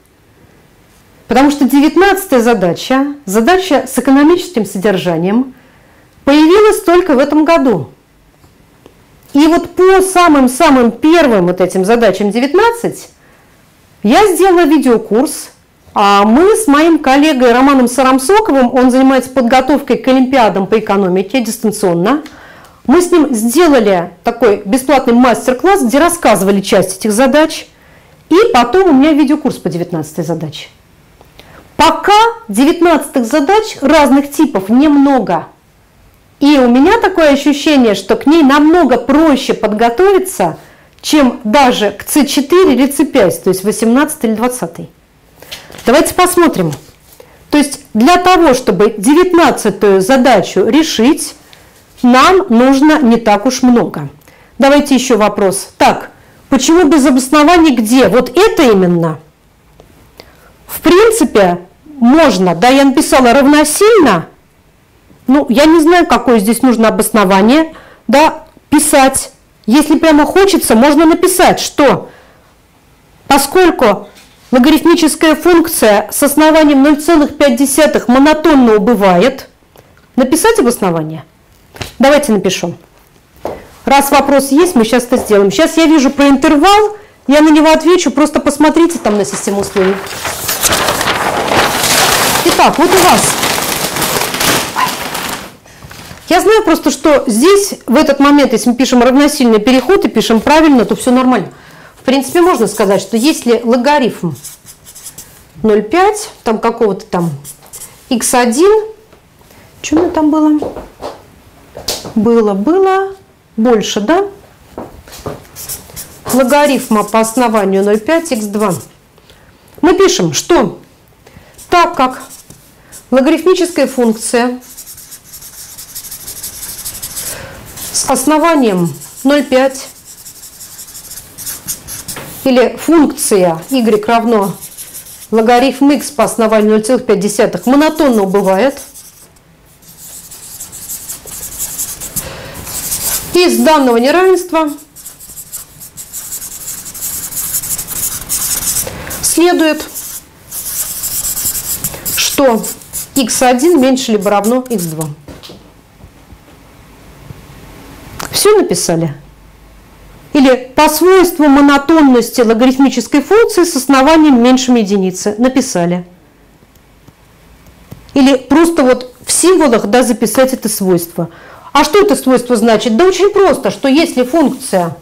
S1: Потому что 19 задача, задача с экономическим содержанием, появилась только в этом году. И вот по самым-самым первым вот этим задачам 19 я сделала видеокурс, а мы с моим коллегой Романом Сарамсоковым, он занимается подготовкой к Олимпиадам по экономике дистанционно, мы с ним сделали такой бесплатный мастер-класс, где рассказывали часть этих задач, и потом у меня видеокурс по 19 задаче. Пока 19 задач разных типов немного. И у меня такое ощущение, что к ней намного проще подготовиться, чем даже к С4 или С5, то есть 18 или 20. Давайте посмотрим. То есть для того, чтобы 19 задачу решить, нам нужно не так уж много. Давайте еще вопрос. Так, почему без обоснований где? Вот это именно. В принципе, можно, да, я написала равносильно, ну, я не знаю, какое здесь нужно обоснование, да, писать. Если прямо хочется, можно написать, что поскольку логарифмическая функция с основанием 0,5 монотонно убывает, написать обоснование. Давайте напишу. Раз вопрос есть, мы сейчас это сделаем. Сейчас я вижу про интервал, я на него отвечу, просто посмотрите там на систему условий. Итак, вот у вас. Я знаю просто, что здесь, в этот момент, если мы пишем равносильный переход и пишем правильно, то все нормально. В принципе, можно сказать, что если логарифм 0,5, там какого-то там x1, что у меня там было? Было, было, больше, да? Логарифма по основанию 0,5 x2. Мы пишем, что так как логарифмическая функция с основанием 0,5 или функция y равно логарифм x по основанию 0,5 монотонно убывает, из данного неравенства следует, что x1 меньше либо равно x2. Все написали? Или по свойству монотонности логарифмической функции с основанием меньшим единицы. Написали. Или просто вот в символах да, записать это свойство. А что это свойство значит? Да очень просто, что если функция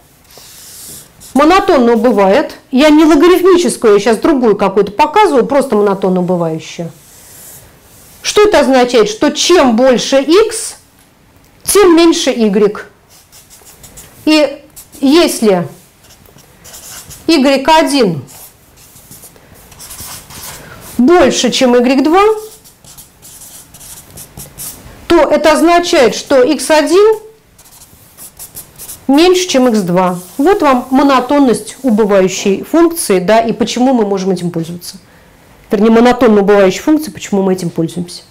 S1: монотонно убывает, я не логарифмическую, я сейчас другую какую-то показываю, просто монотонно убывающую. Что это означает? Что чем больше x, тем меньше y. И если y1 больше, чем y2, то это означает, что x1 меньше, чем x2. Вот вам монотонность убывающей функции, да, и почему мы можем этим пользоваться. Вернее, монотонно убывающей функции, почему мы этим пользуемся.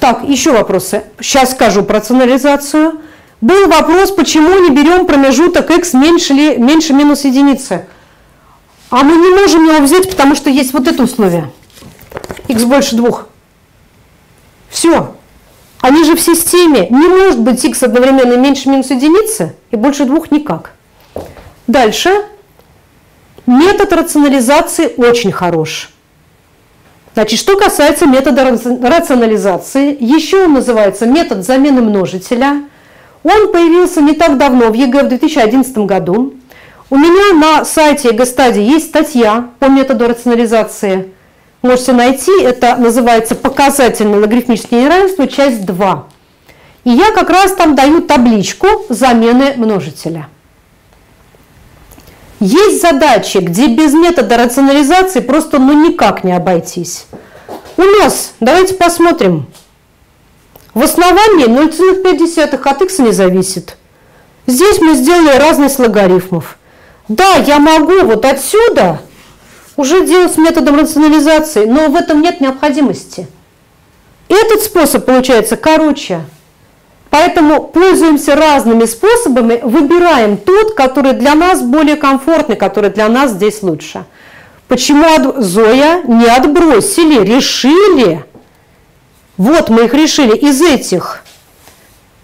S1: Так, еще вопросы. Сейчас скажу про рационализацию. Был вопрос, почему не берем промежуток x меньше, ли, меньше минус единицы. А мы не можем его взять, потому что есть вот это условие. x больше двух. Все. Они же в системе. Не может быть x одновременно меньше минус единицы и больше двух никак. Дальше. Метод рационализации очень хорош. Значит, что касается метода рационализации, еще он называется метод замены множителя – он появился не так давно, в ЕГЭ в 2011 году. У меня на сайте ЕГЭ-Study есть статья по методу рационализации. Можете найти, это называется «Показательное логарифмическое неравенство», часть 2. И я как раз там даю табличку замены множителя. Есть задачи, где без метода рационализации просто ну никак не обойтись. У нас, давайте посмотрим, в основании 0,5 от x не зависит. Здесь мы сделали разность логарифмов. Да, я могу вот отсюда уже делать методом рационализации, но в этом нет необходимости. Этот способ получается короче. Поэтому пользуемся разными способами, выбираем тот, который для нас более комфортный, который для нас здесь лучше. Почему Зоя не отбросили, решили? Вот мы их решили. Из этих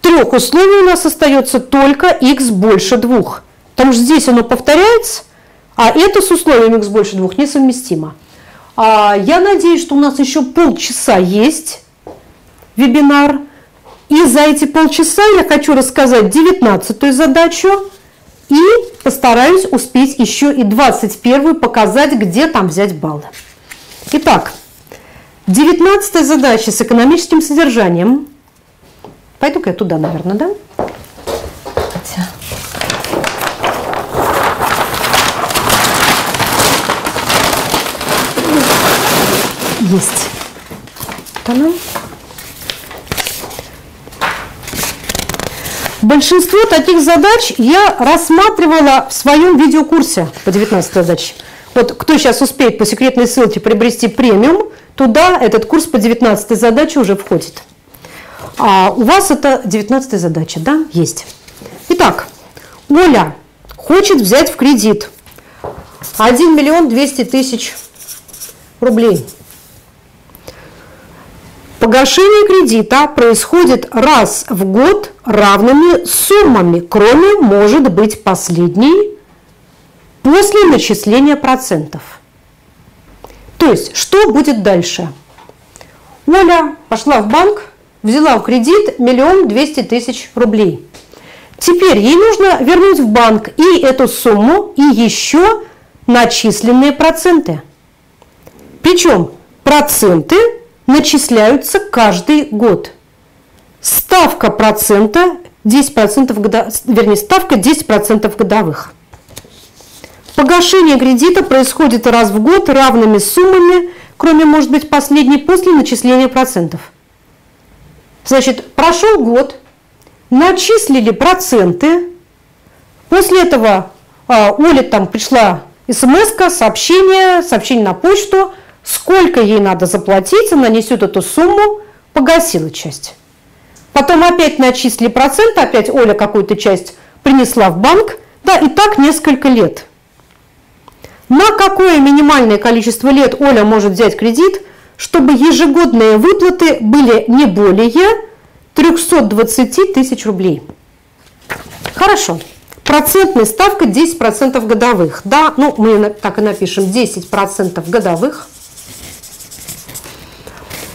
S1: трех условий у нас остается только x больше двух. Потому что здесь оно повторяется, а это с условием x больше двух несовместимо. А я надеюсь, что у нас еще полчаса есть вебинар. И за эти полчаса я хочу рассказать 19 задачу и постараюсь успеть еще и 21 показать, где там взять баллы. Итак, 19 задача с экономическим содержанием. Пойду-ка я туда, наверное, да? Есть. Вот она. Большинство таких задач я рассматривала в своем видеокурсе по 19 задаче. Вот кто сейчас успеет по секретной ссылке приобрести премиум, туда этот курс по 19 задаче уже входит. А у вас это 19 задача, да? Есть. Итак, Оля хочет взять в кредит 1 миллион 200 тысяч рублей. Погашение кредита происходит раз в год равными суммами, кроме, может быть, последней, после начисления процентов. То есть, что будет дальше? Оля пошла в банк, взяла в кредит миллион двести тысяч рублей. Теперь ей нужно вернуть в банк и эту сумму, и еще начисленные проценты. Причем проценты начисляются каждый год. Ставка процента 10% года, вернее, ставка 10% годовых. Погашение кредита происходит раз в год равными суммами, кроме, может быть, последней после начисления процентов. Значит, прошел год, начислили проценты, после этого а, Оле там пришла смс сообщение, сообщение на почту, сколько ей надо заплатить, она несет эту сумму, погасила часть. Потом опять начислили процент, опять Оля какую-то часть принесла в банк, да, и так несколько лет. На какое минимальное количество лет Оля может взять кредит, чтобы ежегодные выплаты были не более 320 тысяч рублей? Хорошо. Процентная ставка 10% годовых. Да, ну мы так и напишем 10% годовых.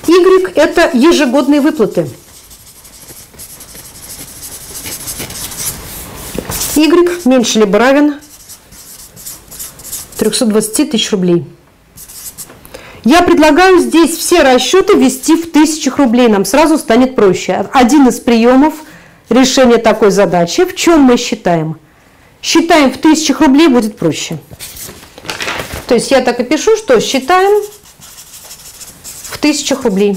S1: Y – это ежегодные выплаты. Y меньше либо равен 320 тысяч рублей. Я предлагаю здесь все расчеты ввести в тысячах рублей. Нам сразу станет проще. Один из приемов решения такой задачи. В чем мы считаем? Считаем в тысячах рублей будет проще. То есть я так и пишу, что считаем в тысячах рублей.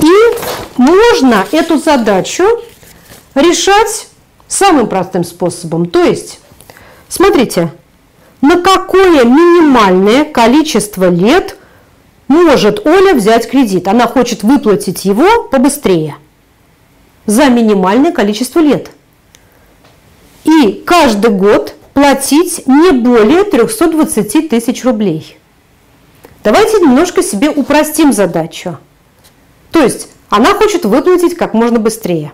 S1: И можно эту задачу решать самым простым способом. То есть, смотрите, на какое минимальное количество лет может Оля взять кредит? Она хочет выплатить его побыстрее за минимальное количество лет. И каждый год платить не более 320 тысяч рублей. Давайте немножко себе упростим задачу. То есть она хочет выплатить как можно быстрее.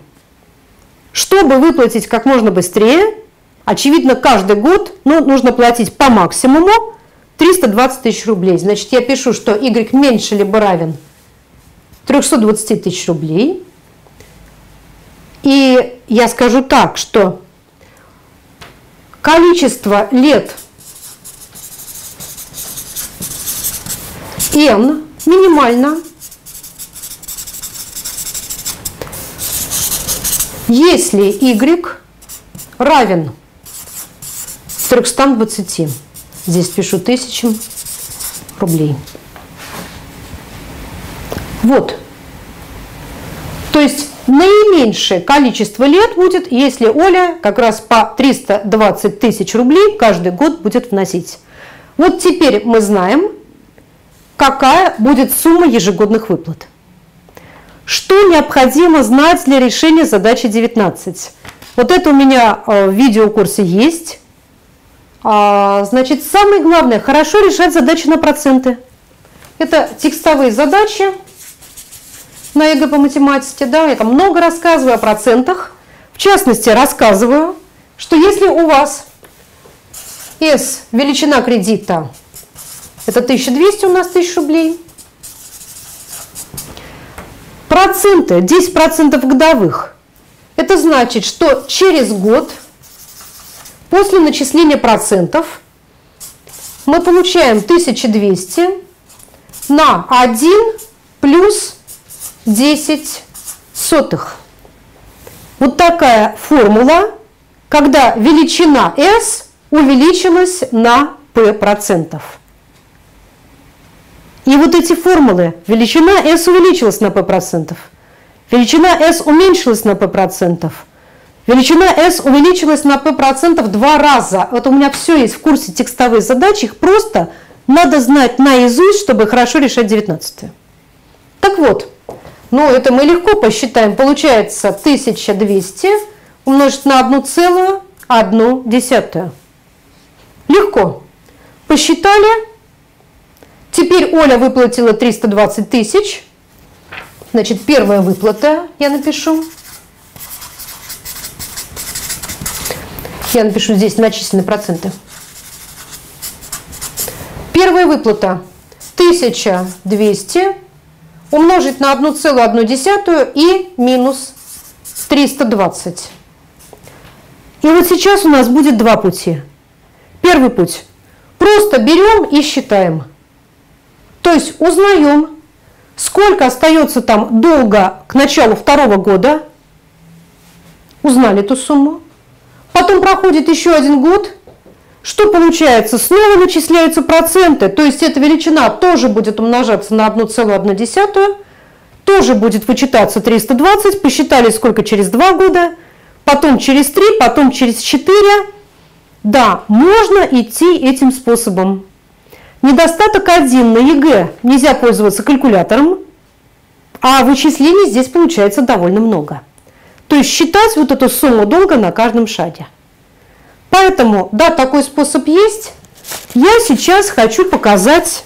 S1: Чтобы выплатить как можно быстрее, очевидно, каждый год ну, нужно платить по максимуму 320 тысяч рублей. Значит, я пишу, что y меньше либо равен 320 тысяч рублей. И я скажу так, что количество лет n минимально Если y равен 320. Здесь пишу тысячу рублей. Вот. То есть наименьшее количество лет будет, если Оля как раз по 320 тысяч рублей каждый год будет вносить. Вот теперь мы знаем, какая будет сумма ежегодных выплат. Что необходимо знать для решения задачи 19? Вот это у меня э, в видеокурсе есть. А, значит, самое главное, хорошо решать задачи на проценты. Это текстовые задачи на ЕГЭ по математике. Да, я там много рассказываю о процентах. В частности, рассказываю, что если у вас S величина кредита, это 1200 у нас тысяч рублей, проценты, 10% годовых, это значит, что через год после начисления процентов мы получаем 1200 на 1 плюс 10 сотых. Вот такая формула, когда величина S увеличилась на p процентов. И вот эти формулы, величина S увеличилась на p процентов, величина S уменьшилась на p процентов, величина S увеличилась на p процентов два раза. Вот у меня все есть в курсе текстовые задачи, их просто надо знать наизусть, чтобы хорошо решать 19 Так вот, ну это мы легко посчитаем. Получается 1200 умножить на 1,1 десятую. Легко. Посчитали. Теперь Оля выплатила 320 тысяч. Значит, первая выплата я напишу. Я напишу здесь начисленные проценты. Первая выплата 1200 умножить на 1,1 и минус 320. И вот сейчас у нас будет два пути. Первый путь. Просто берем и считаем. То есть узнаем, сколько остается там долго к началу второго года. Узнали эту сумму. Потом проходит еще один год. Что получается? Снова начисляются проценты. То есть эта величина тоже будет умножаться на 1,1. Тоже будет вычитаться 320. Посчитали, сколько через два года. Потом через три, потом через четыре да, можно идти этим способом. Недостаток один на ЕГЭ. Нельзя пользоваться калькулятором, а вычислений здесь получается довольно много. То есть считать вот эту сумму долга на каждом шаге. Поэтому, да, такой способ есть. Я сейчас хочу показать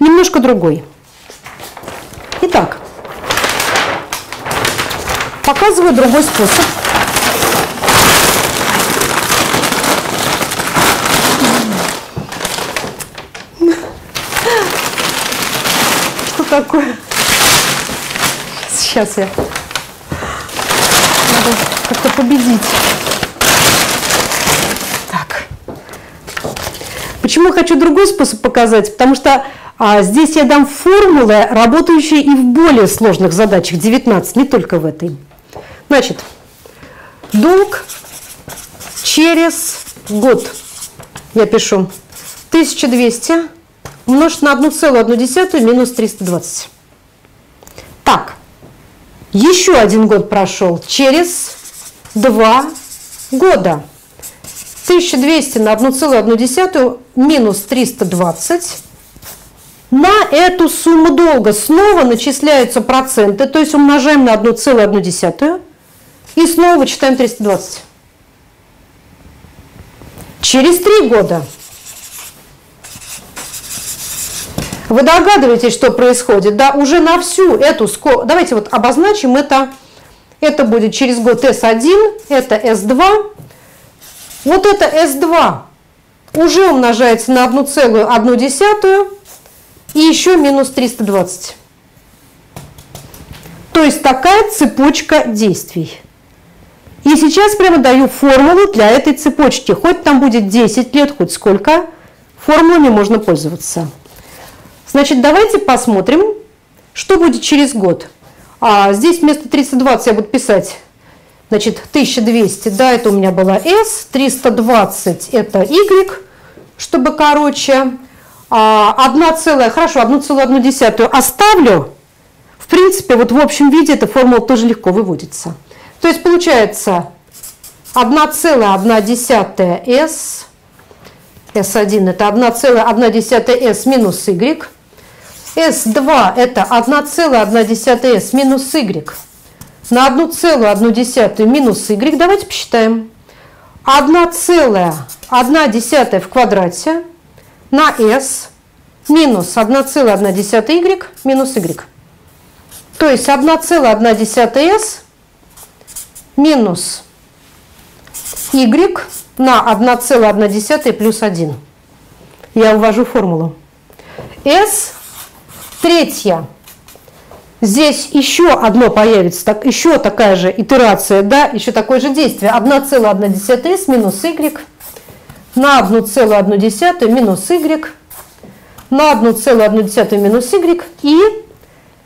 S1: немножко другой. Итак, показываю другой способ. Такое. Сейчас я. Надо как-то победить. Так. Почему я хочу другой способ показать? Потому что а, здесь я дам формулы, работающие и в более сложных задачах, 19, не только в этой. Значит, долг через год. Я пишу 1200 умножить на 1,1 минус 320. Так, еще один год прошел через два года. 1200 на 1,1 минус 320. На эту сумму долга снова начисляются проценты, то есть умножаем на 1,1 и снова вычитаем 320. Через три года Вы догадываетесь, что происходит? Да, уже на всю эту скорость. Давайте вот обозначим это. Это будет через год S1, это S2. Вот это S2 уже умножается на 1,1 и еще минус 320. То есть такая цепочка действий. И сейчас прямо даю формулу для этой цепочки. Хоть там будет 10 лет, хоть сколько, формулами можно пользоваться. Значит, давайте посмотрим, что будет через год. А здесь вместо 320 я буду писать Значит, 1200, да, это у меня была S, 320 это Y, чтобы короче. А, 1 целая, хорошо, 1,1 оставлю. В принципе, вот в общем виде эта формула тоже легко выводится. То есть получается 1,1 S, S1 это 1,1 S минус Y, S2 это 1,1 S минус Y на 1,1 минус y, давайте посчитаем. 1,1 в квадрате на s минус 1,1 y минус y. То есть 1,1 s минус y на 1,1 плюс 1. Я увожу формулу. s третья Здесь еще одно появится, так, еще такая же итерация, да, еще такое же действие. 1,1 минус y на 1,1 минус y на 1,1 минус y. И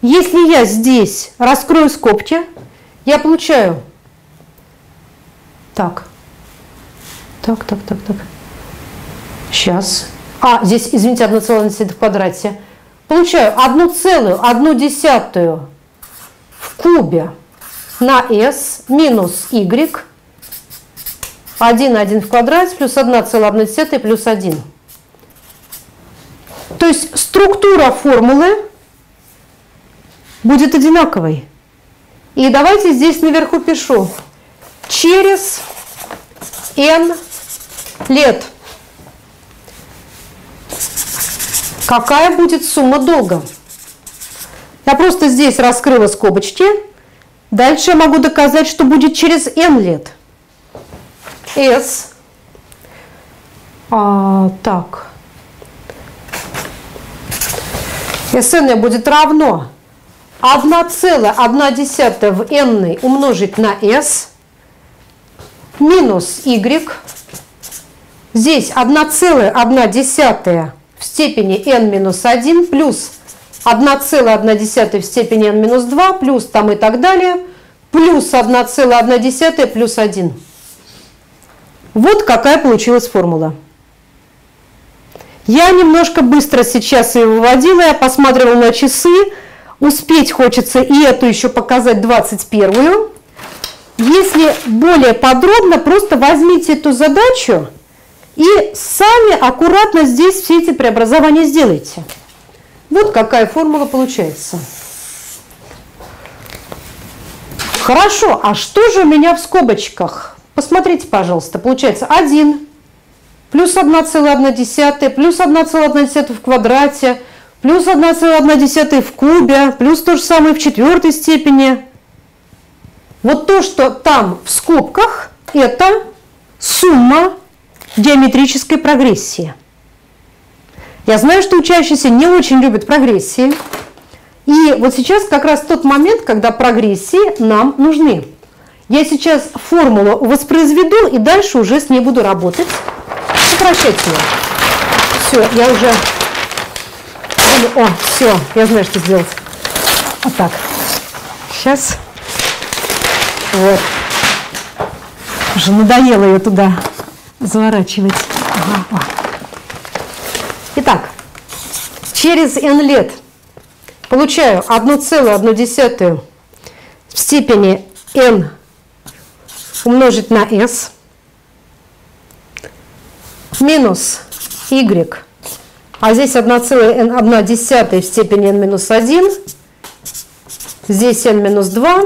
S1: если я здесь раскрою скобки, я получаю так, так, так, так, так. Сейчас. А, здесь, извините, 1,1 в квадрате. Получаю одну целую, одну десятую в кубе на s минус y 1, 1 в квадрате плюс 1,1 плюс 1. То есть структура формулы будет одинаковой. И давайте здесь наверху пишу. Через n лет – Какая будет сумма долга? Я просто здесь раскрыла скобочки. Дальше я могу доказать, что будет через n лет. S. А, так. Sn будет равно 1,1 в n умножить на s минус y. Здесь 1,1 в степени n минус 1 плюс 1,1 в степени n минус 2 плюс там и так далее плюс 1,1 плюс 1. Вот какая получилась формула. Я немножко быстро сейчас ее выводила, я посмотрела на часы. Успеть хочется и эту еще показать 21-ю. Если более подробно, просто возьмите эту задачу и сами аккуратно здесь все эти преобразования сделайте. Вот какая формула получается. Хорошо, а что же у меня в скобочках? Посмотрите, пожалуйста, получается 1 плюс 1,1 плюс 1,1 в квадрате плюс 1,1 в кубе плюс то же самое в четвертой степени. Вот то, что там в скобках, это сумма геометрической прогрессии. Я знаю, что учащиеся не очень любят прогрессии. И вот сейчас как раз тот момент, когда прогрессии нам нужны. Я сейчас формулу воспроизведу и дальше уже с ней буду работать. Сокращать ее. Все, я уже... О, все, я знаю, что сделать. Вот так. Сейчас. Вот. Уже надоело ее туда заворачивать. Ага. Итак, через n лет получаю 1,1 в степени n умножить на s минус y, а здесь 1,1 в степени n минус 1, здесь n минус 2,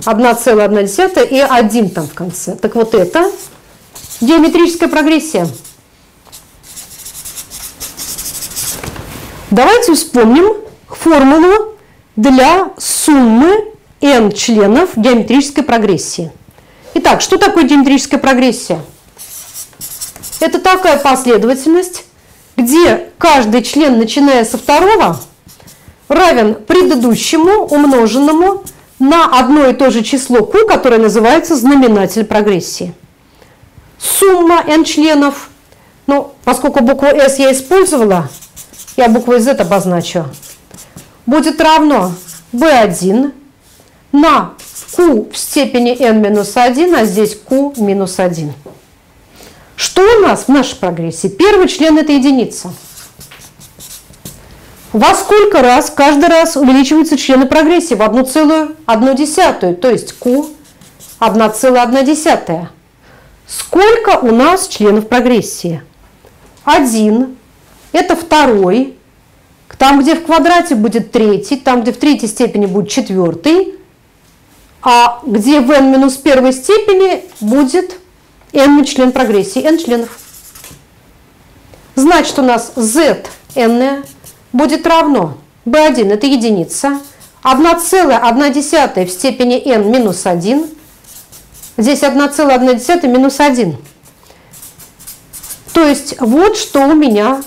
S1: 1,1 и 1 там в конце. Так вот это Геометрическая прогрессия. Давайте вспомним формулу для суммы n членов геометрической прогрессии. Итак, что такое геометрическая прогрессия? Это такая последовательность, где каждый член, начиная со второго, равен предыдущему умноженному на одно и то же число q, которое называется знаменатель прогрессии сумма n членов. Ну, поскольку букву S я использовала, я букву Z обозначу. Будет равно B1 на q в степени n минус 1, а здесь q минус 1. Что у нас в нашей прогрессии? Первый член – это единица. Во сколько раз каждый раз увеличиваются члены прогрессии? В 1,1, то есть q 1,1. Сколько у нас членов прогрессии? Один. Это второй. Там, где в квадрате будет третий, там, где в третьей степени будет четвертый, а где в n минус первой степени будет n член прогрессии, n членов. Значит, у нас z n будет равно b1, это единица, 1,1 в степени n минус 1, здесь 1,1 минус 1. То есть вот что у меня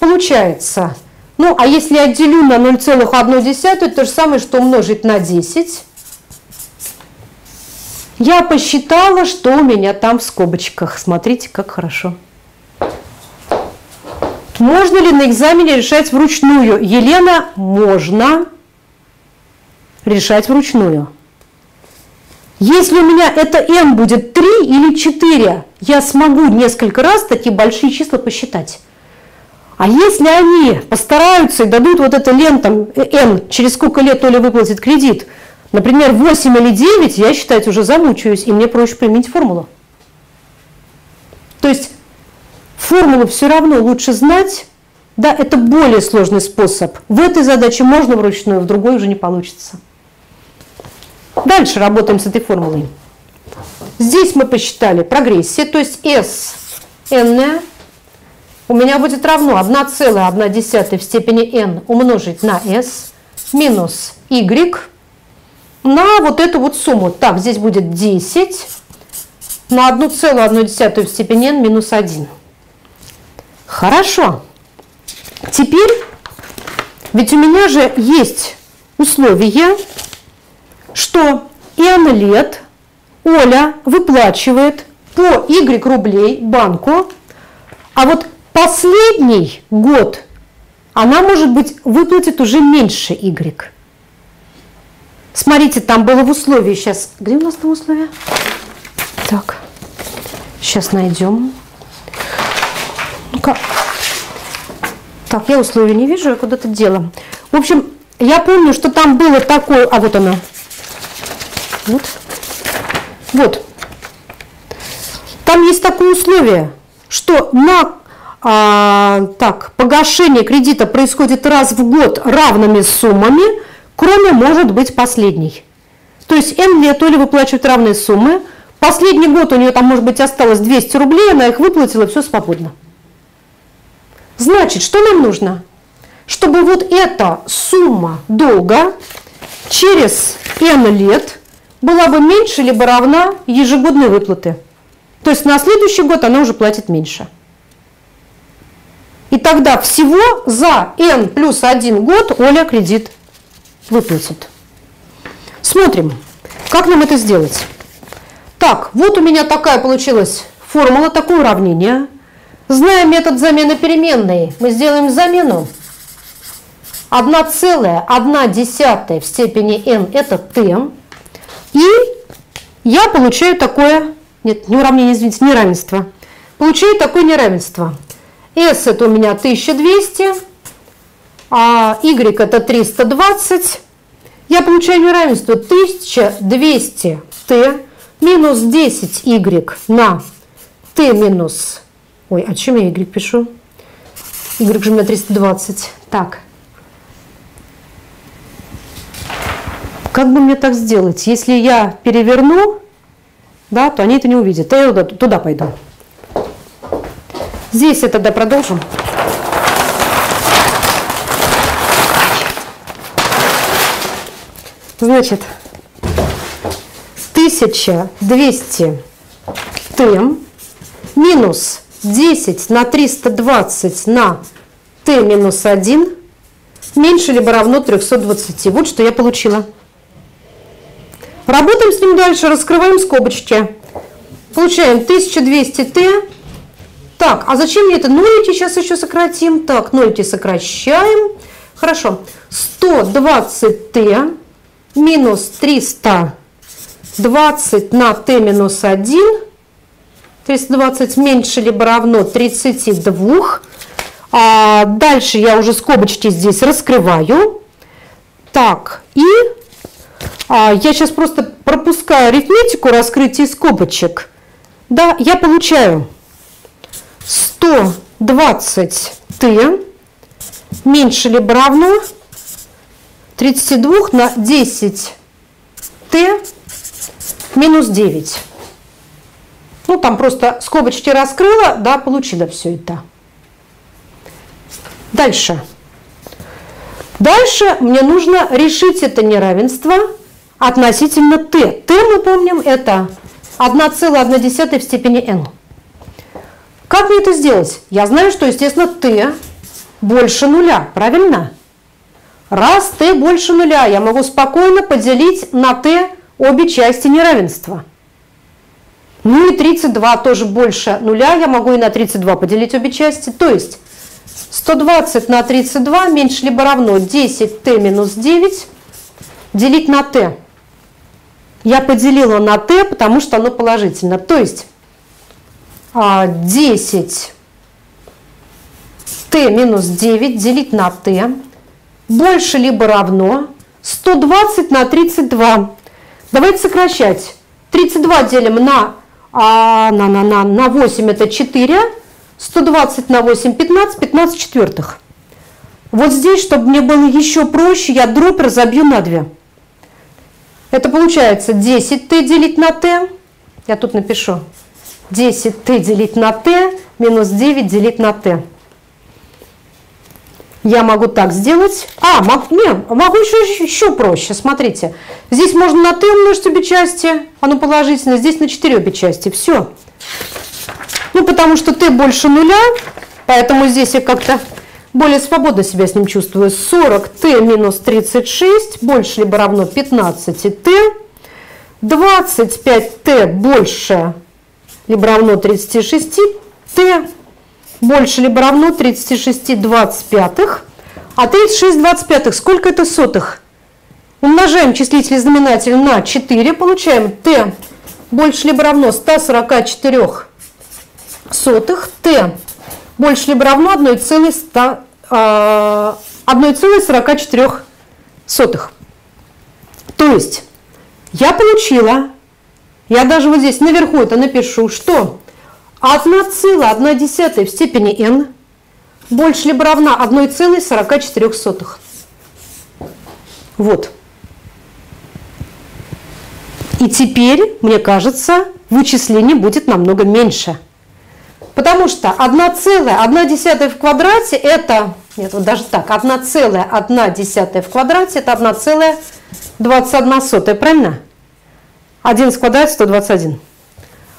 S1: получается. Ну, а если я делю на 0,1, это то же самое, что умножить на 10. Я посчитала, что у меня там в скобочках. Смотрите, как хорошо. Можно ли на экзамене решать вручную? Елена, можно решать вручную. Если у меня это n будет 3 или 4, я смогу несколько раз такие большие числа посчитать. А если они постараются и дадут вот это лентам n, через сколько лет Оля выплатит кредит, например, 8 или 9, я считать уже замучаюсь, и мне проще применить формулу. То есть Формулу все равно лучше знать. Да, это более сложный способ. В этой задаче можно вручную, в другой уже не получится. Дальше работаем с этой формулой. Здесь мы посчитали прогрессия, то есть S n у меня будет равно 1,1 в степени n умножить на s минус y на вот эту вот сумму. Так, здесь будет 10 на 1,1 в степени n минус 1. Хорошо. Теперь, ведь у меня же есть условие, что n лет Оля выплачивает по y рублей банку, а вот последний год она, может быть, выплатит уже меньше y. Смотрите, там было в условии сейчас. Где у нас там условие? Так, сейчас найдем. Ну-ка. Так, я условия не вижу, я куда-то дело. В общем, я помню, что там было такое... А вот оно. Вот. Вот. Там есть такое условие, что на а, так, погашение кредита происходит раз в год равными суммами, кроме, может быть, последней. То есть N лет Оля выплачивает равные суммы. Последний год у нее там, может быть, осталось 200 рублей, она их выплатила, все свободно. Значит, что нам нужно? Чтобы вот эта сумма долга через n лет была бы меньше либо равна ежегодной выплаты. То есть на следующий год она уже платит меньше. И тогда всего за n плюс 1 год Оля кредит выплатит. Смотрим, как нам это сделать. Так, вот у меня такая получилась формула, такое уравнение. Зная метод замены переменной, мы сделаем замену. 1,1 в степени n это t. И я получаю такое, нет, не уравнение, извините, неравенство. Получаю такое неравенство. S это у меня 1200, а y это 320. Я получаю неравенство 1200t минус 10y на t минус Ой, а чем я y пишу? Y же у меня 320. Так. Как бы мне так сделать? Если я переверну, да, то они это не увидят. Я туда, туда пойду. Здесь я тогда продолжим. Значит, 1200 т минус 10 на 320 на t минус 1 меньше либо равно 320. Вот что я получила. Работаем с ним дальше, раскрываем скобочки. Получаем 1200t. Так, а зачем мне это? Нолики сейчас еще сократим. Так, нолики сокращаем. Хорошо. 120t минус 320 20 на t минус 1. 320 меньше либо равно 32. А дальше я уже скобочки здесь раскрываю. Так, и а, я сейчас просто пропускаю арифметику раскрытия скобочек. Да, я получаю 120t меньше либо равно 32 на 10t минус 9. Ну, там просто скобочки раскрыла, да, получила все это. Дальше. Дальше мне нужно решить это неравенство относительно t. t, мы помним, это 1,1 в степени n. Как мне это сделать? Я знаю, что, естественно, t больше нуля, правильно? Раз t больше нуля, я могу спокойно поделить на t обе части неравенства. Ну и 32 тоже больше нуля, я могу и на 32 поделить обе части. То есть 120 на 32 меньше либо равно 10t минус 9 делить на t. Я поделила на t, потому что оно положительно. То есть 10 t минус 9 делить на t больше либо равно 120 на 32. Давайте сокращать. 32 делим на, а, на, на, на, на 8 это 4. 120 на 8 15, 15 четвертых. Вот здесь, чтобы мне было еще проще, я дробь разобью на 2. Это получается 10t делить на t. Я тут напишу. 10t делить на t минус 9 делить на t. Я могу так сделать. А, могу, не, могу еще, еще проще. Смотрите. Здесь можно на t умножить обе части. Оно положительно. Здесь на 4 обе части. Все. Ну, потому что t больше нуля. Поэтому здесь я как-то более свободно себя с ним чувствую. 40t минус 36 больше либо равно 15t. 25t больше либо равно 36, t больше либо равно 36 25, а 36 25 сколько это сотых? Умножаем числитель и знаменатель на 4, получаем t больше либо равно 144 сотых, t больше либо равно 1,44 а. То есть я получила я даже вот здесь наверху это напишу, что 1,1 в степени n больше либо равна 1,44. Вот. И теперь, мне кажется, вычисление будет намного меньше. Потому что 1,1 в квадрате это, нет, вот даже так, 1,1 в квадрате это 1,21, правильно? 1 в квадрате 121.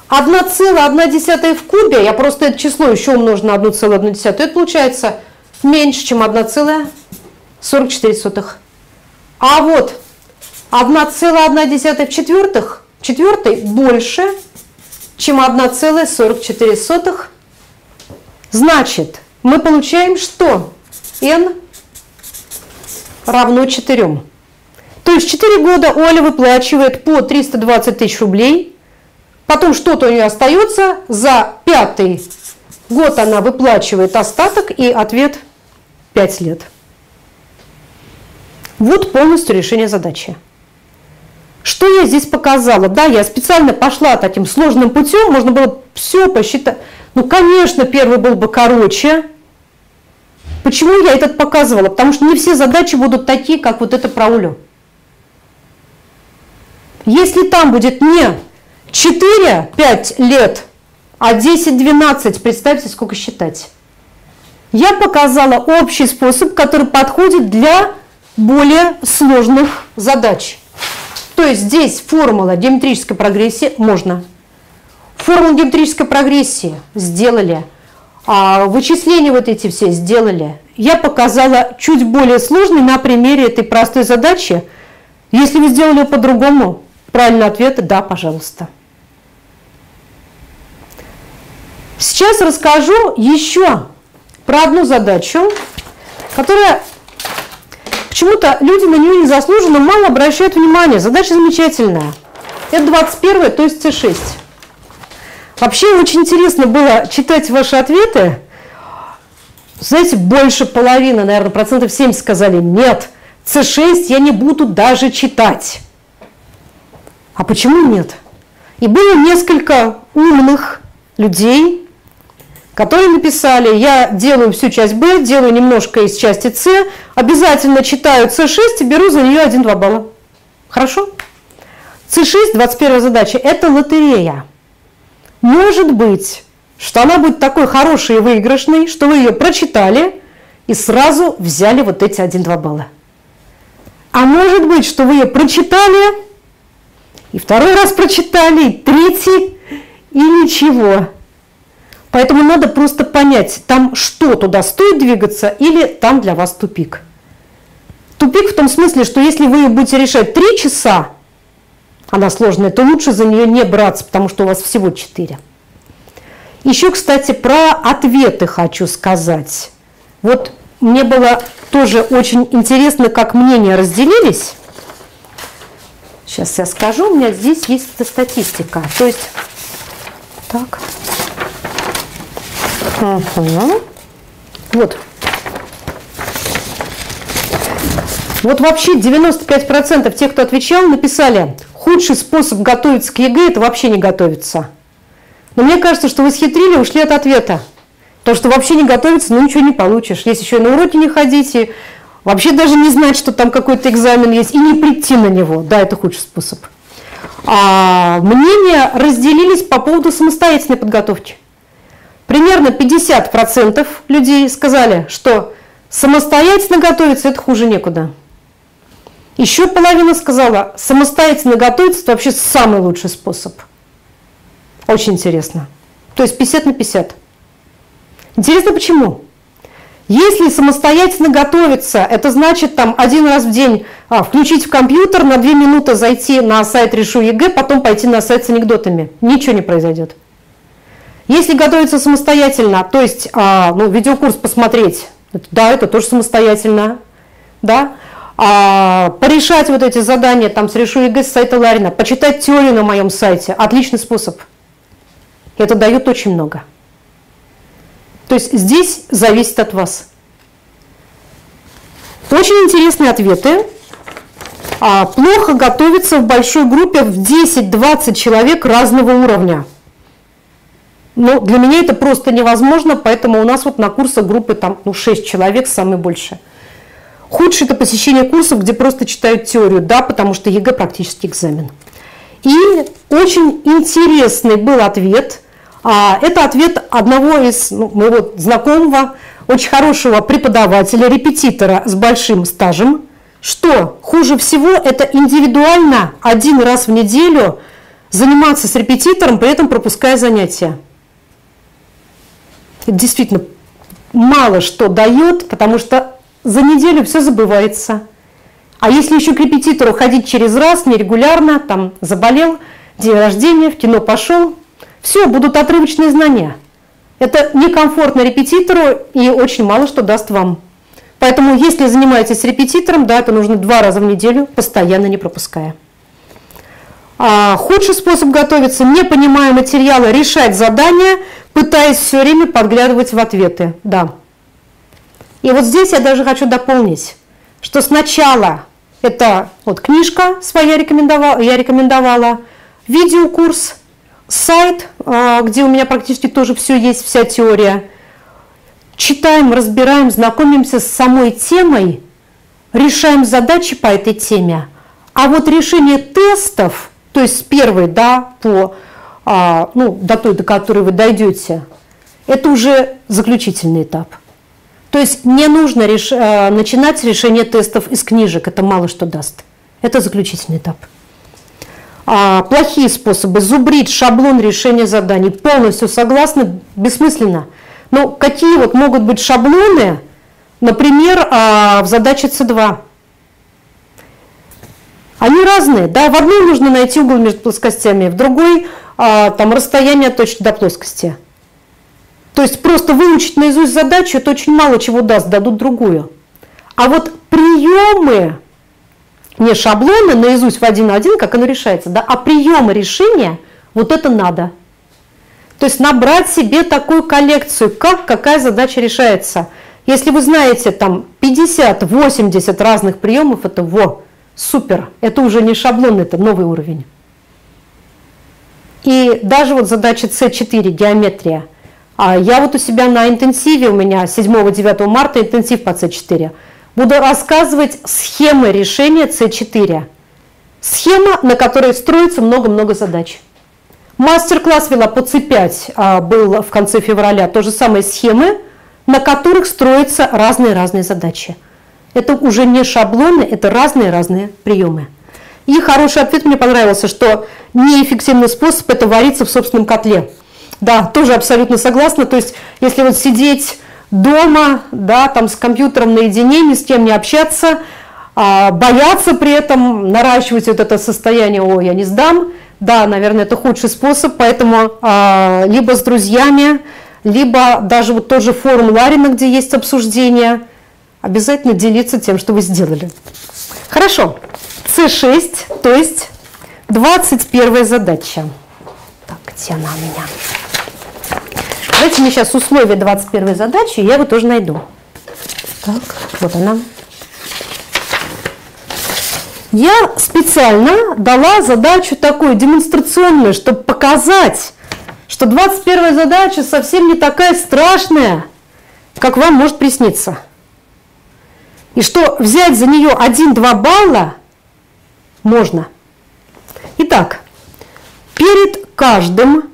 S1: 1,1 в кубе, я просто это число еще умножу на 1,1, это получается меньше, чем 1,44. А вот 1,1 в четвертых, четвертой больше, чем 1,44. Значит, мы получаем что? n равно 4. То есть 4 года Оля выплачивает по 320 тысяч рублей, потом что-то у нее остается, за пятый год она выплачивает остаток и ответ 5 лет. Вот полностью решение задачи. Что я здесь показала? Да, я специально пошла таким сложным путем, можно было все посчитать. Ну, конечно, первый был бы короче. Почему я этот показывала? Потому что не все задачи будут такие, как вот это про Олю. Если там будет не 4-5 лет, а 10-12, представьте, сколько считать. Я показала общий способ, который подходит для более сложных задач. То есть здесь формула геометрической прогрессии можно. Формулу геометрической прогрессии сделали. А вычисления вот эти все сделали. Я показала чуть более сложный на примере этой простой задачи. Если вы сделали по-другому, Правильный ответ – да, пожалуйста. Сейчас расскажу еще про одну задачу, которая почему-то люди на нее незаслуженно мало обращают внимания. Задача замечательная. Это 21, то есть С6. Вообще очень интересно было читать ваши ответы. Знаете, больше половины, наверное, процентов 70 сказали нет. С6 я не буду даже читать. А почему нет? И было несколько умных людей, которые написали, я делаю всю часть Б, делаю немножко из части С, обязательно читаю С6 и беру за нее 1-2 балла. Хорошо? С6, 21 задача, это лотерея. Может быть, что она будет такой хорошей и выигрышной, что вы ее прочитали и сразу взяли вот эти 1-2 балла. А может быть, что вы ее прочитали, и второй раз прочитали, и третий, и ничего. Поэтому надо просто понять, там что, туда стоит двигаться или там для вас тупик. Тупик в том смысле, что если вы будете решать три часа, она сложная, то лучше за нее не браться, потому что у вас всего четыре. Еще, кстати, про ответы хочу сказать. Вот мне было тоже очень интересно, как мнения разделились. Сейчас я скажу, у меня здесь есть статистика. То есть, так, Угу. Вот. Вот вообще 95% тех, кто отвечал, написали, худший способ готовиться к ЕГЭ – это вообще не готовиться. Но мне кажется, что вы схитрили, ушли от ответа. То, что вообще не готовиться, ну ничего не получишь. Если еще и на уроки не ходить, и вообще даже не знать, что там какой-то экзамен есть, и не прийти на него. Да, это худший способ. А мнения разделились по поводу самостоятельной подготовки. Примерно 50% людей сказали, что самостоятельно готовиться – это хуже некуда. Еще половина сказала, самостоятельно готовиться – это вообще самый лучший способ. Очень интересно. То есть 50 на 50. Интересно, почему? Если самостоятельно готовиться, это значит там один раз в день а, включить в компьютер, на две минуты зайти на сайт «Решу ЕГЭ», потом пойти на сайт с анекдотами. Ничего не произойдет. Если готовиться самостоятельно, то есть а, ну, видеокурс посмотреть, да, это тоже самостоятельно, да, а, порешать вот эти задания там с Решу ЕГЭ с сайта Ларина, почитать теорию на моем сайте, отличный способ. Это дает очень много. То есть здесь зависит от вас. Очень интересные ответы. А, плохо готовиться в большой группе в 10-20 человек разного уровня. Ну, для меня это просто невозможно, поэтому у нас вот на курсах группы там ну, 6 человек, самое большее. Худшее это посещение курсов, где просто читают теорию, да, потому что ЕГЭ практически экзамен. И очень интересный был ответ. А, это ответ одного из ну, моего знакомого, очень хорошего преподавателя, репетитора с большим стажем, что хуже всего это индивидуально один раз в неделю заниматься с репетитором, при этом пропуская занятия действительно мало что дает, потому что за неделю все забывается. А если еще к репетитору ходить через раз, нерегулярно, там заболел, день рождения, в кино пошел, все, будут отрывочные знания. Это некомфортно репетитору и очень мало что даст вам. Поэтому, если занимаетесь репетитором, да, это нужно два раза в неделю, постоянно не пропуская. А худший способ готовиться, не понимая материала, решать задания – пытаясь все время подглядывать в ответы. Да. И вот здесь я даже хочу дополнить, что сначала это вот книжка своя рекомендовала, я рекомендовала, видеокурс, сайт, а, где у меня практически тоже все есть, вся теория. Читаем, разбираем, знакомимся с самой темой, решаем задачи по этой теме. А вот решение тестов, то есть с первой, да, по а, ну, до той, до которой вы дойдете, это уже заключительный этап. То есть не нужно реш... А, начинать с решения тестов из книжек, это мало что даст. Это заключительный этап. А, плохие способы, зубрить, шаблон решения заданий, полностью согласны, бессмысленно. Но какие вот могут быть шаблоны, например, а, в задаче С2? Они разные, да, в одной нужно найти угол между плоскостями, в другой а, там расстояние точки до плоскости. То есть просто выучить наизусть задачу, это очень мало чего даст, дадут другую. А вот приемы не шаблоны наизусть в один на один, как оно решается, да, а приемы решения, вот это надо. То есть набрать себе такую коллекцию, как какая задача решается. Если вы знаете там 50-80 разных приемов, это во, супер. Это уже не шаблон, это новый уровень. И даже вот задача С4, геометрия. А я вот у себя на интенсиве, у меня 7-9 марта интенсив по С4, буду рассказывать схемы решения С4. Схема, на которой строится много-много задач. Мастер-класс вела по С5, а, был в конце февраля. То же самое схемы, на которых строятся разные-разные задачи. Это уже не шаблоны, это разные-разные приемы. И хороший ответ мне понравился, что неэффективный способ – это вариться в собственном котле. Да, тоже абсолютно согласна. То есть, если вот сидеть дома, да, там с компьютером наедине, ни с кем не общаться, а, бояться при этом, наращивать вот это состояние «О, я не сдам», да, наверное, это худший способ, поэтому а, либо с друзьями, либо даже вот тот же форум Ларина, где есть обсуждение, обязательно делиться тем, что вы сделали. Хорошо. С6, то есть 21 задача. Так, где она у меня? Давайте мне сейчас условия 21 задачи, я его тоже найду. Так, вот она. Я специально дала задачу такую демонстрационную, чтобы показать, что 21 задача совсем не такая страшная, как вам может присниться. И что взять за нее 1-2 балла можно. Итак, перед каждым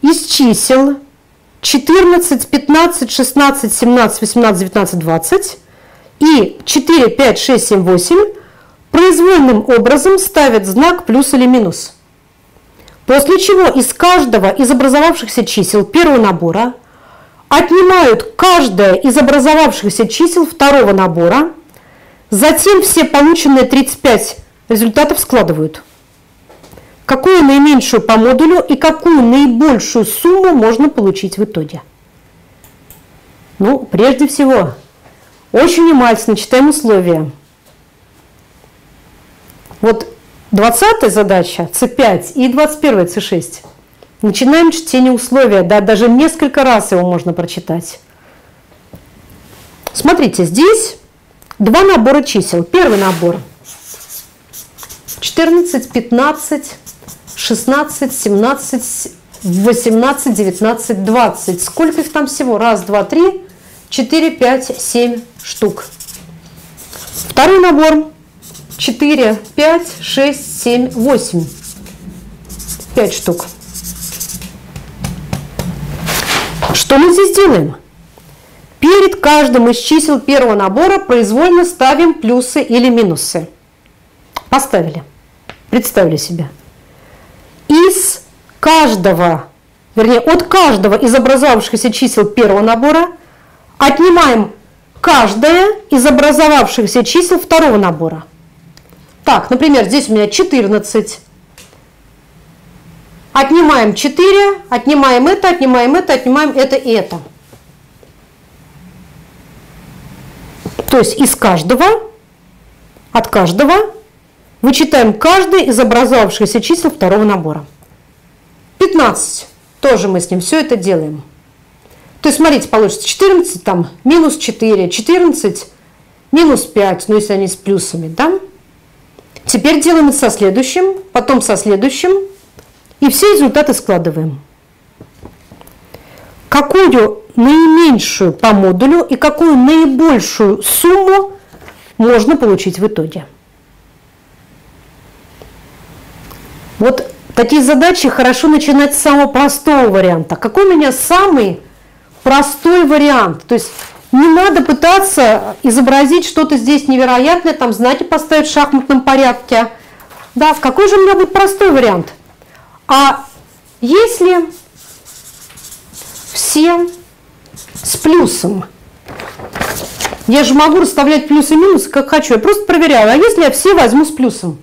S1: из чисел 14, 15, 16, 17, 18, 19, 20 и 4, 5, 6, 7, 8 произвольным образом ставят знак плюс или минус. После чего из каждого из образовавшихся чисел первого набора отнимают каждое из образовавшихся чисел второго набора, затем все полученные 35 результатов складывают. Какую наименьшую по модулю и какую наибольшую сумму можно получить в итоге? Ну, прежде всего, очень внимательно читаем условия. Вот 20 задача С5 и 21 С6. Начинаем чтение условия, да, даже несколько раз его можно прочитать. Смотрите, здесь два набора чисел. Первый набор 14, 15, 16, 17, 18, 19, 20. Сколько их там всего? Раз, два, три, четыре, пять, семь штук. Второй набор 4, 5, 6, 7, 8. 5 штук. Что мы здесь делаем? Перед каждым из чисел первого набора произвольно ставим плюсы или минусы. Поставили. Представили себе. Из каждого, вернее, от каждого из образовавшихся чисел первого набора отнимаем каждое из образовавшихся чисел второго набора. Так, например, здесь у меня 14. Отнимаем 4, отнимаем это, отнимаем это, отнимаем это и это. То есть из каждого, от каждого вычитаем каждый из образовавшихся чисел второго набора. 15. Тоже мы с ним все это делаем. То есть, смотрите, получится 14, там, минус 4, 14, минус 5, ну, если они с плюсами, да? Теперь делаем со следующим, потом со следующим, и все результаты складываем. Какую наименьшую по модулю и какую наибольшую сумму можно получить в итоге. Вот такие задачи хорошо начинать с самого простого варианта. Какой у меня самый простой вариант? То есть не надо пытаться изобразить что-то здесь невероятное, там знаки поставить в шахматном порядке. Да, какой же у меня будет простой вариант? А если все с плюсом, я же могу расставлять плюсы и минусы, как хочу. Я просто проверяю. А если я все возьму с плюсом?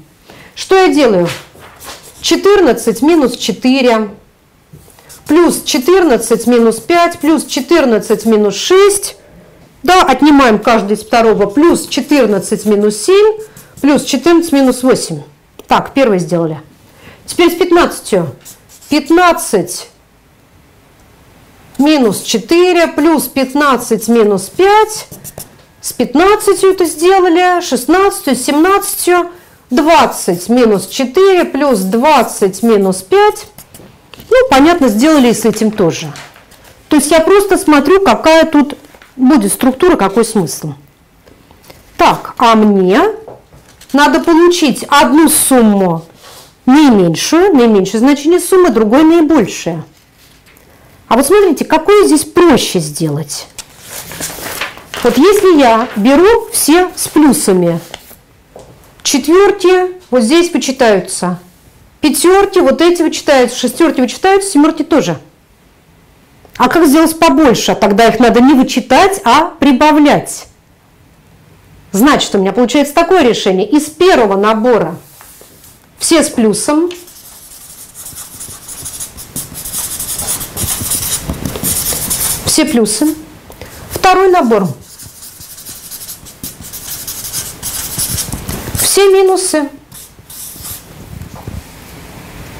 S1: Что я делаю? 14 минус 4, плюс 14 минус 5, плюс 14 минус 6, да, отнимаем каждый из второго, плюс 14 минус 7, плюс 14 минус 8. Так, первое сделали. Теперь с 15. 15 минус 4 плюс 15 минус 5. С 15 это сделали, 16, 17, 20 минус 4 плюс 20 минус 5. Ну, понятно, сделали и с этим тоже. То есть я просто смотрю, какая тут будет структура, какой смысл. Так, а мне надо получить одну сумму наименьшую, наименьшее значение суммы, другой наибольшее. А вот смотрите, какое здесь проще сделать. Вот если я беру все с плюсами, четверки вот здесь вычитаются, пятерки вот эти вычитаются, шестерки вычитаются, семерки тоже. А как сделать побольше? Тогда их надо не вычитать, а прибавлять. Значит, у меня получается такое решение. Из первого набора все с плюсом, все плюсы. Второй набор. Все минусы.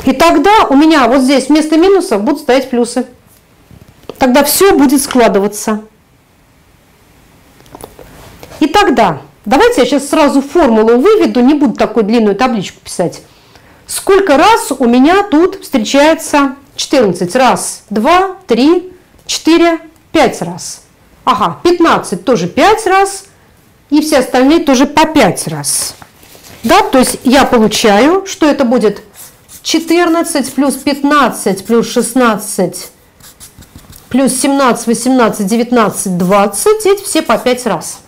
S1: И тогда у меня вот здесь вместо минусов будут стоять плюсы. Тогда все будет складываться. И тогда, давайте я сейчас сразу формулу выведу, не буду такую длинную табличку писать. Сколько раз у меня тут встречается 14? Раз, два, три, 4, 5 раз. Ага, 15 тоже 5 раз, и все остальные тоже по 5 раз. Да, то есть я получаю, что это будет 14 плюс 15 плюс 16 плюс 17, 18, 19, 20, эти все по 5 раз.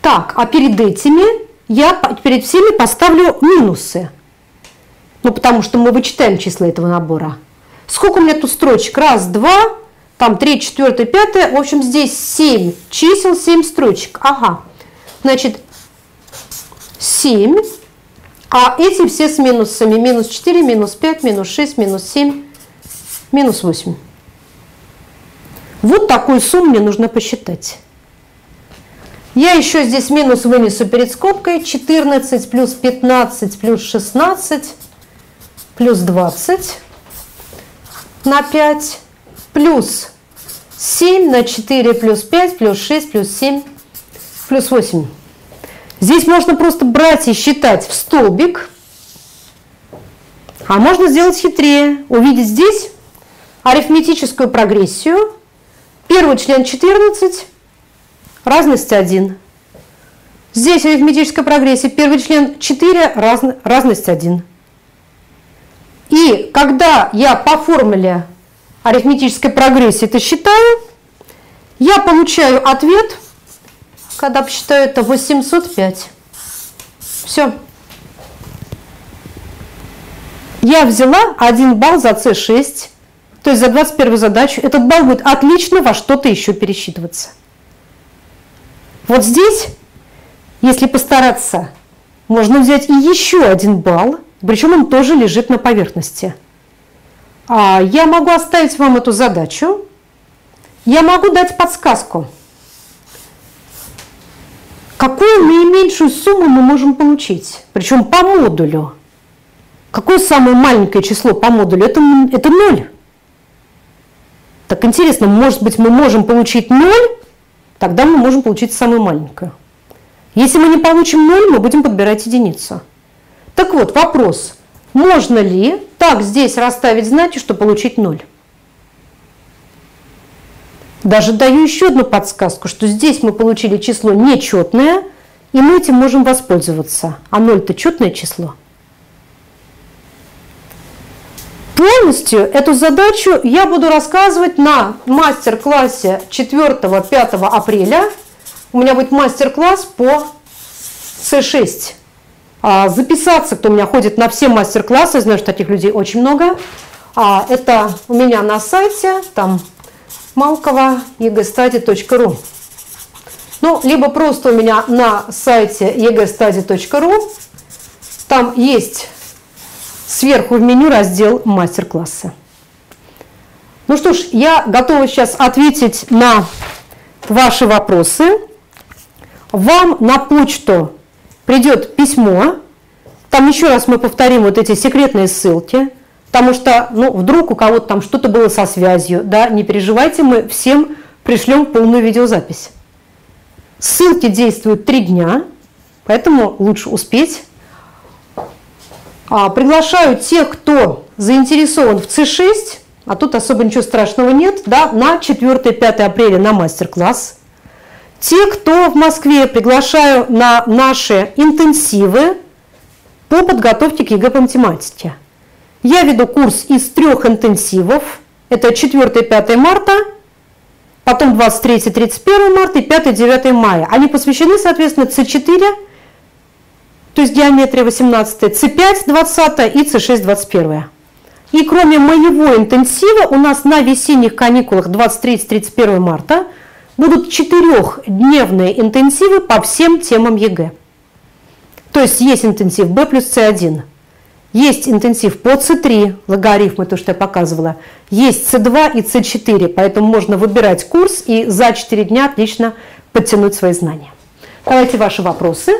S1: Так, а перед этими я перед всеми поставлю минусы. Ну, потому что мы вычитаем числа этого набора. Сколько у меня тут строчек? Раз, два, там три, четвертое, пятое. В общем, здесь семь чисел, семь строчек. Ага. Значит, семь. А эти все с минусами. Минус 4, минус 5, минус 6, минус 7, минус 8. Вот такую сумму мне нужно посчитать. Я еще здесь минус вынесу перед скобкой. 14 плюс 15 плюс 16 плюс 20 на 5 плюс 7 на 4 плюс 5 плюс 6 плюс 7 плюс 8. Здесь можно просто брать и считать в столбик, а можно сделать хитрее. Увидеть здесь арифметическую прогрессию. Первый член 14, разность 1. Здесь арифметическая прогрессия. Первый член 4, раз, разность 1. И когда я по формуле арифметической прогрессии это считаю, я получаю ответ, когда посчитаю это 805. Все. Я взяла 1 балл за С6, то есть за 21 задачу. Этот балл будет отлично во что-то еще пересчитываться. Вот здесь, если постараться, можно взять и еще один балл, причем он тоже лежит на поверхности. А я могу оставить вам эту задачу. Я могу дать подсказку. Какую наименьшую сумму мы можем получить? Причем по модулю. Какое самое маленькое число по модулю? Это, это 0. Так интересно, может быть, мы можем получить 0, тогда мы можем получить самую маленькую. Если мы не получим 0, мы будем подбирать единицу. Так вот, вопрос. Можно ли так здесь расставить знаки, что получить 0? Даже даю еще одну подсказку, что здесь мы получили число нечетное, и мы этим можем воспользоваться. А 0-то четное число. Полностью эту задачу я буду рассказывать на мастер-классе 4-5 апреля. У меня будет мастер-класс по С6. А, записаться, кто у меня ходит на все мастер-классы, знаю, что таких людей очень много. А, это у меня на сайте, там малкова. Ну, либо просто у меня на сайте egstudy.ru. Там есть сверху в меню раздел мастер-классы. Ну что ж, я готова сейчас ответить на ваши вопросы. Вам на почту придет письмо, там еще раз мы повторим вот эти секретные ссылки, потому что, ну, вдруг у кого-то там что-то было со связью, да, не переживайте, мы всем пришлем полную видеозапись. Ссылки действуют три дня, поэтому лучше успеть. А, приглашаю тех, кто заинтересован в C6, а тут особо ничего страшного нет, да, на 4-5 апреля на мастер-класс. Те, кто в Москве, приглашаю на наши интенсивы по подготовке к ЕГЭ по математике. Я веду курс из трех интенсивов. Это 4-5 марта, потом 23-31 марта и 5-9 мая. Они посвящены, соответственно, С4, то есть геометрия 18, С5 20 и С6 21. И кроме моего интенсива у нас на весенних каникулах 23-31 марта будут четырехдневные интенсивы по всем темам ЕГЭ. То есть есть интенсив B плюс C1, есть интенсив по C3, логарифмы, то, что я показывала, есть C2 и C4, поэтому можно выбирать курс и за 4 дня отлично подтянуть свои знания. Давайте ваши вопросы.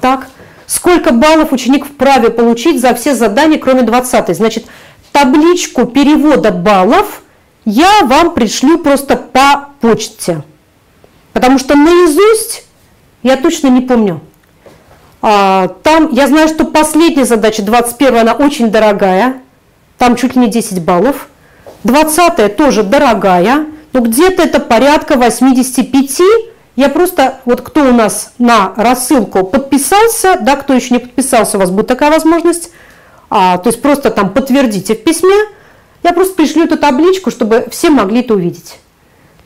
S1: Так, сколько баллов ученик вправе получить за все задания, кроме 20? Значит, табличку перевода баллов я вам пришлю просто по почте. Потому что наизусть я точно не помню. А, там, я знаю, что последняя задача, 21 она очень дорогая. Там чуть ли не 10 баллов. 20 тоже дорогая. Но где-то это порядка 85. Я просто, вот кто у нас на рассылку подписался, да, кто еще не подписался, у вас будет такая возможность – а, то есть просто там подтвердите в письме, я просто пришлю эту табличку, чтобы все могли это увидеть.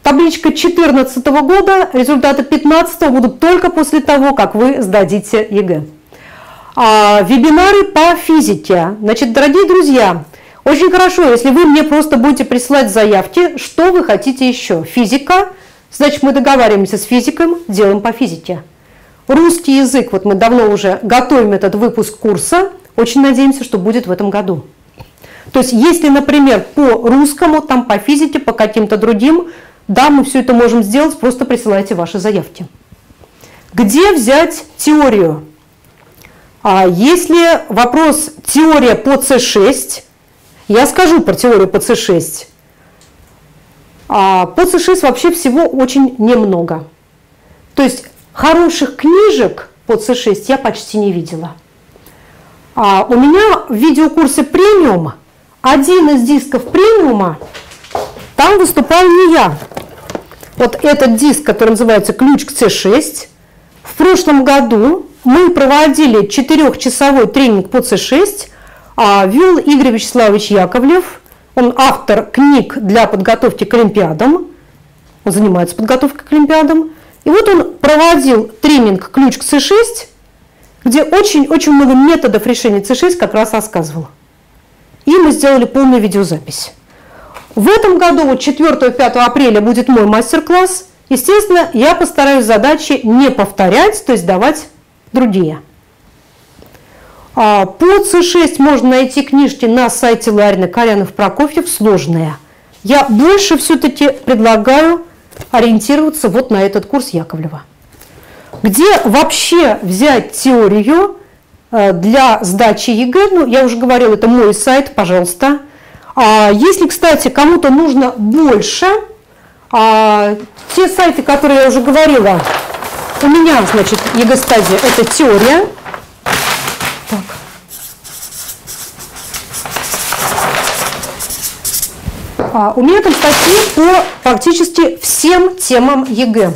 S1: Табличка 2014 года, результаты 2015 будут только после того, как вы сдадите ЕГЭ. А, вебинары по физике. Значит, дорогие друзья, очень хорошо, если вы мне просто будете присылать заявки, что вы хотите еще. Физика, значит, мы договариваемся с физиком, делаем по физике. Русский язык, вот мы давно уже готовим этот выпуск курса, очень надеемся, что будет в этом году. То есть, если, например, по русскому, там по физике, по каким-то другим, да, мы все это можем сделать, просто присылайте ваши заявки. Где взять теорию? А если вопрос теория по С6, я скажу про теорию по С6. А по С6 вообще всего очень немного. То есть хороших книжек по С6 я почти не видела. А у меня в видеокурсе премиум один из дисков премиума, там выступал не я. Вот этот диск, который называется «Ключ к C6». В прошлом году мы проводили четырехчасовой тренинг по C6, а вел Игорь Вячеславович Яковлев. Он автор книг для подготовки к Олимпиадам. Он занимается подготовкой к Олимпиадам. И вот он проводил тренинг «Ключ к C6», где очень-очень много методов решения C6 как раз рассказывал. И мы сделали полную видеозапись. В этом году, вот 4-5 апреля, будет мой мастер-класс. Естественно, я постараюсь задачи не повторять, то есть давать другие. А, по C6 можно найти книжки на сайте Ларина Корянов Прокофьев сложные. Я больше все-таки предлагаю ориентироваться вот на этот курс Яковлева где вообще взять теорию э, для сдачи ЕГЭ. Ну, я уже говорила, это мой сайт, пожалуйста. А если, кстати, кому-то нужно больше, а, те сайты, которые я уже говорила, у меня, значит, ЕГЭ-Студия – это теория. Так. А, у меня там статьи по практически всем темам ЕГЭ.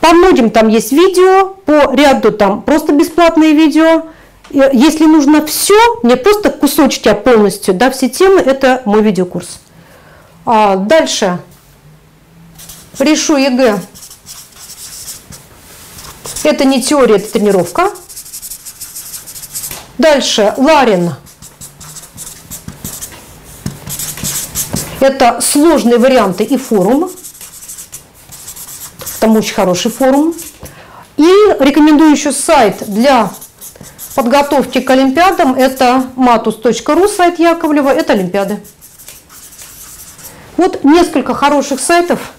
S1: По многим там есть видео, по ряду там просто бесплатные видео. Если нужно все, не просто кусочки, а полностью, да, все темы, это мой видеокурс. А дальше. Решу ЕГЭ. Это не теория, это тренировка. Дальше. Ларин. Это сложные варианты и форум. Там очень хороший форум. И рекомендую еще сайт для подготовки к Олимпиадам. Это mathus.ru, сайт Яковлева, это Олимпиады. Вот несколько хороших сайтов,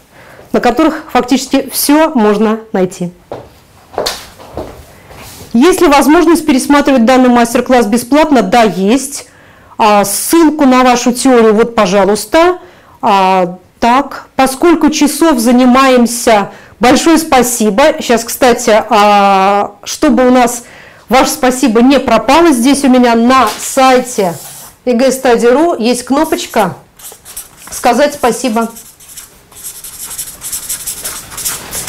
S1: на которых фактически все можно найти. Есть ли возможность пересматривать данный мастер-класс бесплатно? Да, есть. А, ссылку на вашу теорию, вот, пожалуйста. А, так, поскольку часов занимаемся, большое спасибо. Сейчас, кстати, а, чтобы у нас ваше спасибо не пропало, здесь у меня на сайте egstudy.ru есть кнопочка «Сказать спасибо».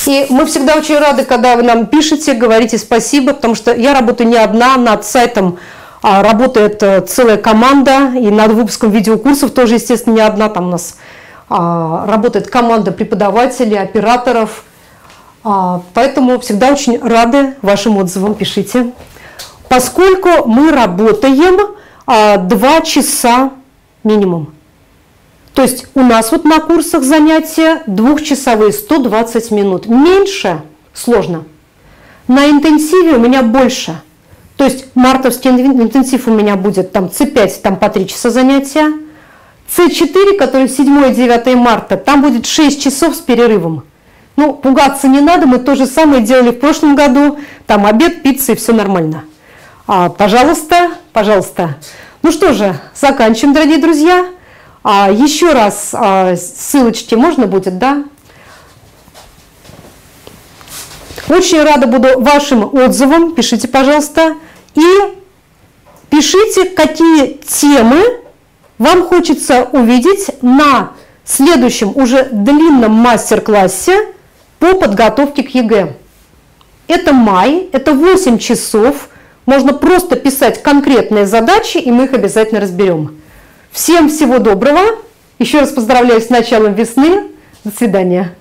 S1: И мы всегда очень рады, когда вы нам пишете, говорите спасибо, потому что я работаю не одна, над сайтом а, работает э, целая команда, и над выпуском видеокурсов тоже, естественно, не одна, там у нас а, работает команда преподавателей, операторов, поэтому всегда очень рады вашим отзывам, пишите. Поскольку мы работаем два часа минимум, то есть у нас вот на курсах занятия двухчасовые, 120 минут. Меньше сложно. На интенсиве у меня больше. То есть мартовский интенсив у меня будет там С5, там по 3 часа занятия. С4, который 7 и 9 марта, там будет 6 часов с перерывом. Ну, пугаться не надо, мы то же самое делали в прошлом году. Там обед, пицца и все нормально. А, пожалуйста, пожалуйста. Ну что же, заканчиваем, дорогие друзья. А, еще раз а, ссылочки можно будет, да? Очень рада буду вашим отзывам. Пишите, пожалуйста. И пишите, какие темы вам хочется увидеть на следующем уже длинном мастер-классе по подготовке к ЕГЭ. Это май, это 8 часов. Можно просто писать конкретные задачи, и мы их обязательно разберем. Всем всего доброго. Еще раз поздравляю с началом весны. До свидания.